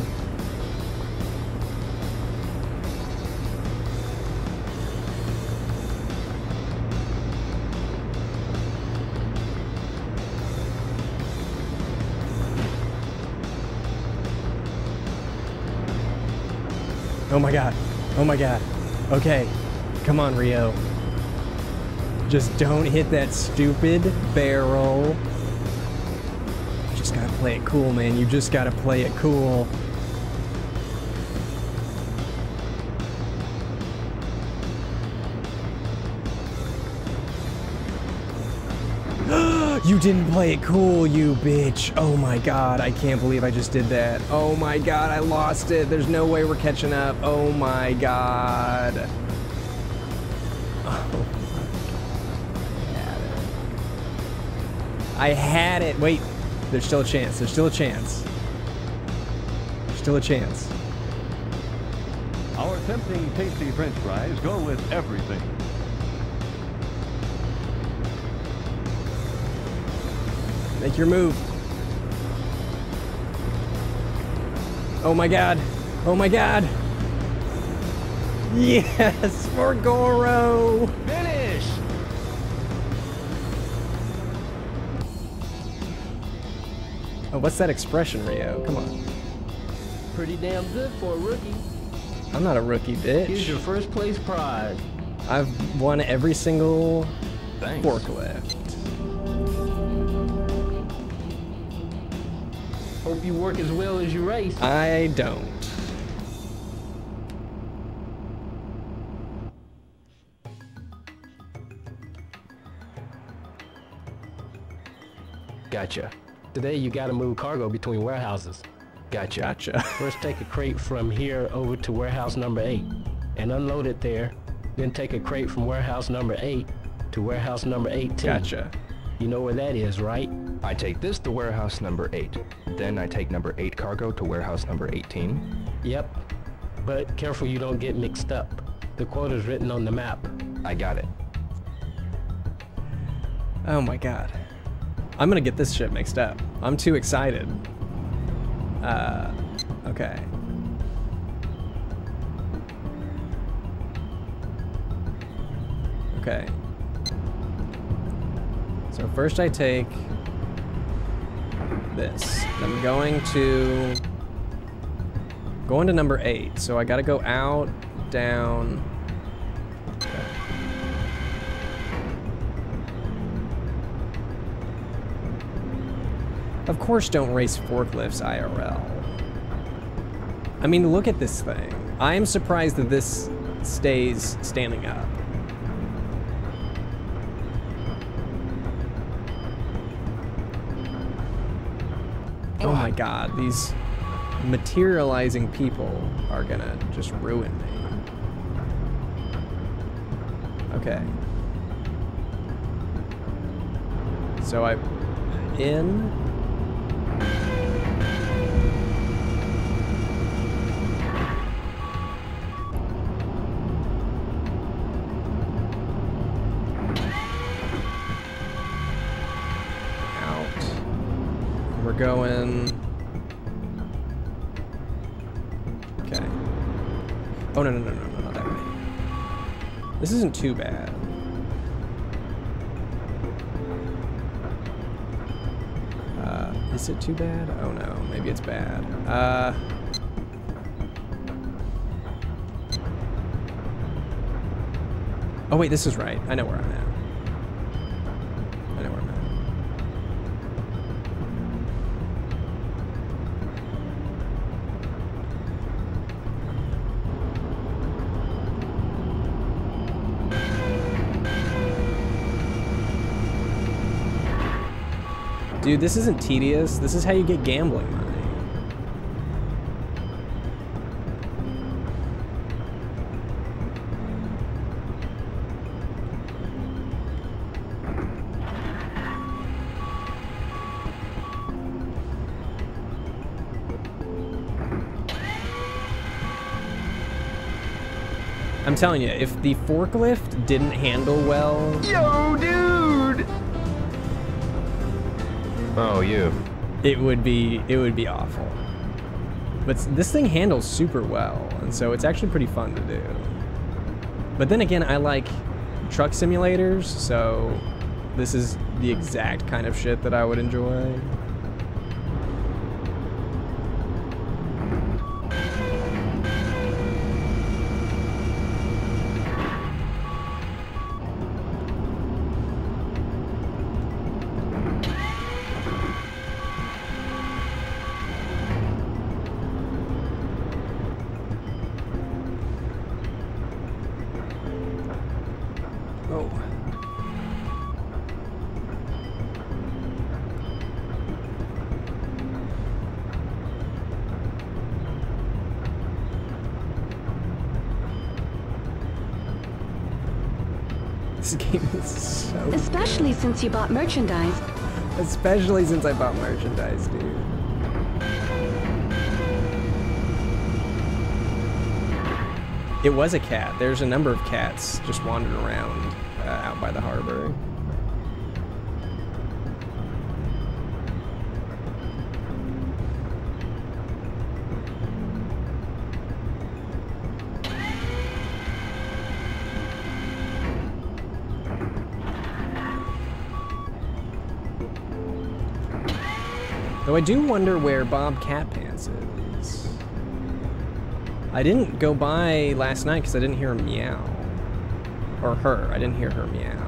Oh my god. Oh my god. Okay. Come on, Ryo. Just don't hit that stupid barrel. Just gotta play it cool, man. You just gotta play it cool. Didn't play it cool, you bitch. Oh my god, I can't believe I just did that. Oh my god, I lost it. There's no way we're catching up. Oh my god. Oh I had it. Wait, there's still a chance. There's still a chance. There's still a chance. Our tempting, tasty french fries go with everything. Make your move. Oh my god. Oh my god. Yes, for Goro. Finish! Oh, what's that expression, Ryo? Come on. Pretty damn good for a rookie. I'm not a rookie, bitch. Here's your first place prize. I've won every single Thanks. forklift. Hope you work as well as you race. I don't. Gotcha. Today you gotta move cargo between warehouses. Gotcha. Gotcha. First take a crate from here over to warehouse number 8 and unload it there. Then take a crate from warehouse number 8 to warehouse number 18. Gotcha. You know where that is, right? I take this to warehouse number 8. Then I take number 8 cargo to warehouse number 18. Yep. But careful you don't get mixed up. The quote is written on the map. I got it. Oh my god. I'm gonna get this shit mixed up. I'm too excited. Uh, okay. Okay. So first I take this. I'm going to going to number eight. So I gotta go out, down. Of course don't race forklifts IRL. I mean, look at this thing. I am surprised that this stays standing up. God, these materializing people are gonna just ruin me. Okay. So I in out. We're going. Oh no no no no no not that way. This isn't too bad. Uh, is it too bad? Oh no, maybe it's bad. Uh. Oh wait, this is right. I know where I'm at. Dude, this isn't tedious. This is how you get gambling money. I'm telling you, if the forklift didn't handle well, Yo, dude! Oh, you. it would be it would be awful. But this thing handles super well, and so it's actually pretty fun to do. But then again, I like truck simulators, so this is the exact kind of shit that I would enjoy. You bought merchandise. Especially since I bought merchandise, dude. It was a cat. There's a number of cats just wandering around uh, out by the harbor. Though I do wonder where Bob Catpants is. I didn't go by last night because I didn't hear him meow. Or her. I didn't hear her meow.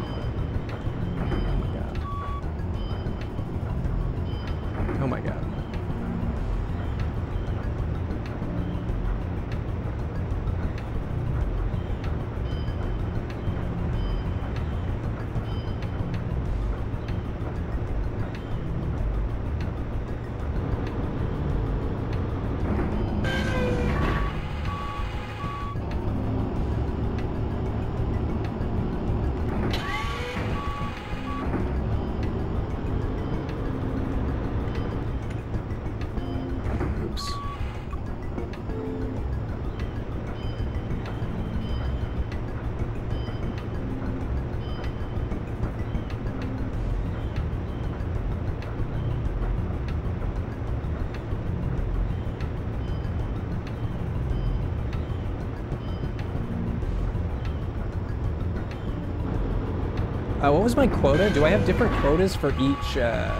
Was my quota? Do I have different quotas for each uh,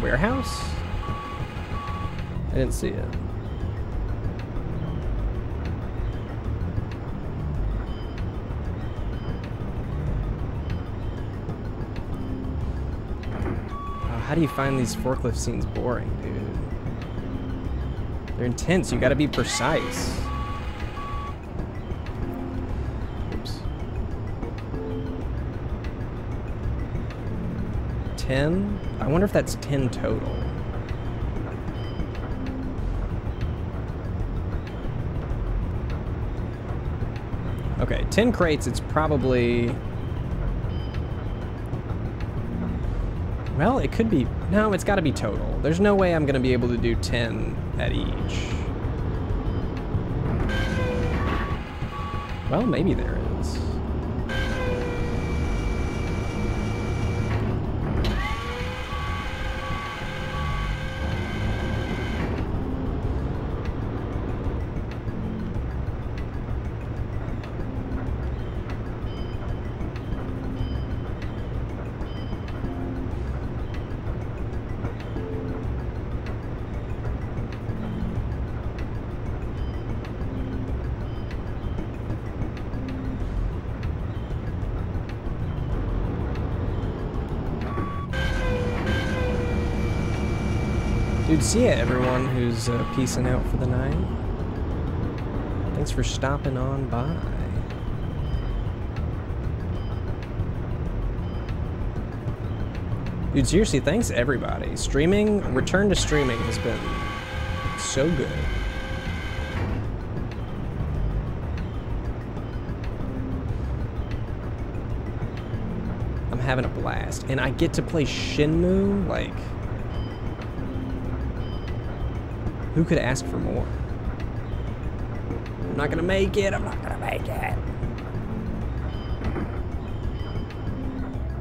warehouse? I didn't see it. Oh, how do you find these forklift scenes boring, dude? They're intense. You gotta be precise. 10? I wonder if that's 10 total. Okay, 10 crates, it's probably... Well, it could be... No, it's got to be total. There's no way I'm going to be able to do 10 at each. Well, maybe there is. Dude, see ya, everyone who's uh, peacing out for the night. Thanks for stopping on by. Dude, seriously, thanks everybody. Streaming, return to streaming has been so good. I'm having a blast. And I get to play Shenmue, like... Who could ask for more? I'm not gonna make it, I'm not gonna make it.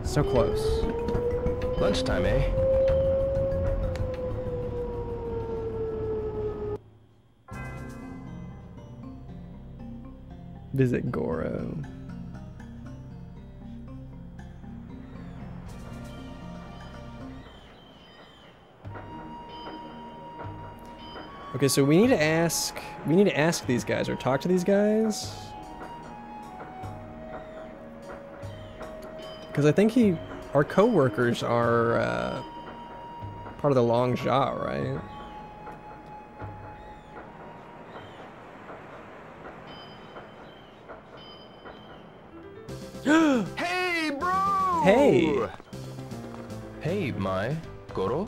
So close. Lunchtime, eh? Visit Goro. Okay, so we need to ask we need to ask these guys or talk to these guys. Because I think he our co-workers are uh, part of the Long Jia, right? hey, bro! Hey! Hey, Mai. Goro?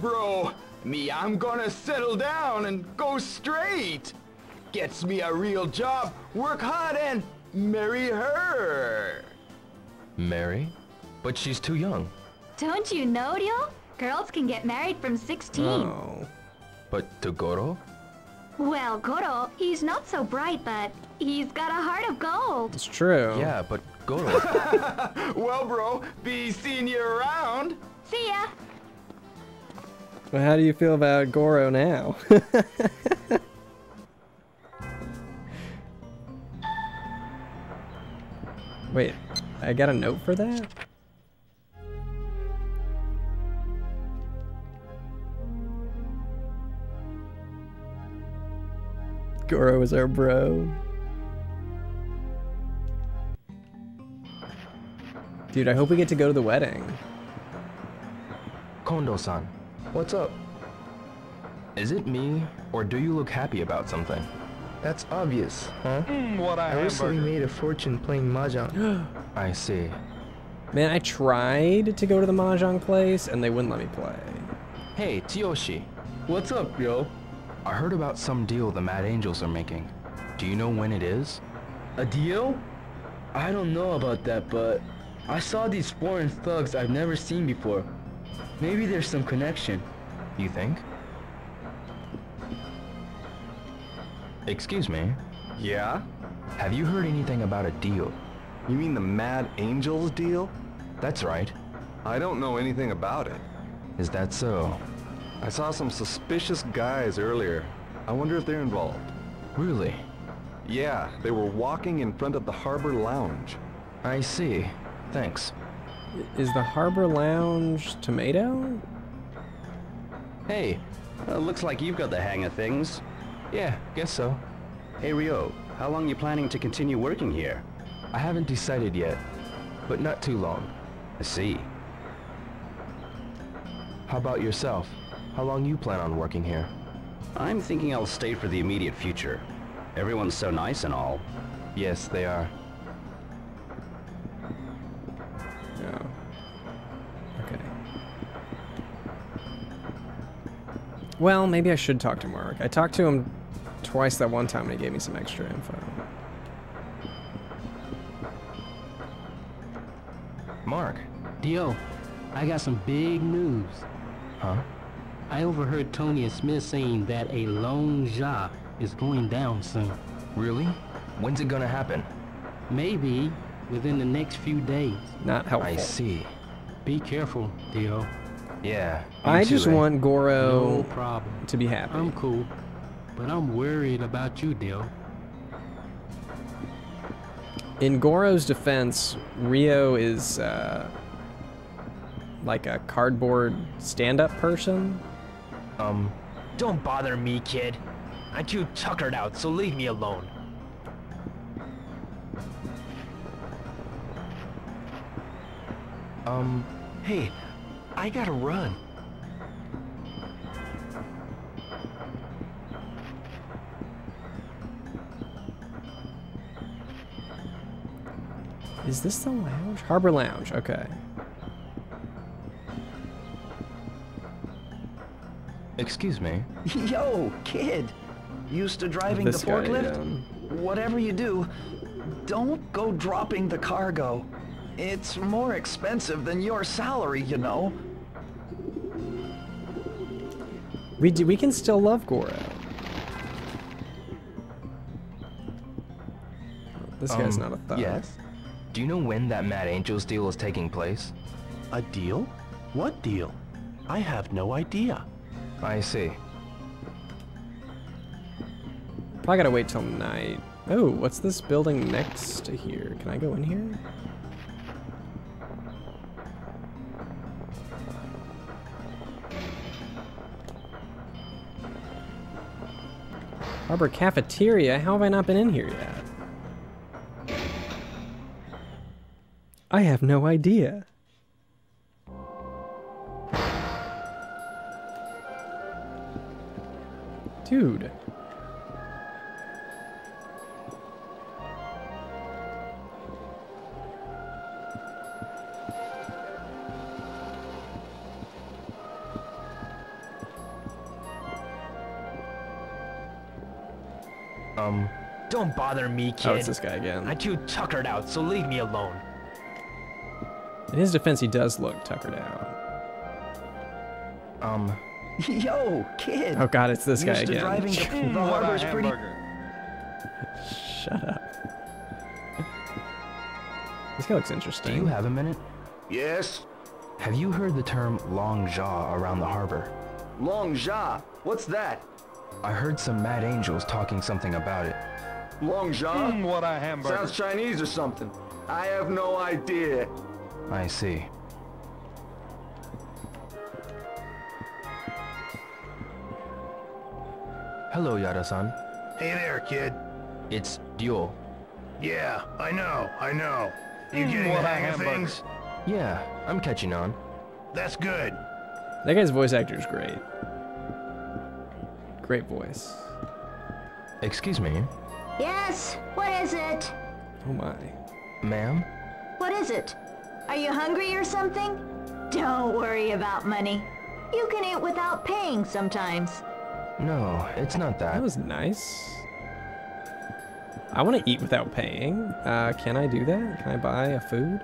Bro, me, I'm gonna settle down and go straight. Gets me a real job, work hard, and marry her. Marry? But she's too young. Don't you know, Ryo? Girls can get married from 16. Oh. But to Goro? Well, Goro, he's not so bright, but he's got a heart of gold. It's true. Yeah, but Goro. well, bro, be seeing you around. See ya. Well, how do you feel about Goro now? Wait, I got a note for that? Goro is our bro. Dude, I hope we get to go to the wedding. Kondo-san. What's up? Is it me, or do you look happy about something? That's obvious, huh? Mm, what a I recently made a fortune playing mahjong. I see. Man, I tried to go to the Mahjong place and they wouldn't let me play. Hey, Tioshi. What's up, yo? I heard about some deal the Mad Angels are making. Do you know when it is? A deal? I don't know about that, but I saw these foreign thugs I've never seen before. Maybe there's some connection. You think? Excuse me. Yeah? Have you heard anything about a deal? You mean the Mad Angels deal? That's right. I don't know anything about it. Is that so? I saw some suspicious guys earlier. I wonder if they're involved. Really? Yeah, they were walking in front of the Harbor Lounge. I see. Thanks. Is the Harbor Lounge tomato? Hey. Uh, looks like you've got the hang of things. Yeah, guess so. Hey Ryo, how long you planning to continue working here? I haven't decided yet, but not too long. I see. How about yourself? How long you plan on working here? I'm thinking I'll stay for the immediate future. Everyone's so nice and all. Yes, they are. Well, maybe I should talk to Mark. I talked to him twice that one time and he gave me some extra info. Mark. Ryo, I got some big news. Huh? I overheard Tony and Smith saying that a Long Jia is going down soon. Really? When's it gonna happen? Maybe within the next few days. Not helpful. I see. Be careful, Ryo. Yeah. I too, just eh? want Goro No problem. to be happy. I'm cool, but I'm worried about you, Ryo. In Goro's defense, Ryo is uh, like a cardboard stand-up person. Um, Don't bother me, kid. I'm too tuckered out, so leave me alone. um, Hey, I gotta run. Is this the lounge? Harbor Lounge, okay. Excuse me? Yo, kid! Used to driving this the forklift? Guy. Um, Whatever you do, don't go dropping the cargo. It's more expensive than your salary, you know. We do, we can still love Goro. This guy's Um, not a thug. Yes. Do you know when that Mad Angels deal is taking place? A deal? What deal? I have no idea. I see. Probably gotta wait till night. Oh, what's this building next to here? Can I go in here? Harbor Cafeteria? How have I not been in here yet? I have no idea. Dude. Um, Don't bother me, kid. Oh, it's this guy again. I'm too tuckered out, so leave me alone. In his defense, he does look tuckered out. Um, Yo, kid. Oh god, it's this guy Used to again. driving the, the harbor's pretty. Shut up. This guy looks interesting. do you have a minute? Yes? Have you heard the term long jaw around the harbor? Long jaw. What's that? I heard some Mad Angels talking something about it. Long jaw? Mm, what a hamburger. Sounds Chinese or something. I have no idea. I see. Hello, Yada-san. Hey there, kid. It's Duel. Yeah, I know, I know. You Mm, getting what the a hang of things? Yeah, I'm catching on. That's good. That guy's voice actor is great. Great voice. Excuse me, Yes, what is it? Oh my. ma'am? What is it? Are you hungry or something? Don't worry about money. You can eat without paying sometimes. No, it's not that. That was nice. I want to eat without paying. Uh, can I do that? Can I buy a food?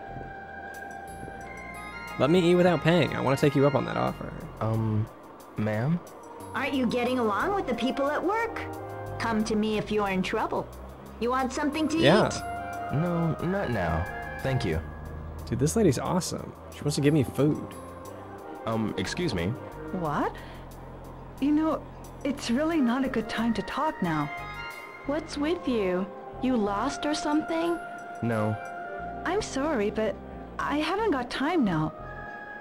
Let me eat without paying. I want to take you up on that offer. Um, ma'am? Aren't you getting along with the people at work? Come to me if you're in trouble. You want something to Yeah. eat? No, not now. Thank you. Dude, this lady's awesome. She wants to give me food. Um, excuse me. What? You know, it's really not a good time to talk now. What's with you? You lost or something? No. I'm sorry, but I haven't got time now.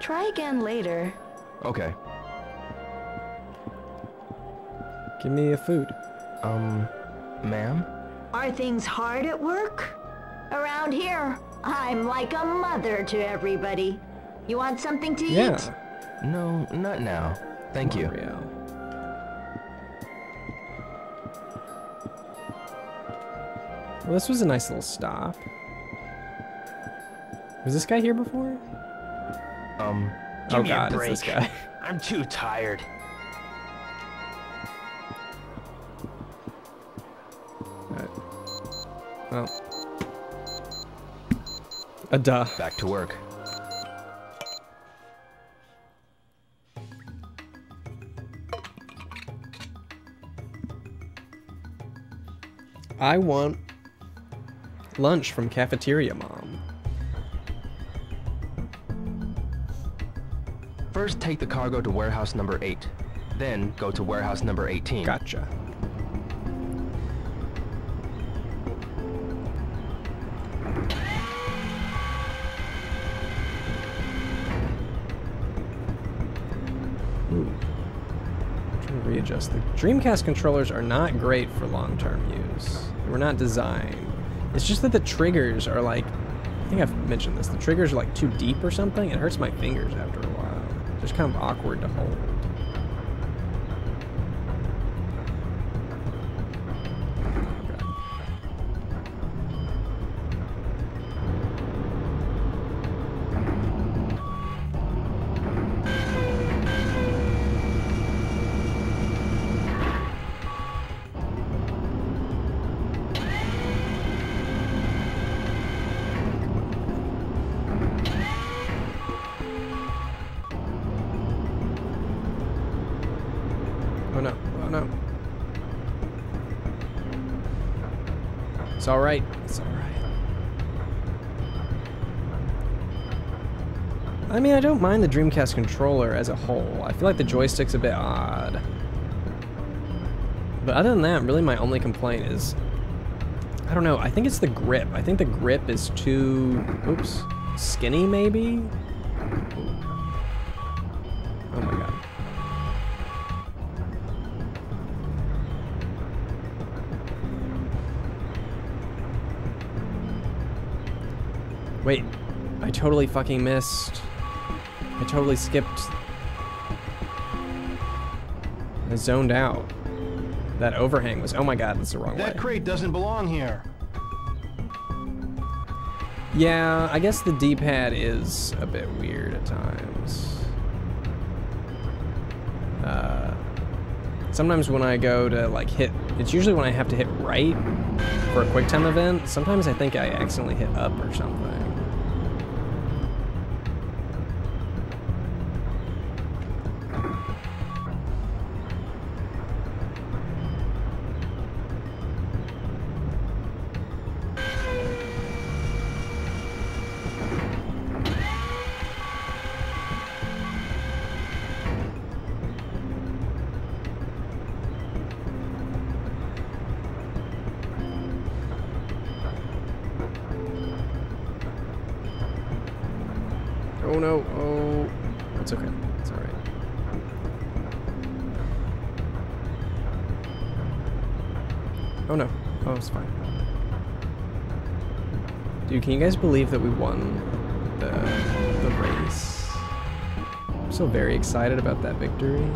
Try again later. Okay. Give me a food. Um, ma'am? Are things hard at work? Around here, I'm like a mother to everybody. You want something to Yeah. eat? No, not now. Thank you. Well, this was a nice little stop. Was this guy here before? Um, Give oh me god, a break. it's this guy. I'm too tired. Well. A duh. Back to work. I want lunch from Cafeteria Mom. First, take the cargo to warehouse number 8. Then, go to warehouse number 18. Gotcha. Readjust. The Dreamcast controllers are not great for long-term use. They were not designed. It's just that the triggers are like, I think I've mentioned this, the triggers are like too deep or something. It hurts my fingers after a while. It's just kind of awkward to hold. Don't mind the Dreamcast controller as a whole. I feel like the joystick's a bit odd. But other than that, really my only complaint is... I don't know, I think it's the grip. I think the grip is too... Oops. Skinny, maybe? Oh my god. Wait, I totally fucking missed. I totally skipped. I zoned out. That overhang was, oh my god, that's the wrong That way. crate doesn't belong here. Yeah, I guess the D-pad is a bit weird at times. Uh, sometimes when I go to like hit, it's usually when I have to hit right for a quick time event. Sometimes I think I accidentally hit up or something. Can you guys believe that we won the, the race? I'm so very excited about that victory.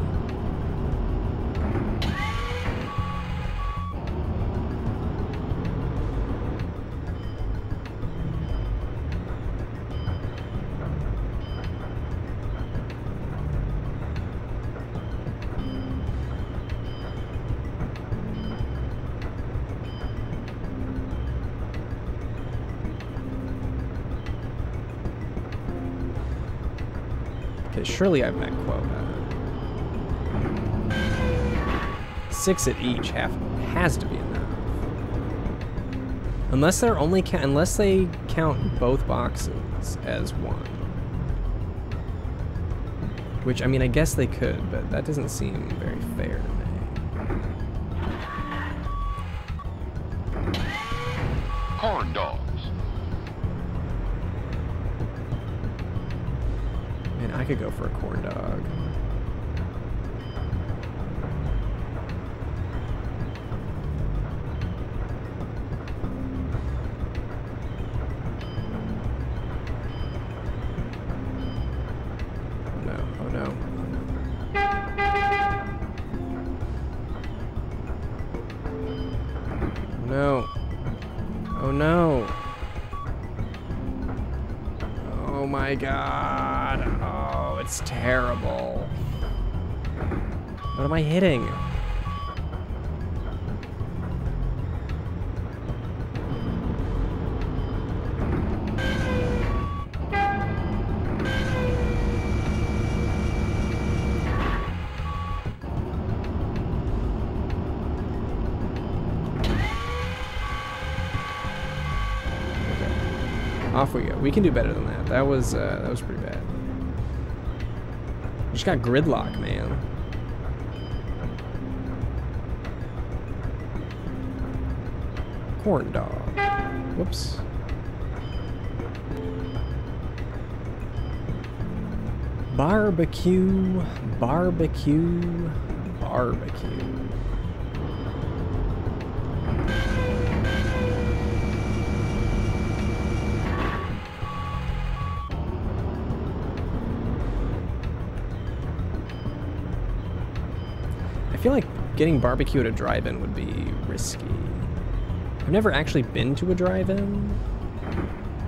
Surely I've met quota. Six at each half has to be enough. Unless they're only ca unless they count both boxes as one. Which I mean, I guess they could, but that doesn't seem very we can do better than that. That was uh, that was pretty bad. Just got gridlock, man. Corn dog. Whoops. Barbecue, barbecue, barbecue. Feel like getting barbecue at a drive-in would be risky. I've never actually been to a drive-in.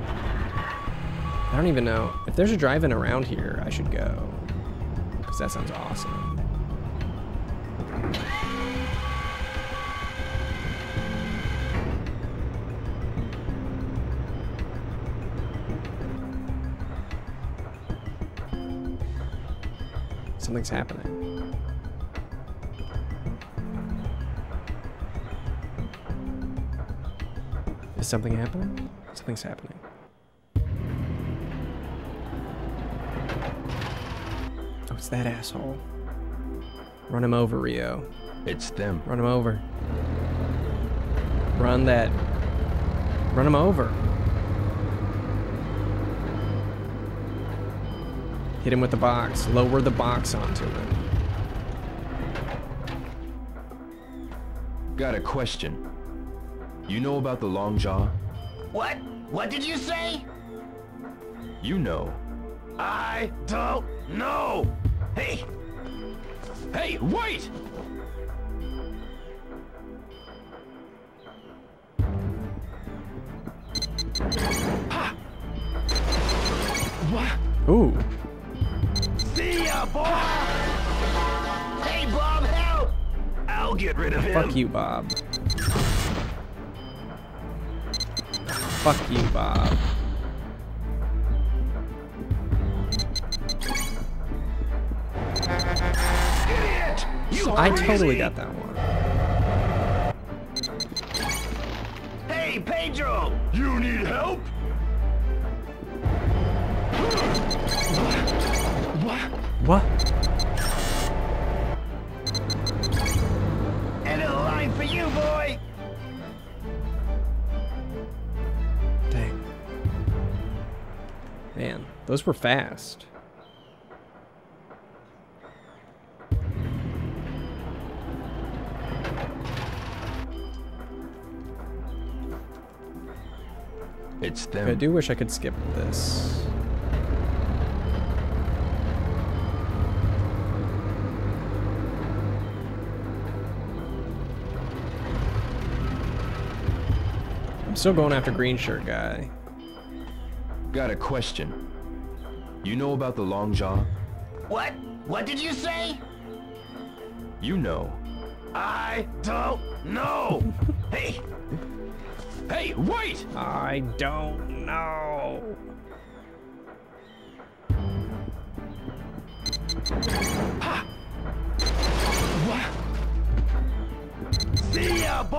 I don't even know. If there's a drive-in around here, I should go. Because that sounds awesome. Something's happening. Is something happening? Something's happening. Oh, it's that asshole. Run him over, Ryo. It's them. Run him over. Run that. Run him over. Hit him with the box. Lower the box onto him. Got a question. You know about the long jaw? What? What did you say? You know. I don't know. Hey! Hey, wait! What? Ooh. See ya, boy! Hey, Bob, help! I'll get rid of him. Fuck you, Bob. Fuck you, Bob. Idiot! You I totally got that one. Those were fast. It's Okay, I do wish I could skip this. I'm still going after green shirt guy. Got a question. You know about the long jaw? What? What did you say? You know. I don't know! hey! Hey, wait! I don't know. See ya, boy!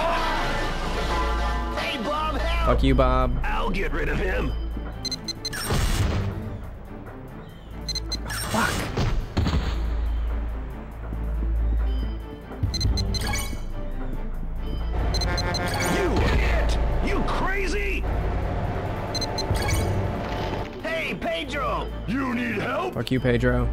Hey, Bob, help! Fuck you, Bob. I'll get rid of him. Fuck. You idiot! You crazy! Hey, Pedro! You need help? Fuck you, Pedro!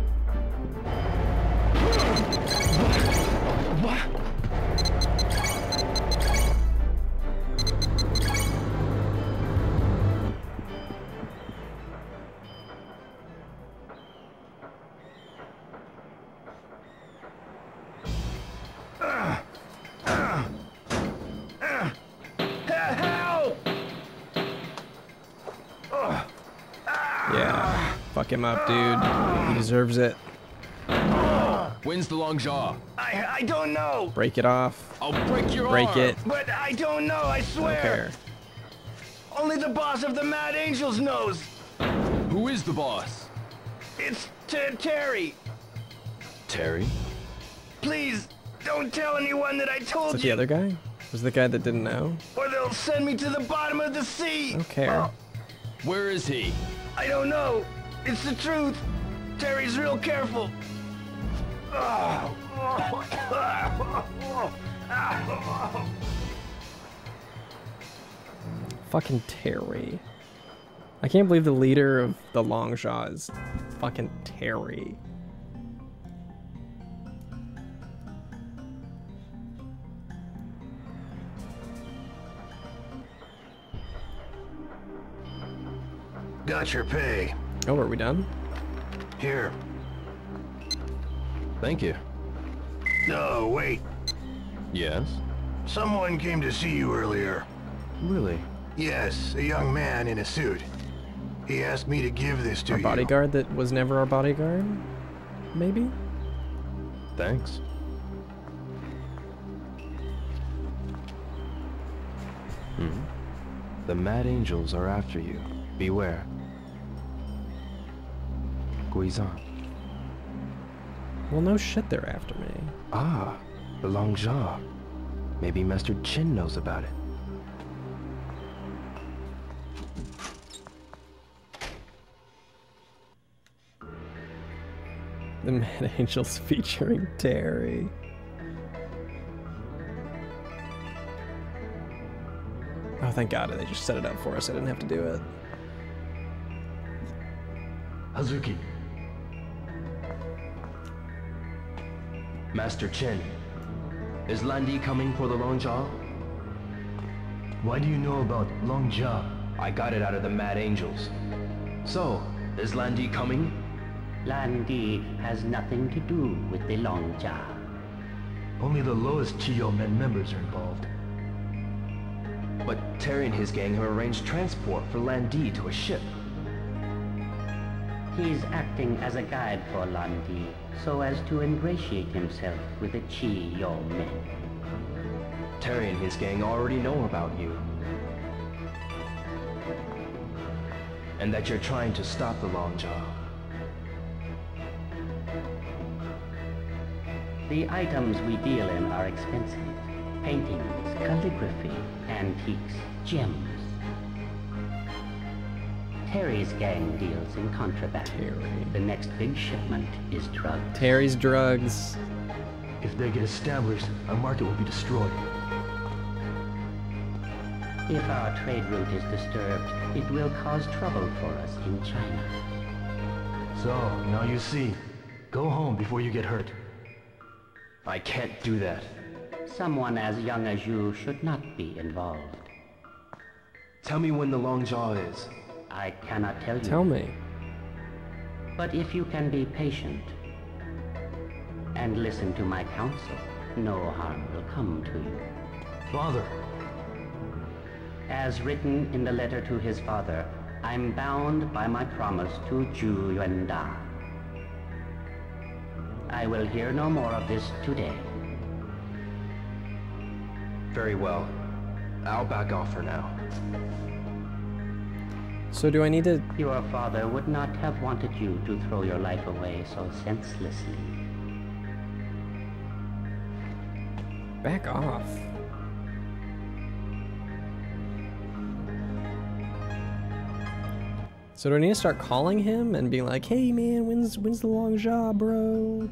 Him up, dude. He deserves it. When's the long jaw? I I don't know, Break it off. I'll break your Break arm. it. but I don't know. I I don't swear. care. Only the boss of the Mad Angels knows. Who is the boss? It's T Terry. Terry? Please don't tell anyone that I Is told that you, the other guy? Was the guy that didn't know? or they'll send me to the bottom of the sea. I don't care. Oh. Where is he? I don't know. It's the truth. Terry's real careful. Fucking Terry. I can't believe the leader of the Longjaw is fucking Terry. Got your pay. Oh, are we done? Here. Thank you. No, wait. Yes? Someone came to see you earlier. Really? Yes, a young man in a suit. He asked me to give this to Our you. bodyguard that was never our bodyguard? Maybe? Thanks. Hmm. The Mad Angels are after you. Beware. Well, no shit, they're after me. Ah, the long jaw. Maybe Master Chen knows about it. The Mad Angels featuring Terry. Oh, thank God, they just set it up for us. I didn't have to do it. Hazuki, Master Chen. Is Lan Di coming for the Long Jaw? Why do you know about Long Jaw? I got it out of the Mad Angels. So, is Lan Di coming? Lan Di has nothing to do with the Long Jaw. Only the lowest Chiyoumen members are involved. But Terry and his gang have arranged transport for Lan Di to a ship. He's acting as a guide for Lan Di, so as to ingratiate himself with the Chiyoumen. Terry and his gang already know about you. And that you're trying to stop the Long Jaw. The items we deal in are expensive. Paintings, calligraphy, antiques, gems. Terry's gang deals in contraband. Terry. The next big shipment is drugs. Terry's drugs. If they get established, our market will be destroyed. If our trade route is disturbed, it will cause trouble for us in China. So, now you see. Go home before you get hurt. I can't do that. Someone as young as you should not be involved. Tell me when the Long Jaw is. I cannot tell you. Tell me. But if you can be patient and listen to my counsel, no harm will come to you. Father. As written in the letter to his father, I'm bound by my promise to Zhu Yuanda. I will hear no more of this today. Very well. I'll back off for now. So do I need to... Your father would not have wanted you to throw your life away so senselessly. Back off. So do I need to start calling him and be like, hey man, when's when's the long job, bro?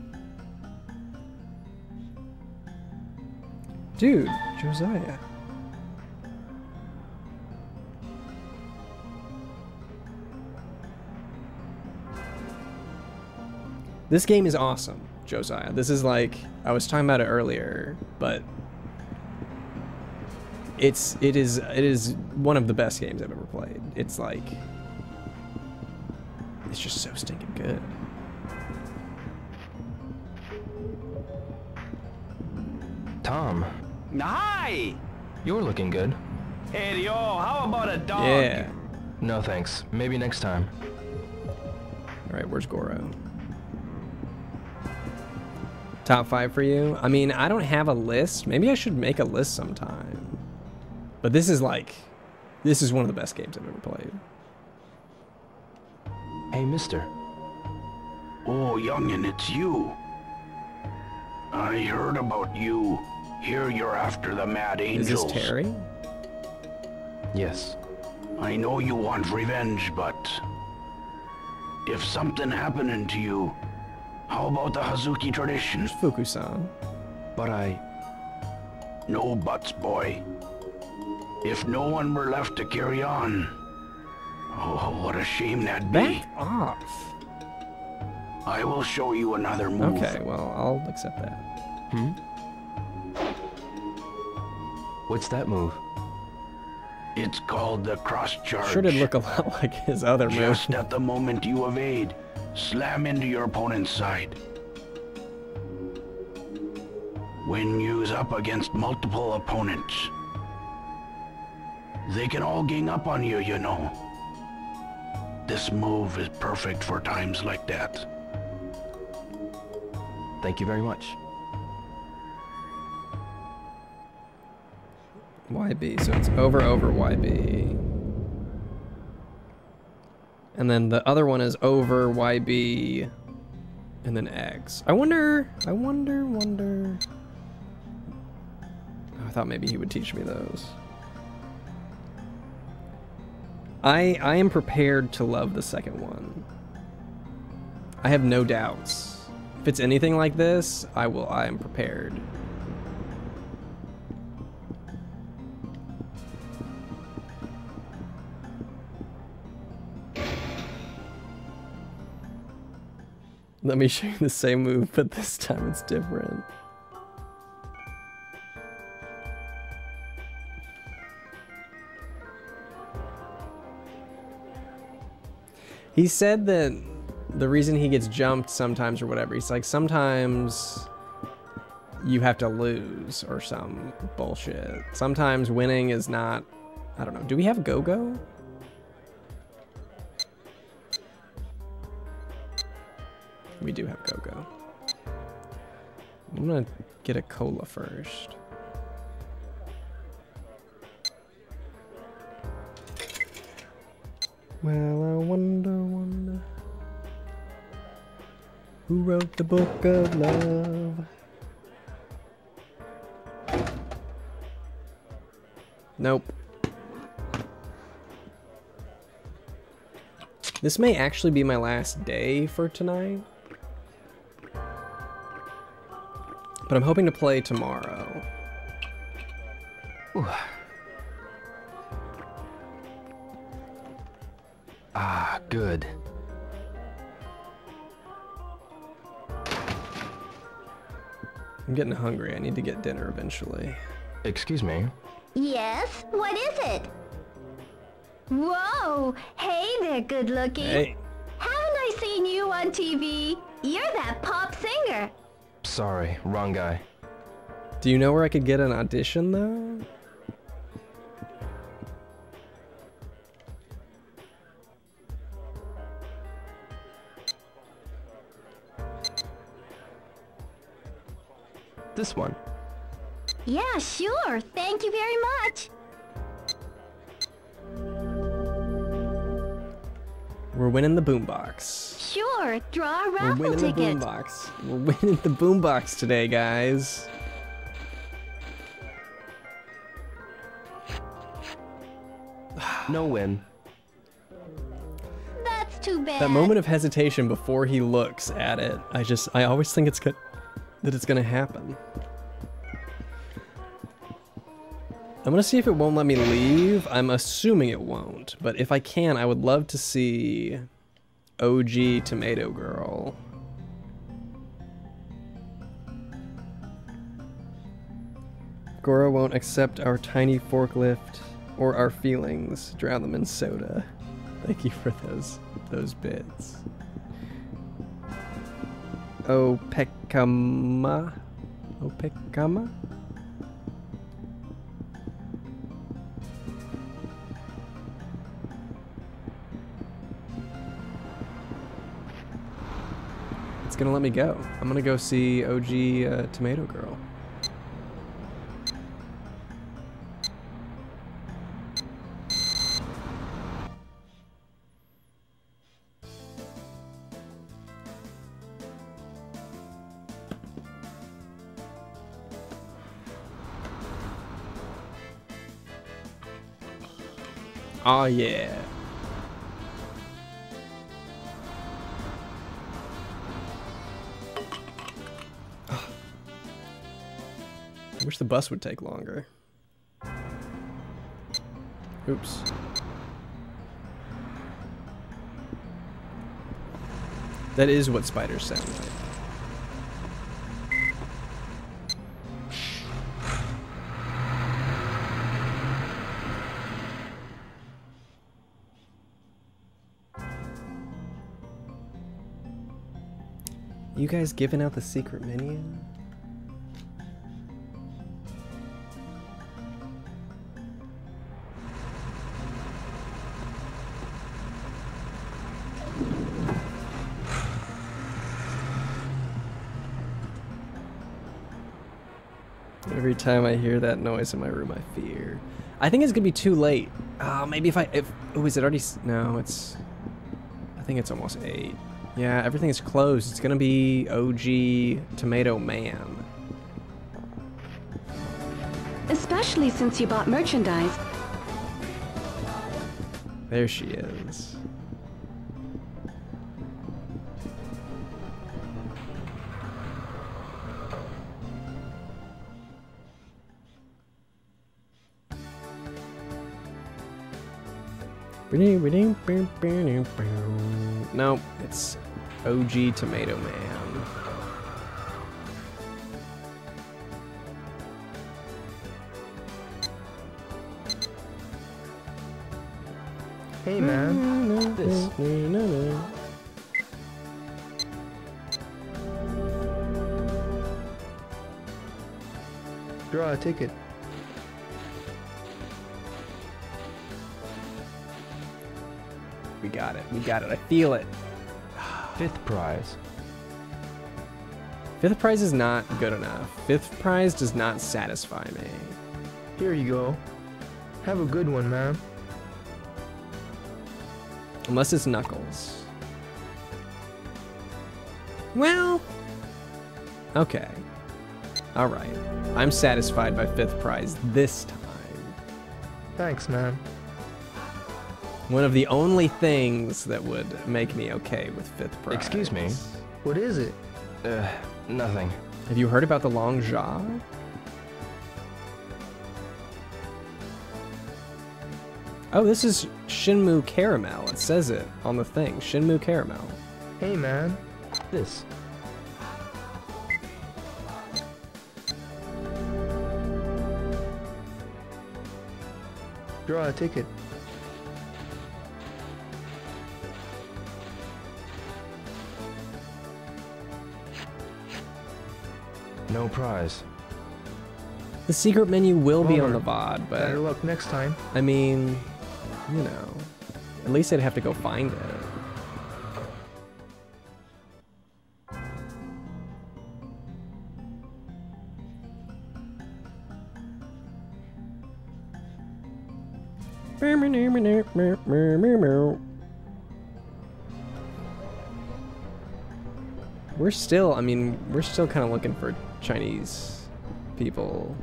Dude, Josiah. This game is awesome, Josiah. This is like I was talking about it earlier, but it's it is it is one of the best games I've ever played. It's like it's just so stinking good. Tom, Hi! you're looking good. Hey, yo, how about a dog? Yeah. No thanks. Maybe next time. All right, where's Goro? Top five for you? I mean, I don't have a list. Maybe I should make a list sometime. But this is like, this is one of the best games I've ever played. Hey, mister. Oh, youngin', it's you. I heard about you. Here you're after the Mad Angels. Is this Terry? Yes. I know you want revenge, but... If something happening to you, how about the Hazuki tradition? Fuku-san. But I... No buts, boy. If no one were left to carry on... Oh, what a shame that'd be. Back off. I will show you another move. Okay, well, I'll accept that. Hmm? What's that move? It's called the cross charge. Sure did look a lot like his other move. Just at the moment you evade, slam into your opponent's side. When used up against multiple opponents, they can all gang up on you, you know. This move is perfect for times like that. Thank you very much. YB, so it's over over YB. And then the other one is over YB and then X. I wonder, I wonder, wonder. Oh, I thought maybe he would teach me those. I I am prepared to love the second one. I have no doubts. If it's anything like this, I will. I am prepared. Let me show you the same move, but this time it's different. He said that the reason he gets jumped sometimes or whatever, he's like, sometimes you have to lose or some bullshit. Sometimes winning is not, I don't know. Do we have go-go? We do have go-go. I'm gonna get a cola first. Well, I wonder, wonder who wrote the book of love. Nope. This may actually be my last day for tonight. But I'm hoping to play tomorrow. Ooh. Ah, good. I'm getting hungry. I need to get dinner eventually. Excuse me. Yes? What is it? Whoa! Hey there, good looking. Hey. Haven't I seen you on TV? You're that pop singer. Sorry, wrong guy. Do you know where I could get an audition though? This one. Yeah, sure. Thank you very much. We're winning the boombox. Sure. Draw a raffle We're raffle winning the ticket. boombox. We're winning the boombox today, guys. No win. That's too bad. That moment of hesitation before he looks at it, I just, I always think it's good that it's gonna happen. I'm gonna see if it won't let me leave. I'm assuming it won't, but if I can, I would love to see OG Tomato Girl. Goro won't accept our tiny forklift or our feelings. Drown them in soda. Thank you for those those bits. Opekama. Opekama? Gonna let me go. I'm gonna go see OG uh, Tomato Girl. Oh yeah. Wish the bus would take longer. Oops. That is what spiders sound like. You guys giving out the secret minion? Time I hear that noise in my room, I fear. I think it's gonna be too late. Uh, maybe if I, if, oh, is it already, no, it's, I think it's almost eight. Yeah, everything is closed. It's gonna be OG Tomato Man. Especially since you bought merchandise. There she is. No, it's OG Tomato Man. Hey, man. This. Draw a ticket. We got it. I feel it. Fifth prize. Fifth prize is not good enough. Fifth prize does not satisfy me. Here you go. Have a good one, man. Unless it's Knuckles. Well. Okay. Alright. I'm satisfied by fifth prize this time. Thanks, man. One of the only things that would make me okay with fifth prize. Excuse me. What is it? Uh, nothing. Have you heard about the Long Jaw? Oh, this is Shenmue Caramel. It says it on the thing. Shenmue Caramel. Hey, man. This. Draw a ticket. No prize. The secret menu will be on the VOD, but Better luck next time. I mean, you know, at least I'd have to go find it. We're still, I mean, we're still kind of looking for Chinese people.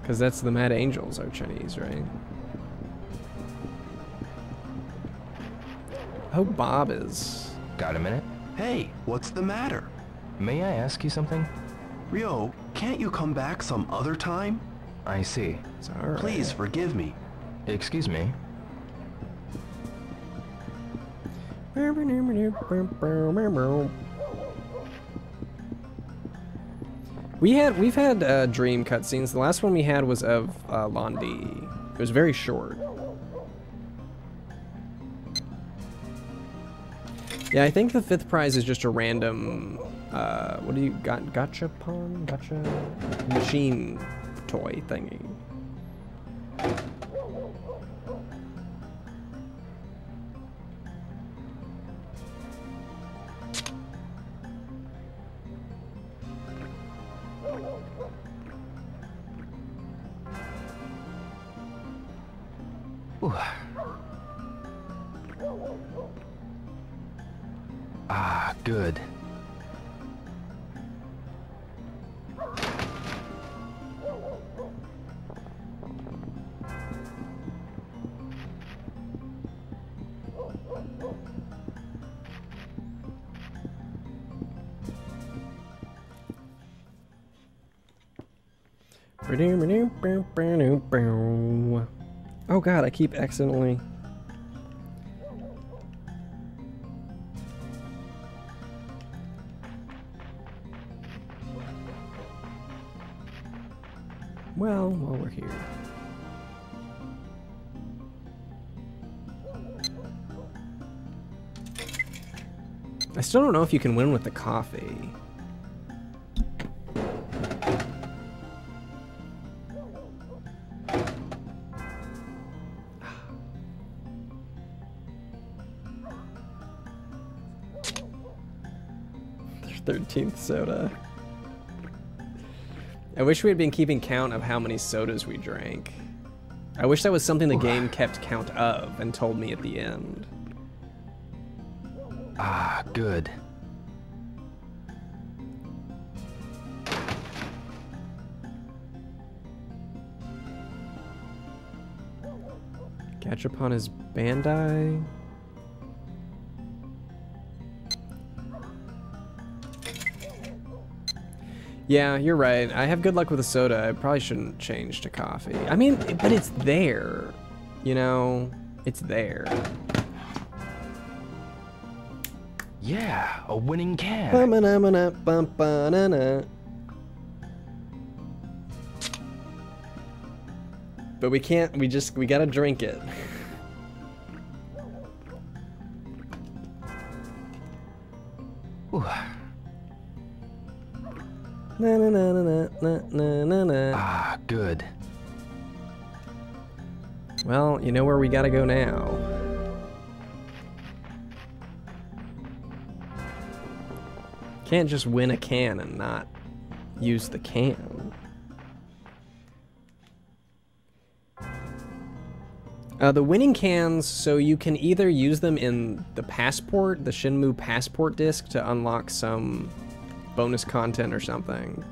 Because that's the Mad Angels are Chinese, right? I hope Bob is. Got a minute? Hey, what's the matter? May I ask you something? Ryo, can't you come back some other time? I see. It's. Please forgive me. Excuse me. We had we've had uh, dream cutscenes. The last one we had was of uh, Lan Di. It was very short. Yeah, I think the fifth prize is just a random. Uh, what do you got? Gachapon? Gotcha machine toy thingy. Keep accidentally. Well, while we're here. I still don't know if you can win with the coffee. Soda. I wish we had been keeping count of how many sodas we drank. I wish that was something the game kept count of and told me at the end. Ah, good. Gachapon is Bandai. Yeah, you're right. I have good luck with a soda. I probably shouldn't change to coffee. I mean, but it's there. you know, it's there. Yeah, a winning can. But we can't, we just, we gotta drink it. we gotta go now. Can't just win a can and not use the can. Uh, the winning cans, so you can either use them in the passport, the Shenmue passport disc to unlock some bonus content or something.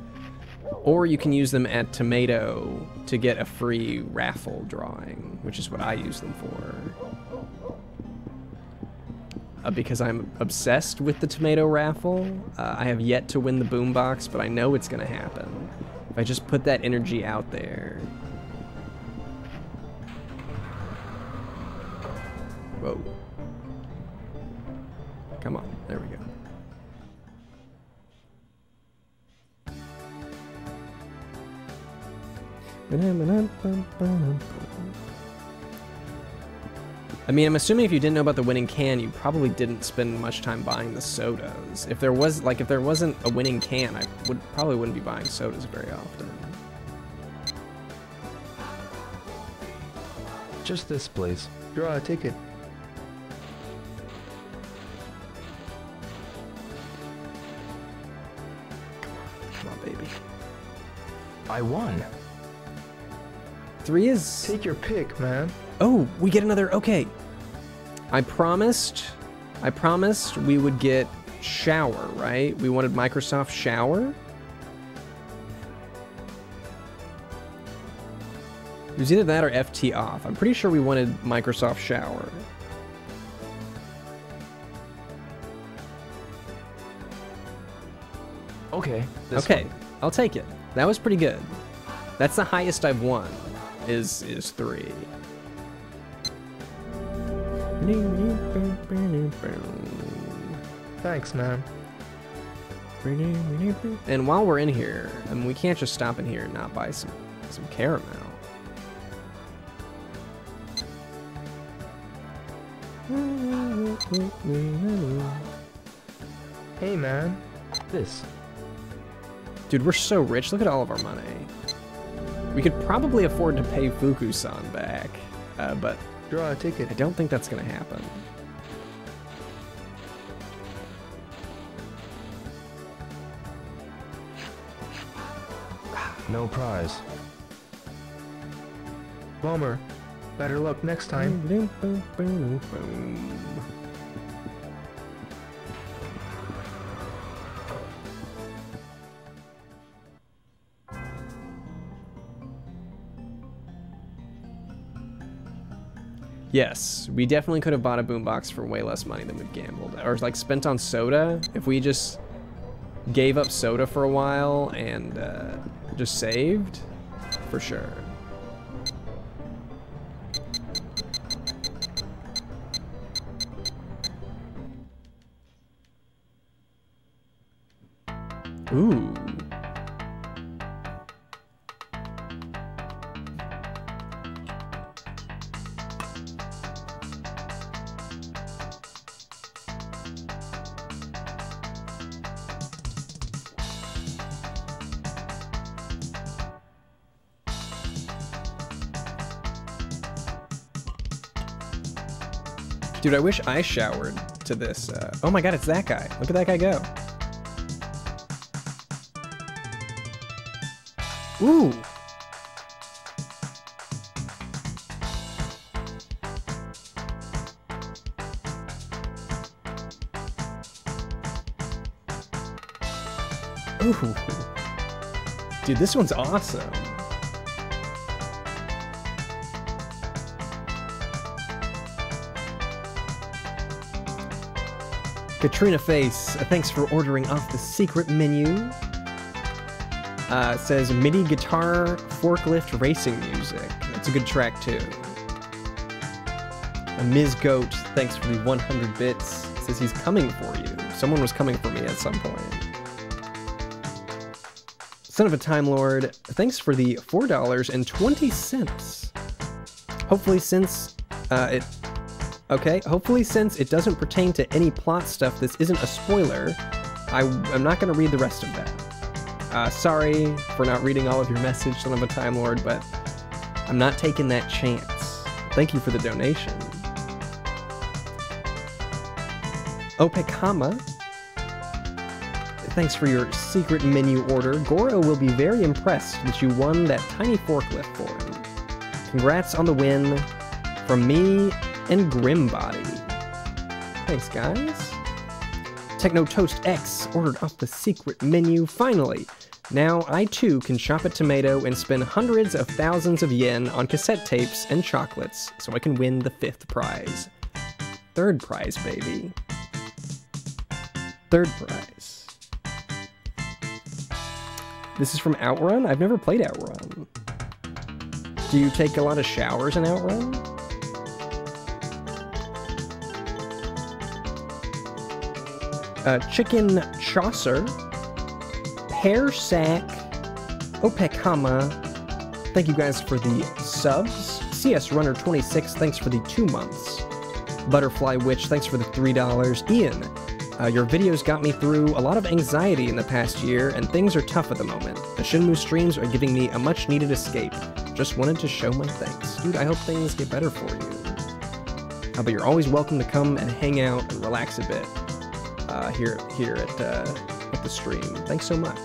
Or you can use them at Tomato to get a free raffle drawing, which is what I use them for. Uh, because I'm obsessed with the Tomato raffle. Uh, I have yet to win the boombox, but I know it's going to happen. If I just put that energy out there. Whoa. Come on, I mean, I'm assuming if you didn't know about the winning can, you probably didn't spend much time buying the sodas. If there was, like, if there wasn't a winning can, I would probably wouldn't be buying sodas very often. Just this, please. Draw a ticket. Come on, baby. I won. Three is... Take your pick, man. Oh, we get another... Okay. I promised... I promised we would get Shower, right? We wanted Microsoft Shower? It was either that or FT off. I'm pretty sure we wanted Microsoft Shower. Okay. okay, one. I'll take it. That was pretty good. That's the highest I've won. Is is three. Thanks, man. And while we're in here, I mean, we can't just stop in here and not buy some some caramel. Hey, man. This. Dude, we're so rich. Look at all of our money. We could probably afford to pay Fuku-san back, uh, but Draw a ticket. I don't think that's gonna happen. No prize. Bummer. Better luck next time. Yes, we definitely could have bought a boombox for way less money than we've gambled. Or like spent on soda. If we just gave up soda for a while and uh, just saved, for sure. Ooh. Dude, I wish I showered to this. Uh, oh my god, it's that guy. Look at that guy go. Ooh. Ooh. Dude, this one's awesome. Katrina Face, uh, thanks for ordering off the secret menu. Uh, says MIDI guitar forklift racing music. That's a good track too. Uh, Ms. Goat, thanks for the 100 bits. Says he's coming for you. Someone was coming for me at some point. Son of a Time Lord, thanks for the $4.20. Hopefully since uh, it... Okay, hopefully since it doesn't pertain to any plot stuff, this isn't a spoiler. I, am not going to read the rest of that. Uh, sorry for not reading all of your message, Son of a Time Lord, but I'm not taking that chance. Thank you for the donation. Opekama, thanks for your secret menu order. Goro will be very impressed that you won that tiny forklift for him. Congrats on the win from me and Grimbody. Thanks, guys. Techno Toast X ordered off the secret menu finally. Now I too can shop at Tomato and spend hundreds of thousands of yen on cassette tapes and chocolates so I can win the fifth prize. Third prize, baby. Third prize. This is from Outrun? I've never played Outrun. Do you take a lot of showers in Outrun? Uh, Chicken Chaucer, Pear Sack, Opekama, thank you guys for the subs. CS Runner 26, thanks for the two months. Butterfly Witch, thanks for the $3. Ian, uh, your videos got me through a lot of anxiety in the past year, and things are tough at the moment. The Shenmue streams are giving me a much needed escape. Just wanted to show my thanks. Dude, I hope things get better for you. Uh, but you're always welcome to come and hang out and relax a bit uh, here here at, uh, at the stream. Thanks so much.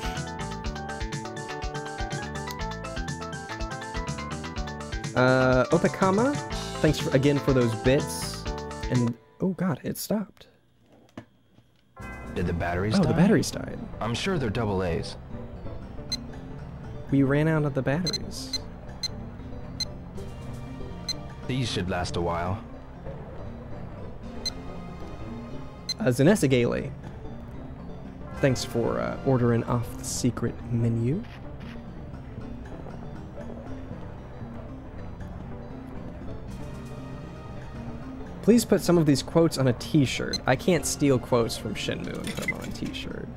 Uh, Opekama, thanks for, again for those bits. And, oh god, it stopped. Did the batteries Oh, die? the batteries died. I'm sure they're double A's. We ran out of the batteries. These should last a while. Uh, Zanessa Gailey, thanks for uh, ordering off the secret menu. Please put some of these quotes on a t-shirt. I can't steal quotes from Shenmue and put them on a t-shirt.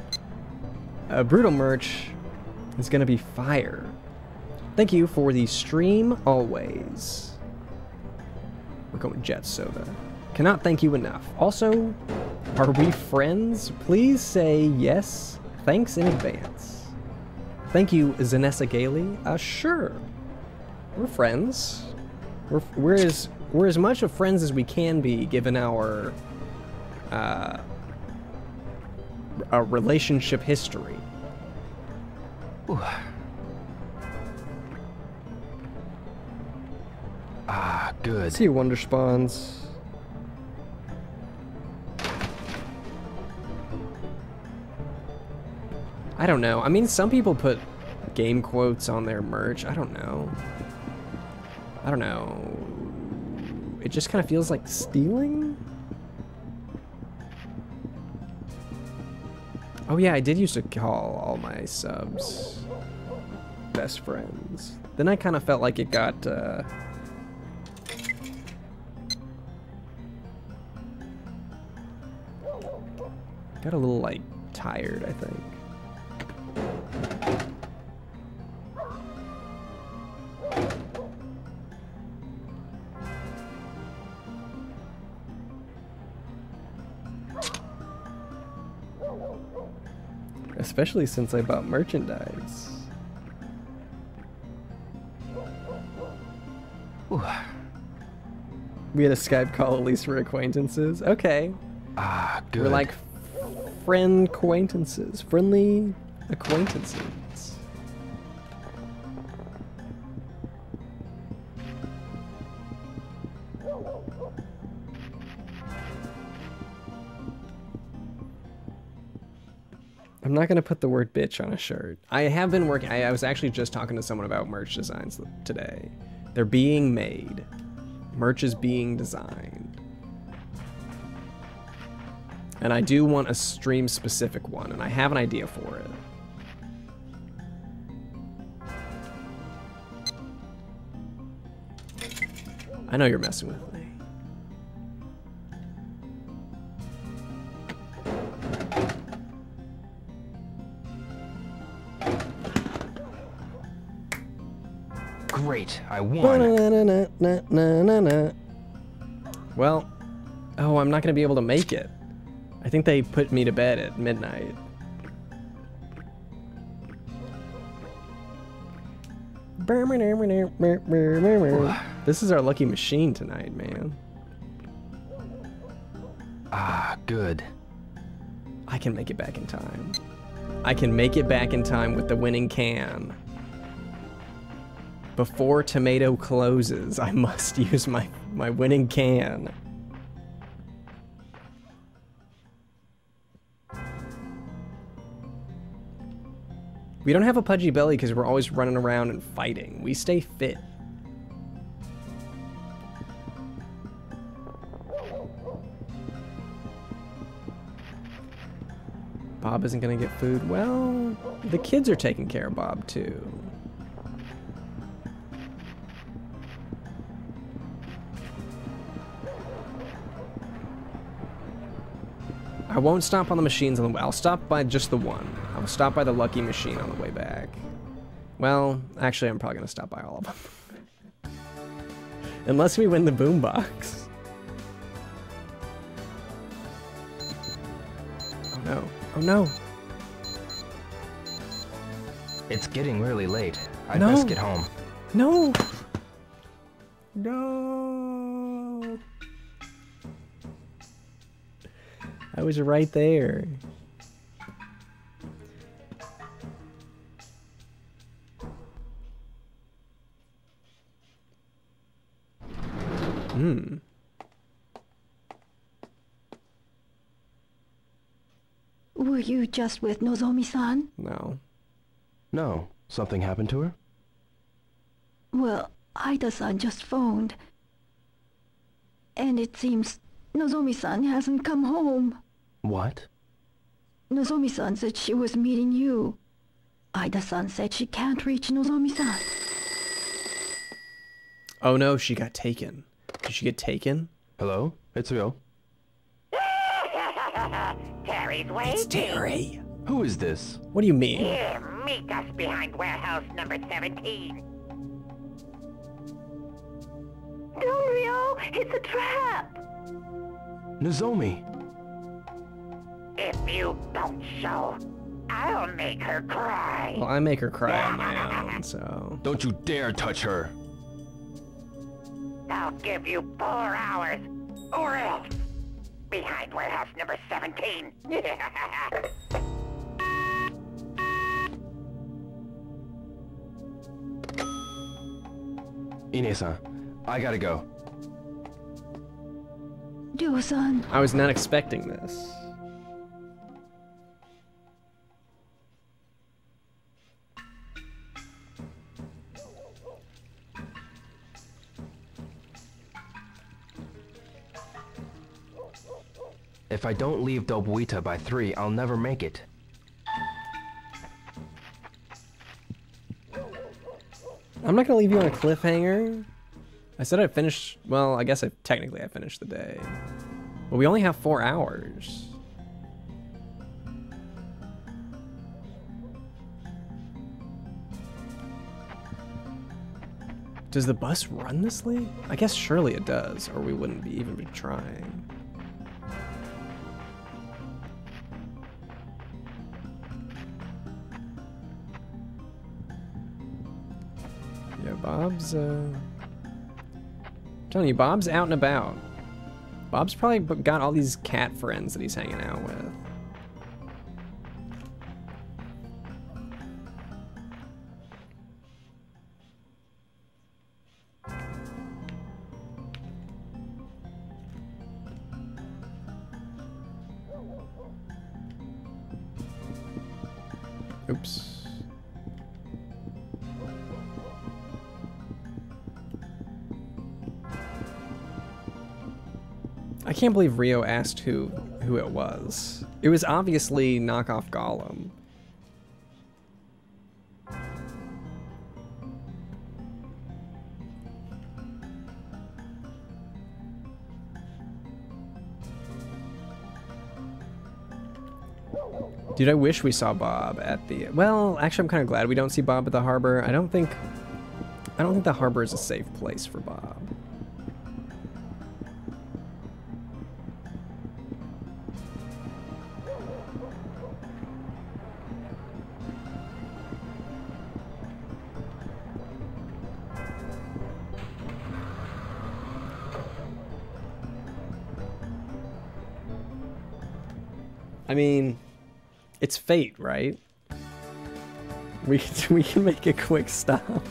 Uh, Brutal merch is gonna be fire. Thank you for the stream always. We're going Jet Soda. Cannot thank you enough. Also, are we friends? Please say yes. Thanks in advance. Thank you, Zanessa Gailey. Uh, sure. We're friends. We're, we're as we're as much of friends as we can be, given our uh, our relationship history. Ah, good. See you, Wonder Spawns. I don't know. I mean, some people put game quotes on their merch. I don't know. I don't know. It just kind of feels like stealing? Oh yeah, I did used to call all my subs best friends. Then I kind of felt like it got, uh... Got a little, like, tired, I think. Especially since I bought merchandise. We had a Skype call at least for acquaintances. Okay. Ah, good. We're like friend acquaintances, friendly acquaintances. I'm not gonna put the word bitch on a shirt. I have been working, I, I was actually just talking to someone about merch designs today. They're being made. Merch is being designed. And I do want a stream specific one, and I have an idea for it. I know you're messing with me. Great, I won. Well, oh, I'm not gonna be able to make it. I think they put me to bed at midnight. This is our lucky machine tonight, man. Ah, good. I can make it back in time. I can make it back in time with the winning can. Before tomato closes, I must use my, my winning can. We don't have a pudgy belly because we're always running around and fighting. We stay fit. Bob isn't gonna get food. Well, the kids are taking care of Bob too. I won't stop on the machines on the way. I'll stop by just the one. I'll stop by the lucky machine on the way back. Well, actually, I'm probably gonna stop by all of them. Unless we win the boombox. Oh no. Oh no. It's getting really late. I No. best get home. No. No. I was right there. Hmm. Were you just with Nozomi-san? No. No, something happened to her? Well, Aida-san just phoned. And it seems Nozomi-san hasn't come home. What? Nozomi-san said she was meeting you. Aida-san said she can't reach Nozomi-san. Oh no, she got taken. Did she get taken? Hello? It's Ryo. Terry's waiting. It's Terry. Who is this? What do you mean? Here, meet us behind warehouse number 17. Don't, Ryo! It's a trap! Nozomi! If you don't show, I'll make her cry. Well, I make her cry on my own, so. Don't you dare touch her! I'll give you four hours, or else. Behind warehouse number 17. Ine-san, I gotta go. Ryo-san, I was not expecting this. If I don't leave Dobuita by 3, I'll never make it. I'm not gonna leave you on a cliffhanger. I said I'd finish, well, I guess I technically I finished the day. But we only have four hours. Does the bus run this late? I guess surely it does, or we wouldn't be even be trying. Yeah, Bob's, uh... telling you, Bob's out and about. Bob's probably got all these cat friends that he's hanging out with. Can't believe Ryo asked who who it was. It was obviously knockoff Gollum. Dude, I wish we saw Bob at the... Well, actually, I'm kind of glad we don't see Bob at the harbor. I don't think... I don't think the harbor is a safe place for Bob. I mean, it's fate, right? We we can make a quick stop.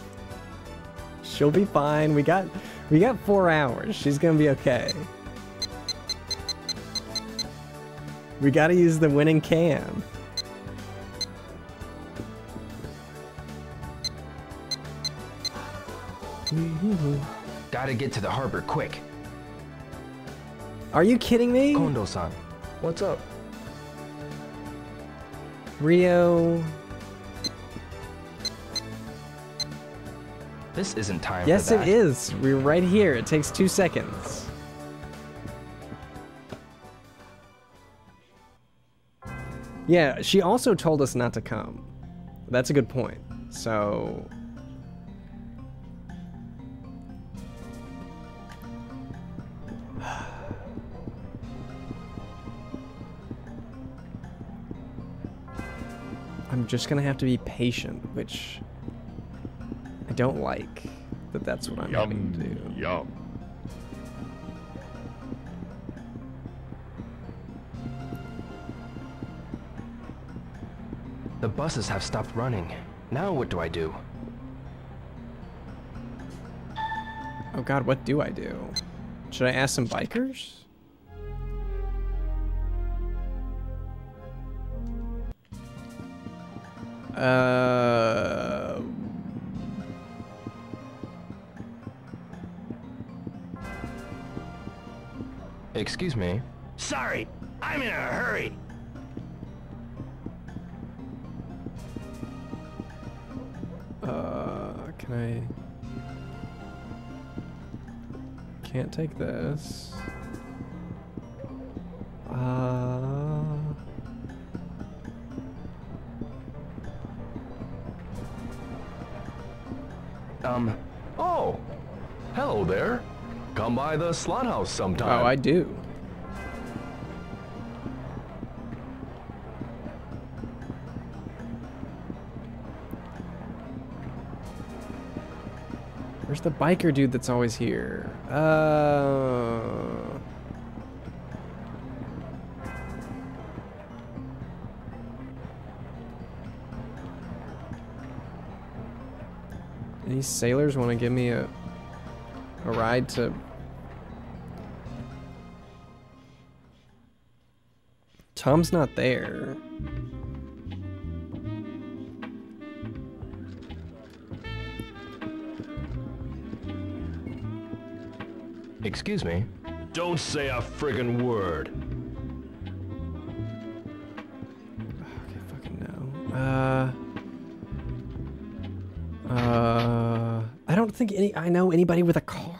She'll be fine. We got we got four hours. She's gonna be okay. We gotta use the winning cam. Gotta get to the harbor quick. Are you kidding me? Kondo-san, what's up? Ryo. This isn't time Yes, it is. We're right here. It takes two seconds. Yeah, she also told us not to come. That's a good point. So. Just gonna have to be patient, which I don't like that that's what I'm having to do. Yum. The buses have stopped running. Now what do I do? Oh god, what do I do? Should I ask some bikers? Uh... Excuse me. Sorry, I'm in a hurry. Uh, can I... Can't take this. By the slot house sometime. Oh, I do. Where's the biker dude that's always here? Uh... Any sailors want to give me a a ride to Tom's not there. Excuse me. Don't say a friggin' word. Okay, fucking no. Uh Uh I don't think any I know anybody with a car.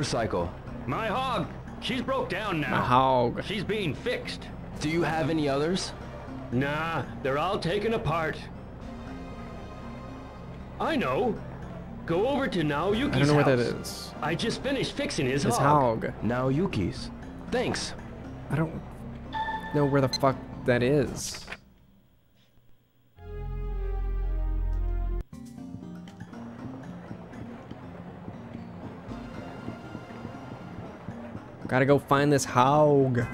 Motorcycle? My hog, she's broke down now. My hog. She's being fixed. Do you have any others? Nah, they're all taken apart. I know. Go over to Naoyuki's I don't know what that house. is. I just finished fixing his It's hog. hog. Naoyuki's. Thanks. I don't know where the fuck that is. Gotta go find this Haug.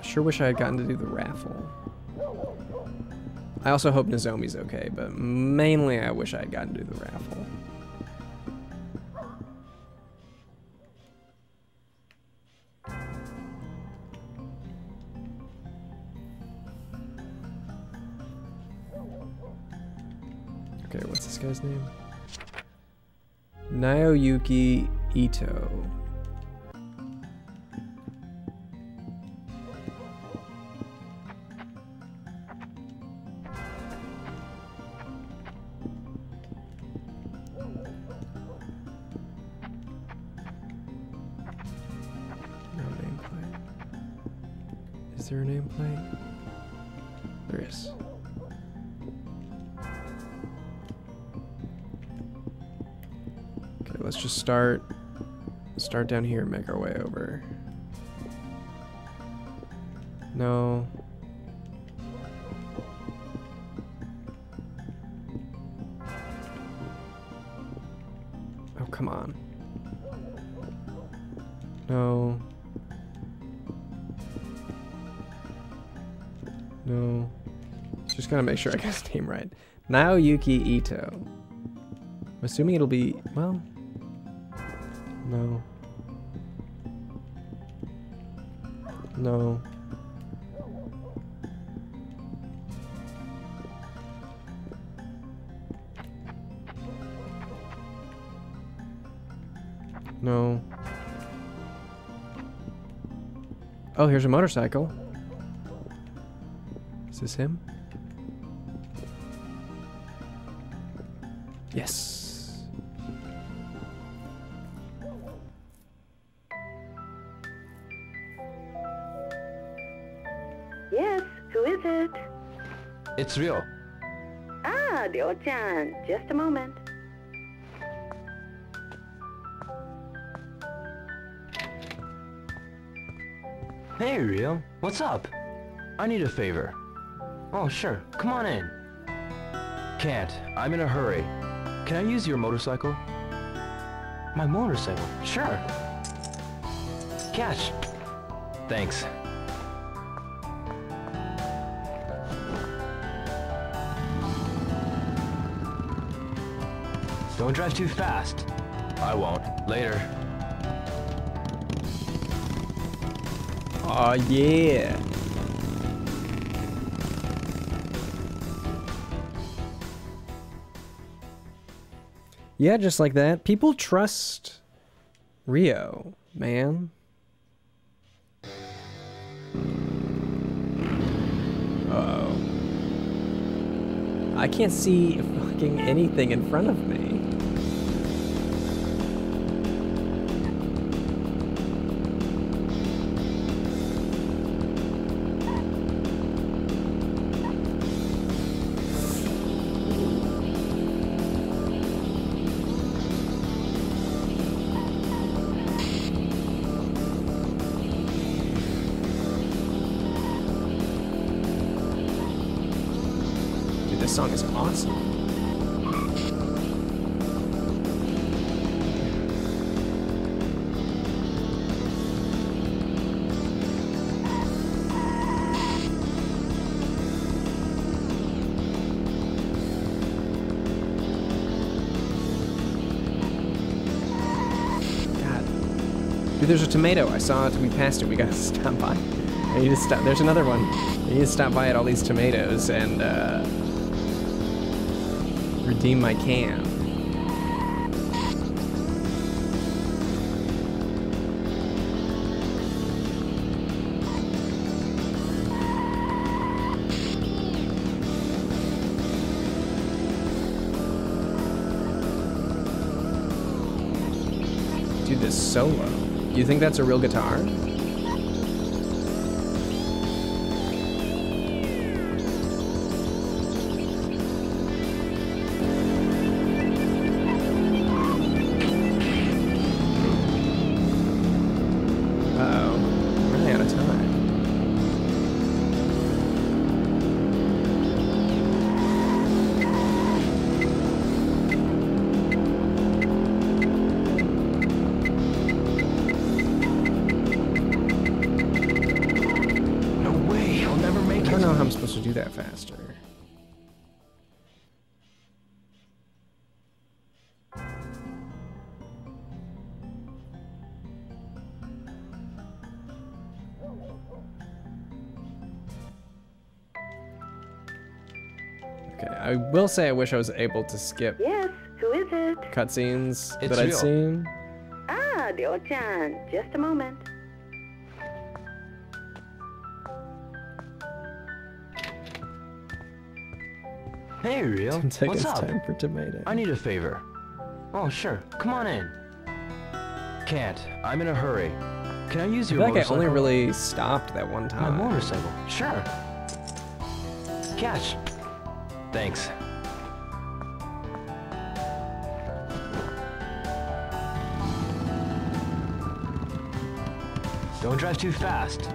Sure wish I had gotten to do the raffle. I also hope Nozomi's okay, but mainly I wish I had gotten to do the raffle. This guy's name? Naoyuki Ito. Is there a nameplate? Start start down here and make our way over. No. Oh, come on. No. No. Just gotta make sure I got his name right. Naoyuki Ito. I'm assuming it'll be, well, no. No. No. Oh, here's a motorcycle. Is this him? It's Ryo. Ah, Ryo-chan. Just a moment. Hey, Ryo. What's up? I need a favor. Oh, sure. Come on in. Can't. I'm in a hurry. Can I use your motorcycle? My motorcycle? Sure. Catch. Thanks. Don't drive too fast. I won't. Later. Oh yeah. Yeah, just like that. People trust Ryo, man. Uh oh. I can't see fucking anything in front of me. There's a tomato. I saw it. We passed it. We gotta stop by. I need to stop. There's another one. I need to stop by at all these tomatoes and uh, redeem my can. Think that's a real guitar? Will say I wish I was able to skip Yes, who is it? cutscenes It's that I'd seen. Ah, Ryo-chan, just a moment. Hey, Ryo. Take What's up? time for tomato. I need a favor. Oh, sure. Come on in. Can't. I'm in a hurry. Can I use I your feel like I only really stopped that one time. My time. motorcycle. Sure. Catch. Thanks. Don't drive too fast.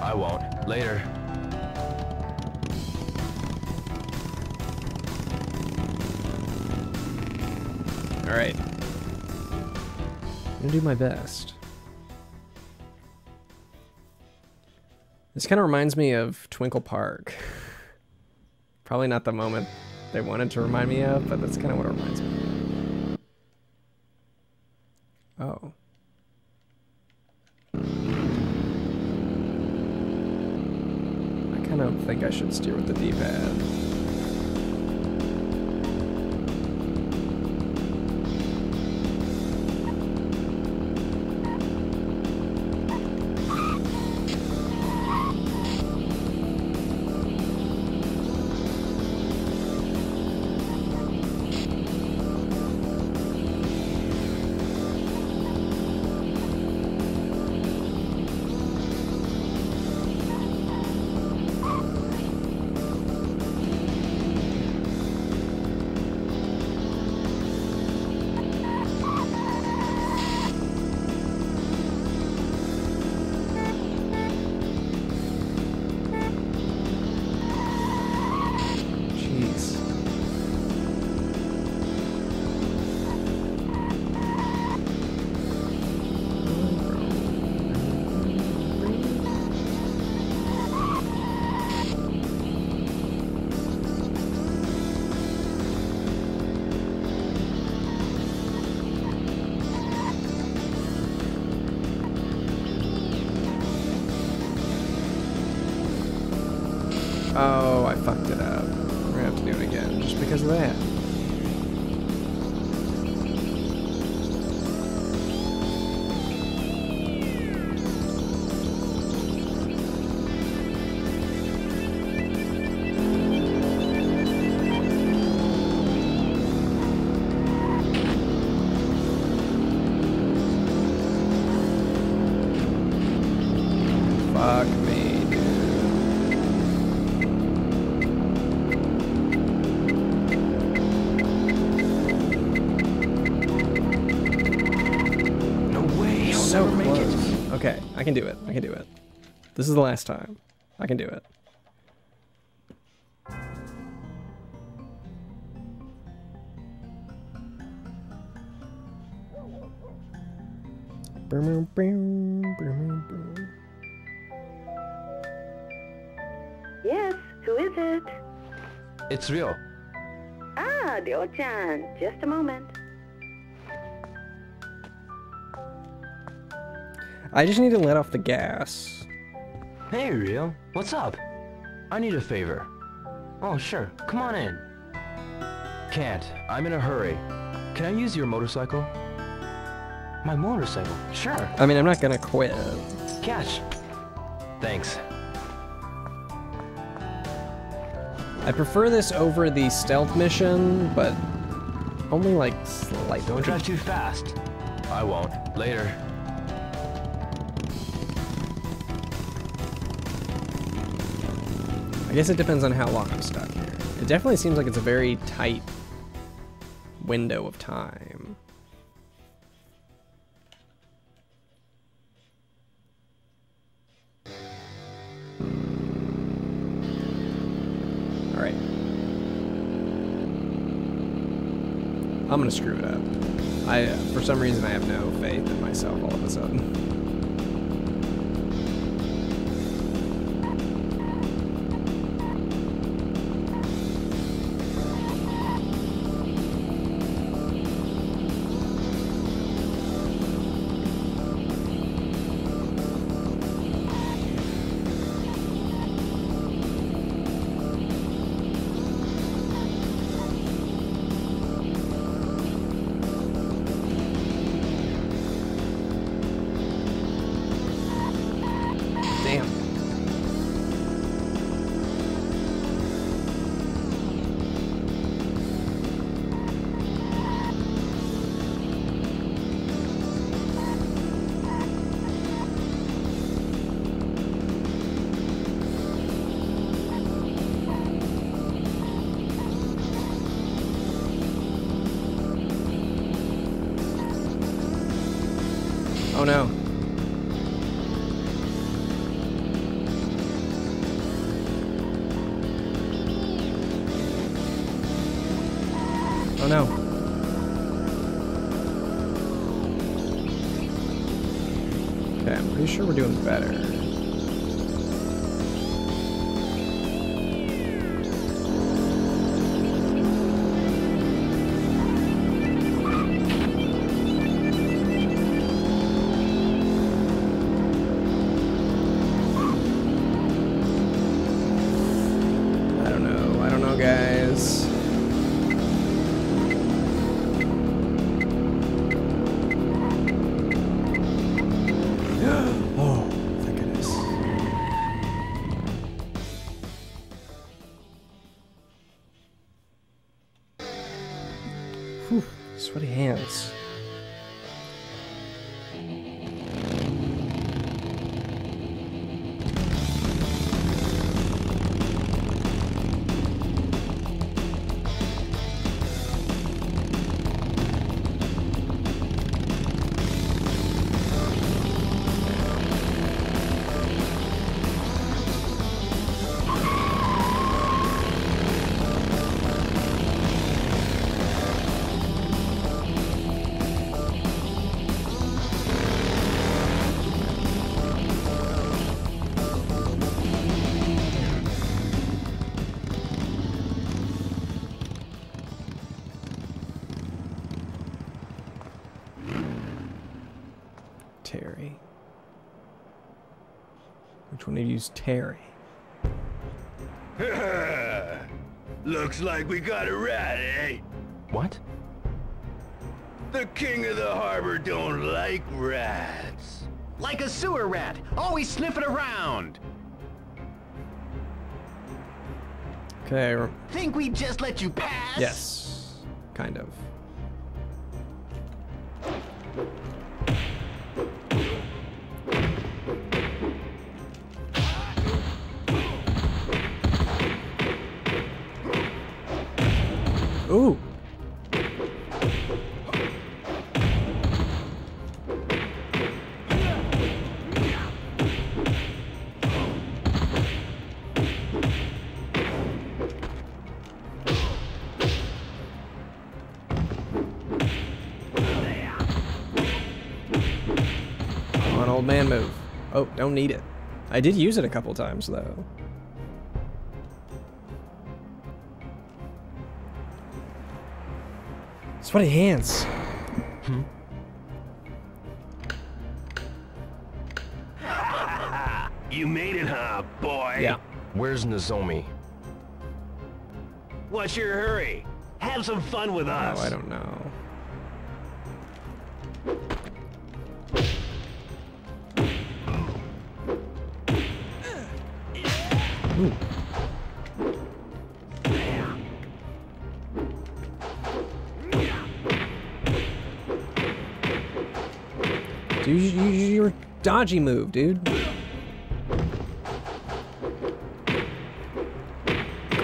I won't. Later. All right. I'm gonna do my best. This kind of reminds me of Twinkle Park. Probably not the moment they wanted to remind me of, but that's kind of what it reminds me of. Oh. I kind of think I should steer with the D-pad. This is the last time. I can do it. Yes, who is it? It's real. Ah, Ryo-chan, just a moment. I just need to let off the gas. Hey, Ryo. What's up? I need a favor. Oh, sure. Come on in. Can't. I'm in a hurry. Can I use your motorcycle? My motorcycle? Sure. I mean, I'm not gonna quit. Catch. Thanks. I prefer this over the stealth mission, but only like slightly. Don't drive too fast. I won't. Later. Guess it depends on how long I'm stuck here. It definitely seems like it's a very tight window of time. All right. I'm gonna screw it up. I, uh, for some reason, I have no faith in myself all of a sudden. doing better. Which one of you's Terry? Looks like we got a rat, eh? What? The king of the harbor don't like rats. Like a sewer rat, always sniffing around. Okay, Think we'd just let you pass? yes. Need it. I did use it a couple times, though. Sweaty hands. Hmm. You made it, huh, boy? Yeah. Where's Nozomi? What's your hurry? Have some fun with us. Oh, I don't know. Dodgy move, dude.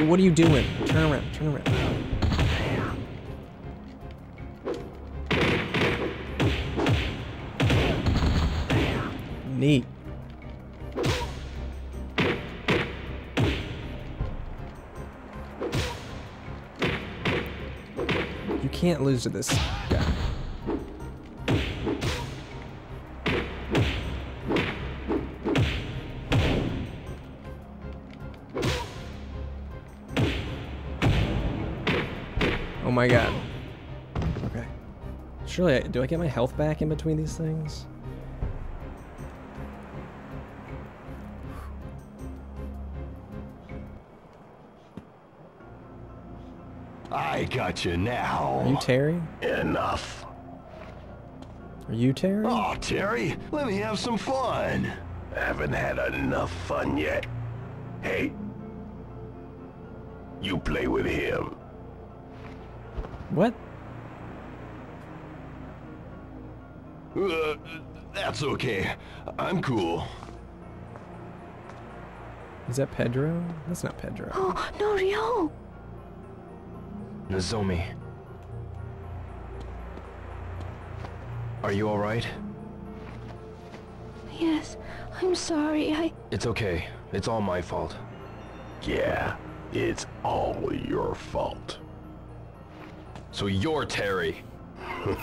What are you doing? Turn around, turn around. Neat. You can't lose to this guy. My god. Okay. Surely, I, do I get my health back in between these things? I got you now. Are you Terry? Enough. Are you Terry? Oh, Terry, let me have some fun. Haven't had enough fun yet. Hey, you play with him. What? Uh, that's okay. I'm cool. Is that Pedro? That's not Pedro. Oh, no, Ryo. Nozomi. Are you alright? Yes, I'm sorry. I. It's okay. It's all my fault. Yeah, it's all your fault. So you're Terry.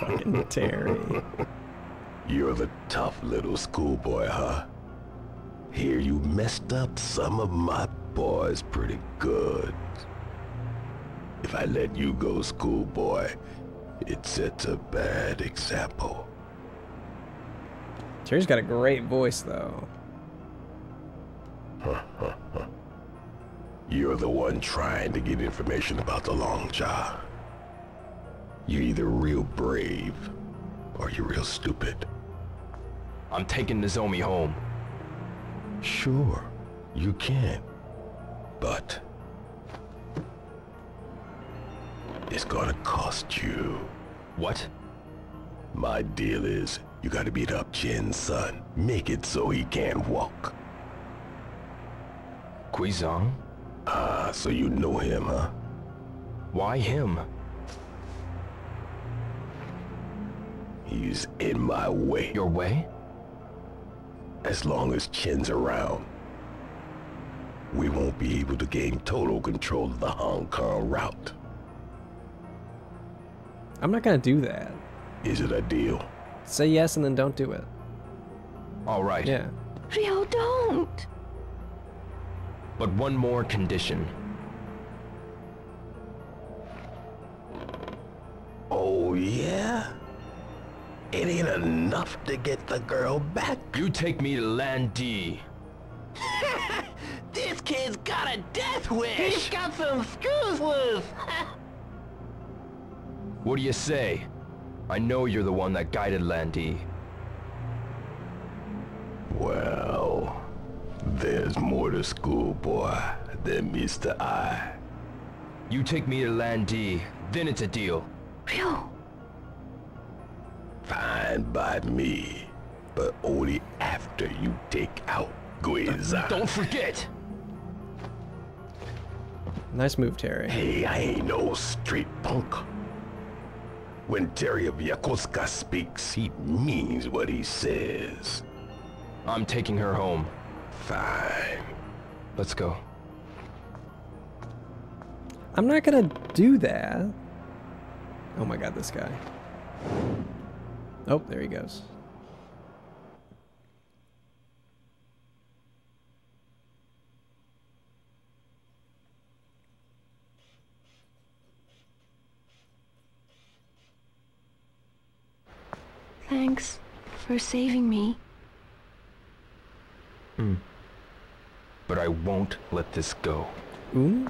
Fucking Terry. You're the tough little schoolboy, huh? Here you messed up some of my boys pretty good. If I let you go, schoolboy, it sets a bad example. Terry's got a great voice, though. You're the one trying to get information about the long jaw. You're either real brave, or you're real stupid. I'm taking Nozomi home. Sure, you can. But... It's gonna cost you. What? My deal is, you gotta beat up Jin's son. Make it so he can't walk. Gui Zhang? Ah, so you know him, huh? Why him? He's in my way. Your way? As long as Chen's around, we won't be able to gain total control of the Hong Kong route. I'm not gonna do that. Is it a deal? Say yes and then don't do it. All right. Yeah. Ryo, don't! But one more condition. Oh, yeah? It ain't enough to get the girl back. You take me to Lan Di. this kid's got a death wish! He's got some screws loose! What do you say? I know you're the one that guided Lan Di. Well, there's more to schoolboy than meets the eye. You take me to Lan Di, then it's a deal. Ryo! Fine by me, but only after you take out Gui Zhang. Don't forget! Nice move, Terry. Hey, I ain't no street punk. When Terry of Yokosuka speaks, he means what he says. I'm taking her home. Fine. Let's go. I'm not gonna do that. Oh my god, this guy. Oh, there he goes. Thanks for saving me. Hmm. But I won't let this go. Ooh?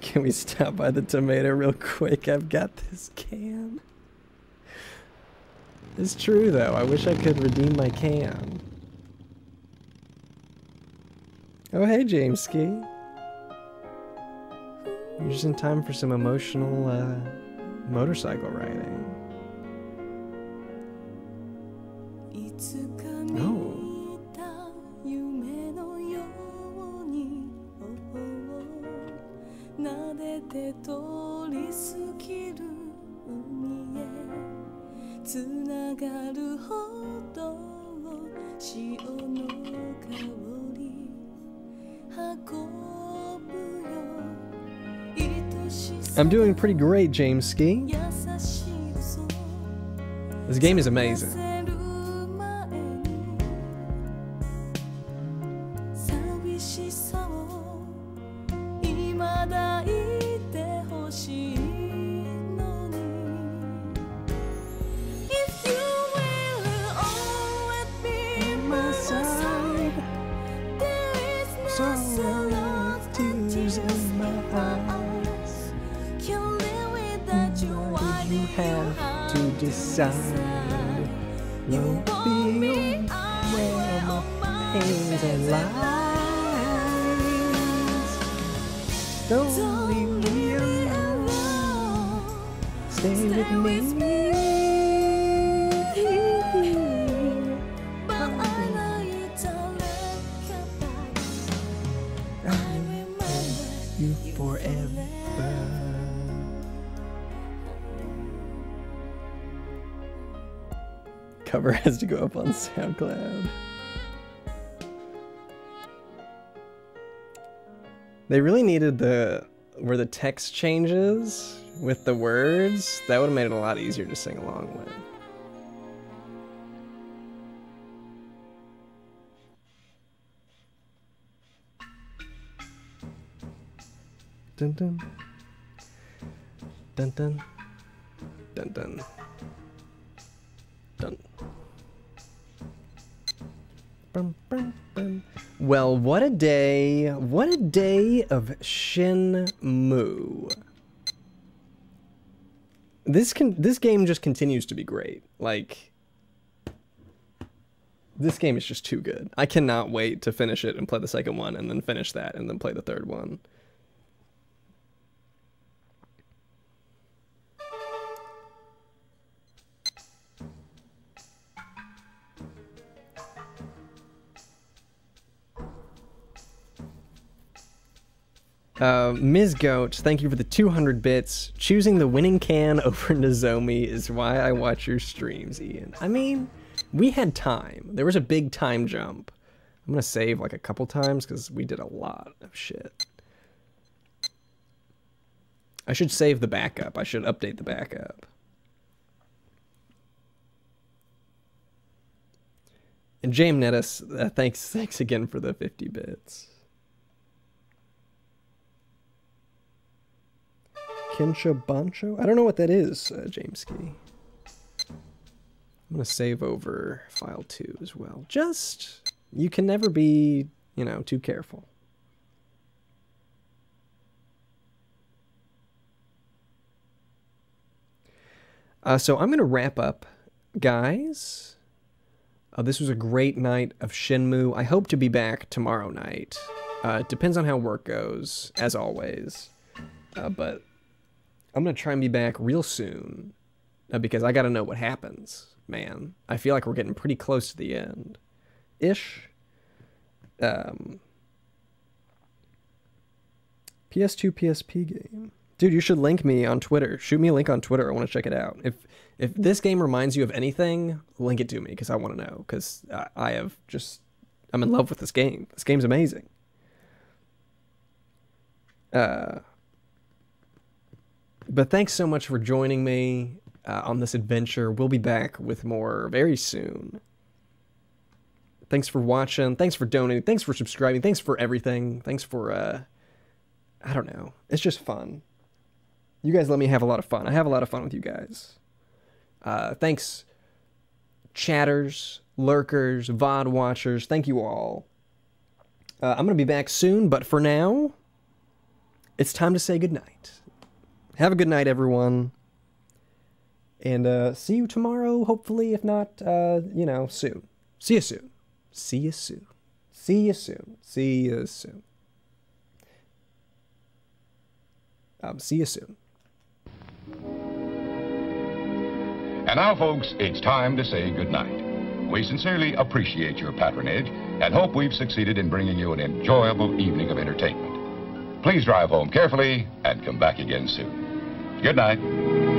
Can we stop by the tomato real quick? I've got this can. It's true though. I wish I could redeem my can. Oh hey James Ski. You're just in time for some emotional uh, motorcycle riding. I'm doing pretty great, James Ski. This game is amazing. Decide you'll be where my hands and lies. Don't leave me alone. Stay with me. Cover has to go up on SoundCloud. They really needed the where the text changes with the words. That would have made it a lot easier to sing along with. Dun dun. Dun dun. Dun dun. Bum. Well, what a day. What a day of Shenmue. This can this game just continues to be great. Like this game is just too good. I cannot wait to finish it and play the second one and then finish that and then play the third one. Uh, Ms. Goat, thank you for the 200 bits. Choosing the winning can over Nozomi is why I watch your streams, Ian. I mean, we had time. There was a big time jump. I'm gonna save like a couple times because we did a lot of shit. I should save the backup. I should update the backup. And James Nettis, uh, thanks, thanks again for the 50 bits. Kinsha Bancho? I don't know what that is, uh, James Key. I'm going to save over file 2 as well. Just, you can never be, you know, too careful. Uh, so I'm going to wrap up, guys. Uh, this was a great night of Shenmue. I hope to be back tomorrow night. Uh, depends on how work goes, as always. Uh, but I'm gonna try and be back real soon uh, because I gotta know what happens, man. I feel like we're getting pretty close to the end, ish. Um, PS2 PSP game, dude. You should link me on Twitter. Shoot me a link on Twitter. I want to check it out. If if this game reminds you of anything, link it to me because I want to know. Because I, I have just I'm in love with this game. This game's amazing. Uh but thanks so much for joining me uh, on this adventure. We'll be back with more very soon. Thanks for watching. Thanks for donating. Thanks for subscribing. Thanks for everything. Thanks for, uh, I don't know. It's just fun. You guys let me have a lot of fun. I have a lot of fun with you guys. Uh, thanks, chatters, lurkers, VOD watchers. Thank you all. Uh, I'm going to be back soon, but for now, it's time to say goodnight. Have a good night, everyone. And uh, see you tomorrow, hopefully, if not, uh, you know, soon. See you soon. See you soon. See you soon. See you soon. Um, see you soon. And now, folks, it's time to say goodnight. We sincerely appreciate your patronage and hope we've succeeded in bringing you an enjoyable evening of entertainment. Please drive home carefully and come back again soon. Good night.